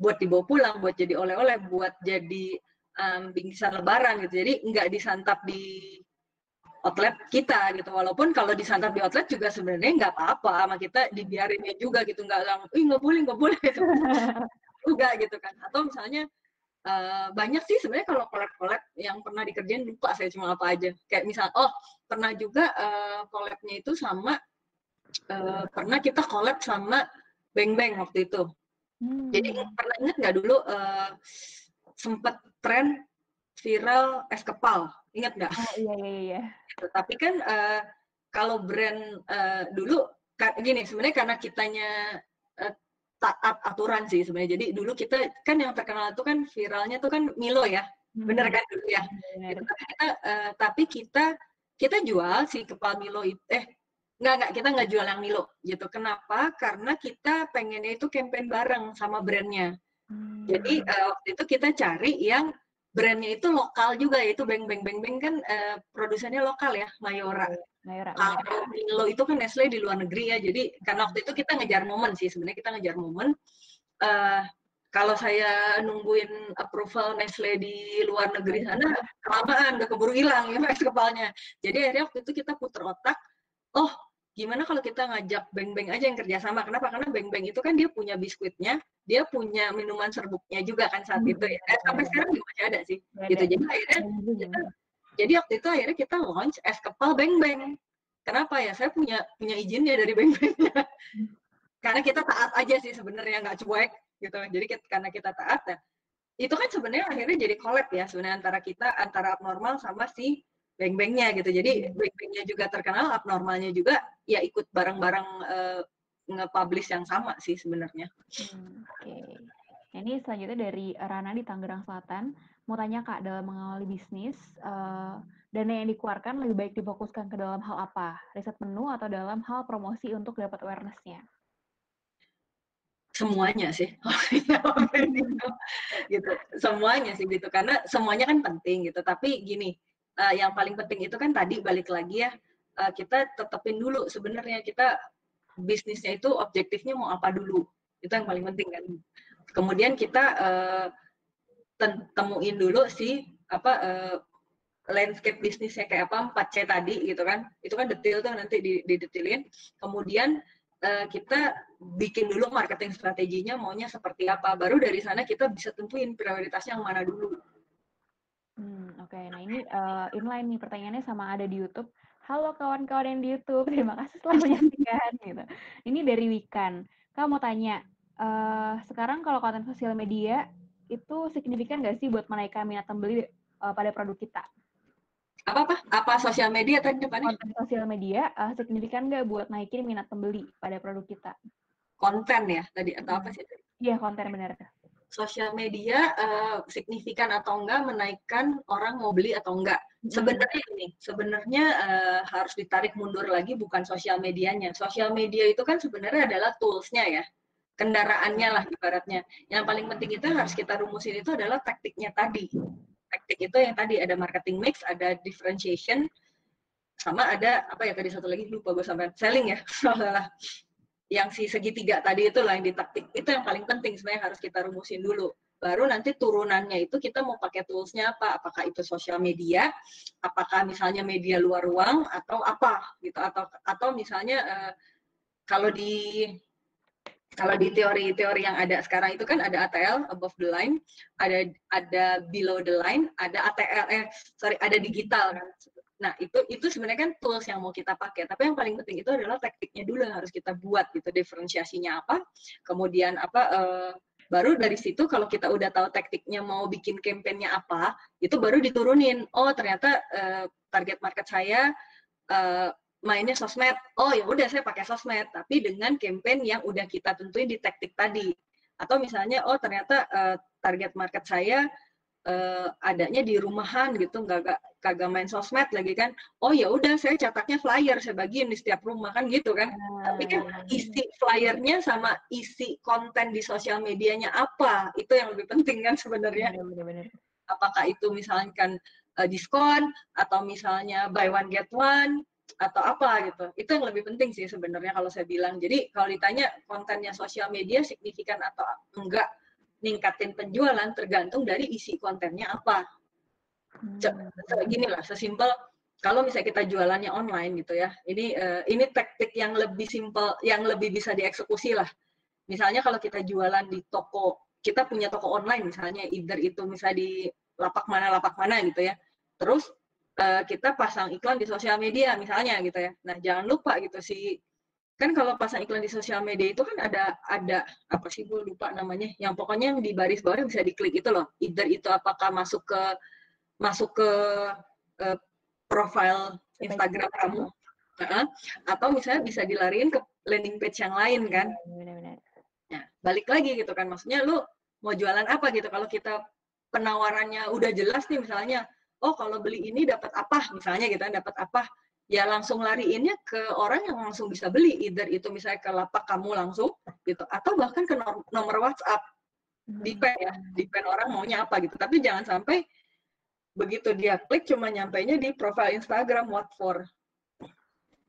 buat dibawa pulang buat jadi oleh-oleh buat jadi um, bingkisan lebaran gitu. Jadi enggak disantap di outlet kita gitu. Walaupun kalau disantap di outlet juga sebenarnya nggak apa-apa sama kita dibiarinnya juga gitu. Nggak langsung ih nggak boleh nggak boleh juga gitu kan atau misalnya uh, banyak sih sebenarnya kalau collab-collab yang pernah dikerjain lupa saya cuma apa aja kayak misal oh pernah juga uh, collabnya itu sama uh, pernah kita collab sama Bang Bang waktu itu hmm. jadi pernah ingat nggak dulu uh, sempat tren viral es kepal ingat nggak? Oh, iya iya iya. Gitu. Tapi kan uh, kalau brand uh, dulu gini sebenarnya karena kitanya uh, taat aturan sih sebenarnya. Jadi dulu kita kan yang terkenal itu kan viralnya tuh kan Milo ya, hmm. bener kan dulu ya. Gitu. Tapi kita, uh, tapi kita kita jual si kepal Milo itu, eh nggak nggak kita nggak jual yang Milo gitu. Kenapa? Karena kita pengennya itu campaign bareng sama brandnya. Hmm. Jadi uh, waktu itu kita cari yang brandnya itu lokal juga yaitu Beng Beng Beng Beng kan uh, produsennya lokal ya Mayora. Mayora. Kalau Milo itu kan Nestle di luar negeri ya. Jadi karena waktu itu kita ngejar momen sih sebenarnya kita ngejar momen. Uh, kalau saya nungguin approval Nestle di luar negeri sana kelamaan udah keburu hilang ya es kepalanya. Jadi akhirnya waktu itu kita putar otak, oh gimana kalau kita ngajak Beng Beng aja yang kerjasama? Kenapa? Karena Beng Beng itu kan dia punya biskuitnya, dia punya minuman serbuknya juga kan saat hmm. itu ya. Eh, sampai sekarang juga masih ada sih. Gitu. Jadi akhirnya kita, jadi waktu itu akhirnya kita launch es kepal Beng Beng. Kenapa ya? Saya punya punya izinnya dari Beng Bengnya. karena kita taat aja sih sebenarnya nggak cuek gitu. Jadi kita, karena kita taat ya, itu kan sebenarnya akhirnya jadi collab ya sebenarnya antara kita antara abnormal sama si beng-bengnya gitu. Jadi hmm. beng-bengnya juga terkenal, abnormalnya juga ya ikut bareng-bareng uh, nge-publish yang sama sih sebenarnya. Hmm, Oke. Okay. Ini selanjutnya dari Rana di Tangerang Selatan. Mau tanya Kak, dalam mengawali bisnis, uh, dana yang dikeluarkan lebih baik difokuskan ke dalam hal apa? Riset menu atau dalam hal promosi untuk dapat awareness-nya? semuanya sih. Gitu. Semuanya sih gitu. Karena semuanya kan penting gitu. Tapi gini uh, yang paling penting itu kan tadi balik lagi ya uh, kita tetapin dulu sebenarnya kita bisnisnya itu objektifnya mau apa dulu. Itu yang paling penting kan. Kemudian kita uh, temuin dulu si apa uh, landscape bisnisnya kayak apa 4C tadi gitu kan. Itu kan detail tuh nanti didetilin. Kemudian uh, kita bikin dulu marketing strateginya maunya seperti apa. Baru dari sana kita bisa tentuin prioritasnya yang mana dulu. Hmm, oke. Okay. nah ini uh, inline nih pertanyaannya sama ada di YouTube. Halo kawan-kawan yang di YouTube terima kasih telah menyaksikan gitu. Ini dari Wikan. Kamu mau tanya uh, sekarang kalau konten sosial media itu signifikan nggak sih buat menaikkan minat pembeli uh, pada produk kita? Apa apa? Apa sosial media tadi depannya? Konten sosial media uh, signifikan nggak buat naikin minat pembeli pada produk kita? Konten ya tadi atau apa sih? Iya konten benar. Sosial media uh, signifikan atau enggak menaikkan orang mau beli atau enggak? Sebenarnya ini, sebenarnya uh, harus ditarik mundur lagi bukan sosial medianya. Sosial media itu kan sebenarnya adalah toolsnya ya kendaraannya lah ibaratnya. Yang paling penting itu harus kita rumusin itu adalah taktiknya tadi. Taktik itu yang tadi ada marketing mix, ada differentiation, sama ada apa ya tadi satu lagi lupa gue sampai selling ya salah yang si segitiga tadi itu lah yang di taktik itu yang paling penting sebenarnya harus kita rumusin dulu. Baru nanti turunannya itu kita mau pakai toolsnya apa? Apakah itu sosial media? Apakah misalnya media luar ruang? Atau apa? Gitu atau atau misalnya uh, kalau di kalau di teori-teori yang ada sekarang itu kan ada ATL above the line, ada ada below the line, ada ATL eh sorry ada digital kan. Nah itu itu sebenarnya kan tools yang mau kita pakai. Tapi yang paling penting itu adalah tekniknya dulu yang harus kita buat gitu diferensiasinya apa, kemudian apa eh, baru dari situ kalau kita udah tahu tekniknya mau bikin kampanyenya apa, itu baru diturunin. Oh ternyata eh, target market saya eh, mainnya sosmed. Oh ya udah saya pakai sosmed, tapi dengan campaign yang udah kita tentuin di taktik tadi. Atau misalnya oh ternyata uh, target market saya uh, adanya di rumahan gitu, nggak kagak main sosmed lagi kan. Oh ya udah saya cetaknya flyer, saya bagiin di setiap rumah kan gitu kan. Hmm. Tapi kan isi flyernya sama isi konten di sosial medianya apa, itu yang lebih penting kan sebenarnya. Apakah itu misalkan uh, diskon atau misalnya buy one get one atau apa gitu. Itu yang lebih penting sih sebenarnya kalau saya bilang. Jadi kalau ditanya kontennya sosial media signifikan atau enggak ningkatin penjualan tergantung dari isi kontennya apa. Hmm. Gini lah, sesimpel kalau misalnya kita jualannya online gitu ya. Ini uh, ini taktik yang lebih simpel, yang lebih bisa dieksekusi lah. Misalnya kalau kita jualan di toko, kita punya toko online misalnya, either itu misalnya di lapak mana lapak mana gitu ya. Terus uh, kita pasang iklan di sosial media misalnya gitu ya. Nah jangan lupa gitu sih. Kan kalau pasang iklan di sosial media itu kan ada ada apa sih gue lupa namanya. Yang pokoknya yang di baris bawah bisa diklik itu loh. Either itu apakah masuk ke masuk ke uh, profile Instagram kamu. Uh, atau misalnya bisa dilariin ke landing page yang lain kan. Nah balik lagi gitu kan. Maksudnya lu mau jualan apa gitu? Kalau kita penawarannya udah jelas nih misalnya oh kalau beli ini dapat apa misalnya gitu kan dapat apa ya langsung lariinnya ke orang yang langsung bisa beli either itu misalnya ke lapak kamu langsung gitu atau bahkan ke nomor WhatsApp hmm. depend ya depend orang maunya apa gitu tapi jangan sampai begitu dia klik cuma nyampainya di profile Instagram what for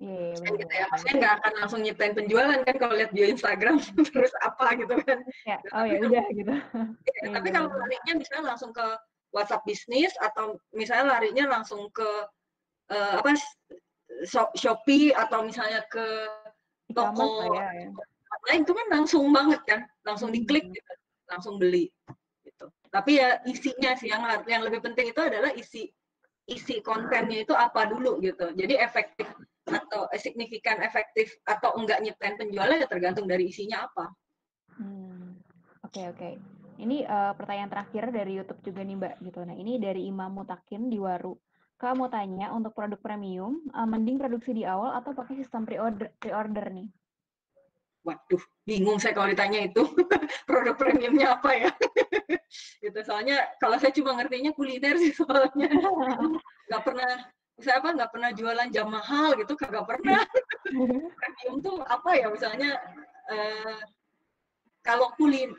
Iya, yeah, gitu ya. Maksudnya nggak akan langsung nyiptain penjualan kan kalau lihat bio Instagram terus apa gitu kan. Ya, oh ya udah gitu. Ya, tapi kalau larinya misalnya langsung ke WhatsApp bisnis atau misalnya larinya langsung ke uh, apa Shopee atau misalnya ke toko ya, ya. itu kan langsung banget kan langsung hmm. diklik gitu, langsung beli gitu tapi ya isinya sih yang yang lebih penting itu adalah isi isi kontennya itu apa dulu gitu jadi efektif atau signifikan efektif atau enggak nyiptain penjualan ya tergantung dari isinya apa oke hmm. oke okay, okay. Ini uh, pertanyaan terakhir dari YouTube juga nih Mbak gitu. Nah ini dari Imam Mutakin di Waru. Kak mau tanya untuk produk premium, uh, mending produksi di awal atau pakai sistem pre-order pre-order nih? Waduh, bingung saya kalau ditanya itu produk premiumnya apa ya. gitu soalnya kalau saya cuma ngertinya kuliner sih soalnya nggak pernah saya apa nggak pernah jualan jam mahal gitu kagak pernah premium tuh apa ya misalnya uh, kalau kuliner,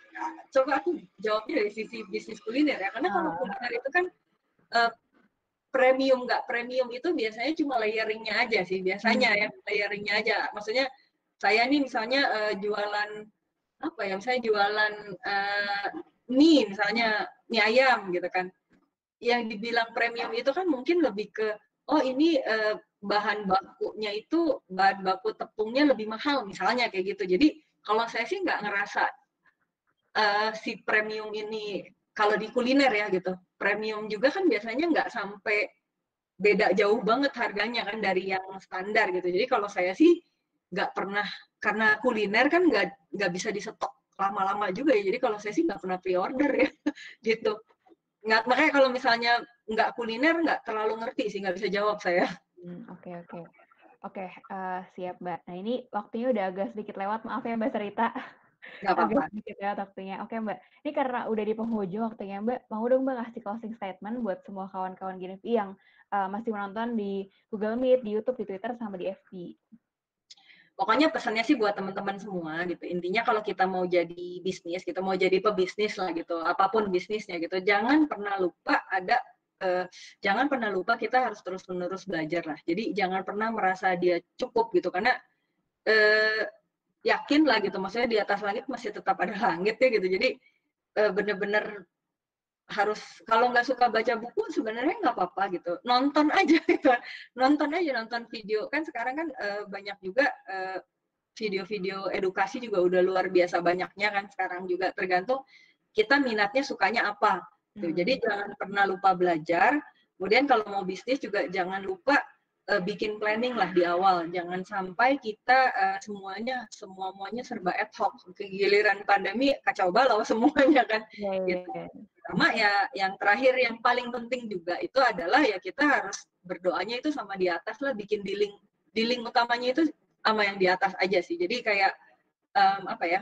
coba aku jawabnya dari sisi bisnis kuliner ya, karena kalau ah. kuliner itu kan uh, premium nggak premium itu biasanya cuma layeringnya aja sih, biasanya hmm. ya layeringnya aja. Maksudnya saya nih misalnya uh, jualan apa ya, misalnya jualan uh, mie misalnya mie ayam gitu kan yang dibilang premium itu kan mungkin lebih ke oh ini uh, bahan bakunya itu bahan baku tepungnya lebih mahal misalnya kayak gitu jadi kalau saya sih nggak ngerasa uh, si premium ini kalau di kuliner ya gitu premium juga kan biasanya nggak sampai beda jauh banget harganya kan dari yang standar gitu. Jadi kalau saya sih nggak pernah karena kuliner kan nggak nggak bisa disetok lama-lama juga ya. Jadi kalau saya sih nggak pernah pre-order ya gitu. Nggak makanya kalau misalnya nggak kuliner nggak terlalu ngerti sih nggak bisa jawab saya. Hmm, oke oke oke eh, siap mbak. Nah ini waktunya udah agak sedikit lewat. Maaf ya mbak Serita Gak apa-apa. sedikit ya waktunya. Oke Mbak, ini karena udah di penghujung waktunya Mbak, mau dong Mbak kasih closing statement buat semua kawan-kawan GNFI yang uh, masih menonton di Google Meet, di YouTube, di Twitter, sama di FB pokoknya pesannya sih buat teman-teman semua gitu. Intinya kalau kita mau jadi bisnis kita mau jadi pebisnis lah gitu apa pun bisnisnya gitu jangan pernah lupa ada eh, jangan pernah lupa kita harus terus menerus belajar lah. Jadi jangan pernah merasa dia cukup gitu. Karena eh, yakin lah gitu. Maksudnya di atas langit masih tetap ada langit ya gitu. Jadi eh, bener-bener harus kalau nggak suka baca buku sebenarnya nggak apa-apa gitu. Nonton aja gitu. Nonton aja nonton video. Kan sekarang kan uh, banyak juga video video-video edukasi juga udah luar biasa banyaknya kan sekarang juga. Tergantung kita minatnya sukanya apa gitu. hmm. jadi jangan pernah lupa belajar kemudian kalau mau bisnis juga jangan lupa uh, bikin planning lah di awal. Jangan sampai kita uh, semuanya semua semuanya serba ad hoc. Kegiliran pandemi kacau balau semuanya kan. Yeah, gitu. yeah. Sama ya yang terakhir yang paling penting juga itu adalah ya kita harus berdoanya itu sama di atas lah bikin dealing dealing utamanya itu sama yang di atas aja sih. Jadi kayak um, apa ya?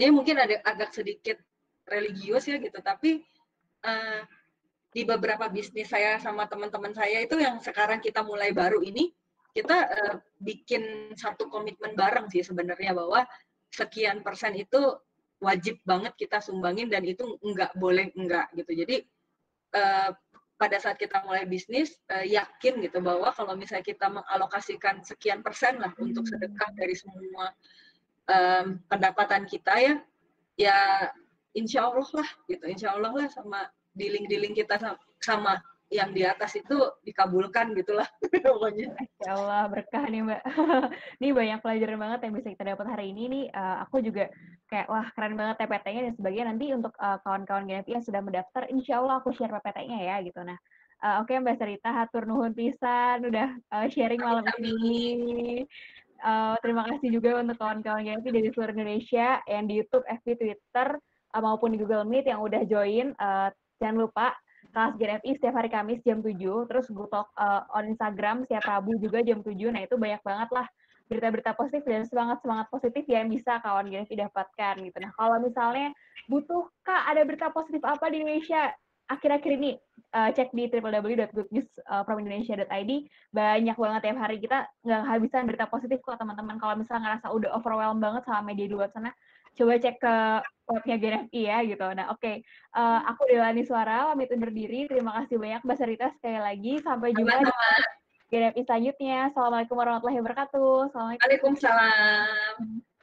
Ini mungkin ada agak sedikit religius ya gitu, tapi uh, di beberapa bisnis saya sama teman-teman saya itu yang sekarang kita mulai baru ini kita uh, bikin satu komitmen bareng sih sebenarnya bahwa sekian persen itu wajib banget kita sumbangin dan itu nggak boleh enggak gitu. Jadi uh, pada saat kita mulai bisnis uh, yakin gitu bahwa kalau misalnya kita mengalokasikan sekian persen lah untuk sedekah dari semua um, pendapatan kita ya ya insya Allah lah gitu insya Allah lah sama dealing-dealing kita sama yang di atas itu dikabulkan gitulah pokoknya. Ya Allah berkah nih Mbak. ini banyak pelajaran banget yang bisa kita dapat hari ini nih. Uh, aku juga kayak wah keren banget PPT-nya dan sebagainya. Nanti untuk uh, kawan-kawan GNP yang sudah mendaftar, insya Allah aku share PPT-nya ya gitu. Nah, uh, oke okay, Mbak Sarita, hatur nuhun pisan udah uh, sharing malam ini. Uh, terima kasih juga untuk kawan-kawan GNP dari seluruh Indonesia yang di YouTube, FB, Twitter, maupun di Google Meet yang udah join. Uh, Jangan lupa kelas GNFI setiap hari Kamis jam 7, terus gue talk uh, on Instagram setiap Rabu juga jam 7. Nah, itu banyak banget lah berita-berita positif dan semangat-semangat positif yang bisa kawan GNFI dapatkan gitu. Nah, kalau misalnya butuh Kak ada berita positif apa di Indonesia akhir-akhir ini uh, cek di www.goodnewsfromindonesia.id banyak banget tiap hari kita nggak habisan berita positif kok teman-teman kalau misalnya ngerasa udah overwhelmed banget sama media di luar sana coba cek ke webnya GNFI ya gitu. Nah oke, okay. uh, eh, aku Delani Suara, pamit undur diri. Terima kasih banyak Mbak Sarita sekali lagi. Sampai jumpa di GNFI selanjutnya. Assalamualaikum warahmatullahi wabarakatuh. Assalamualaikum. Waalaikumsalam.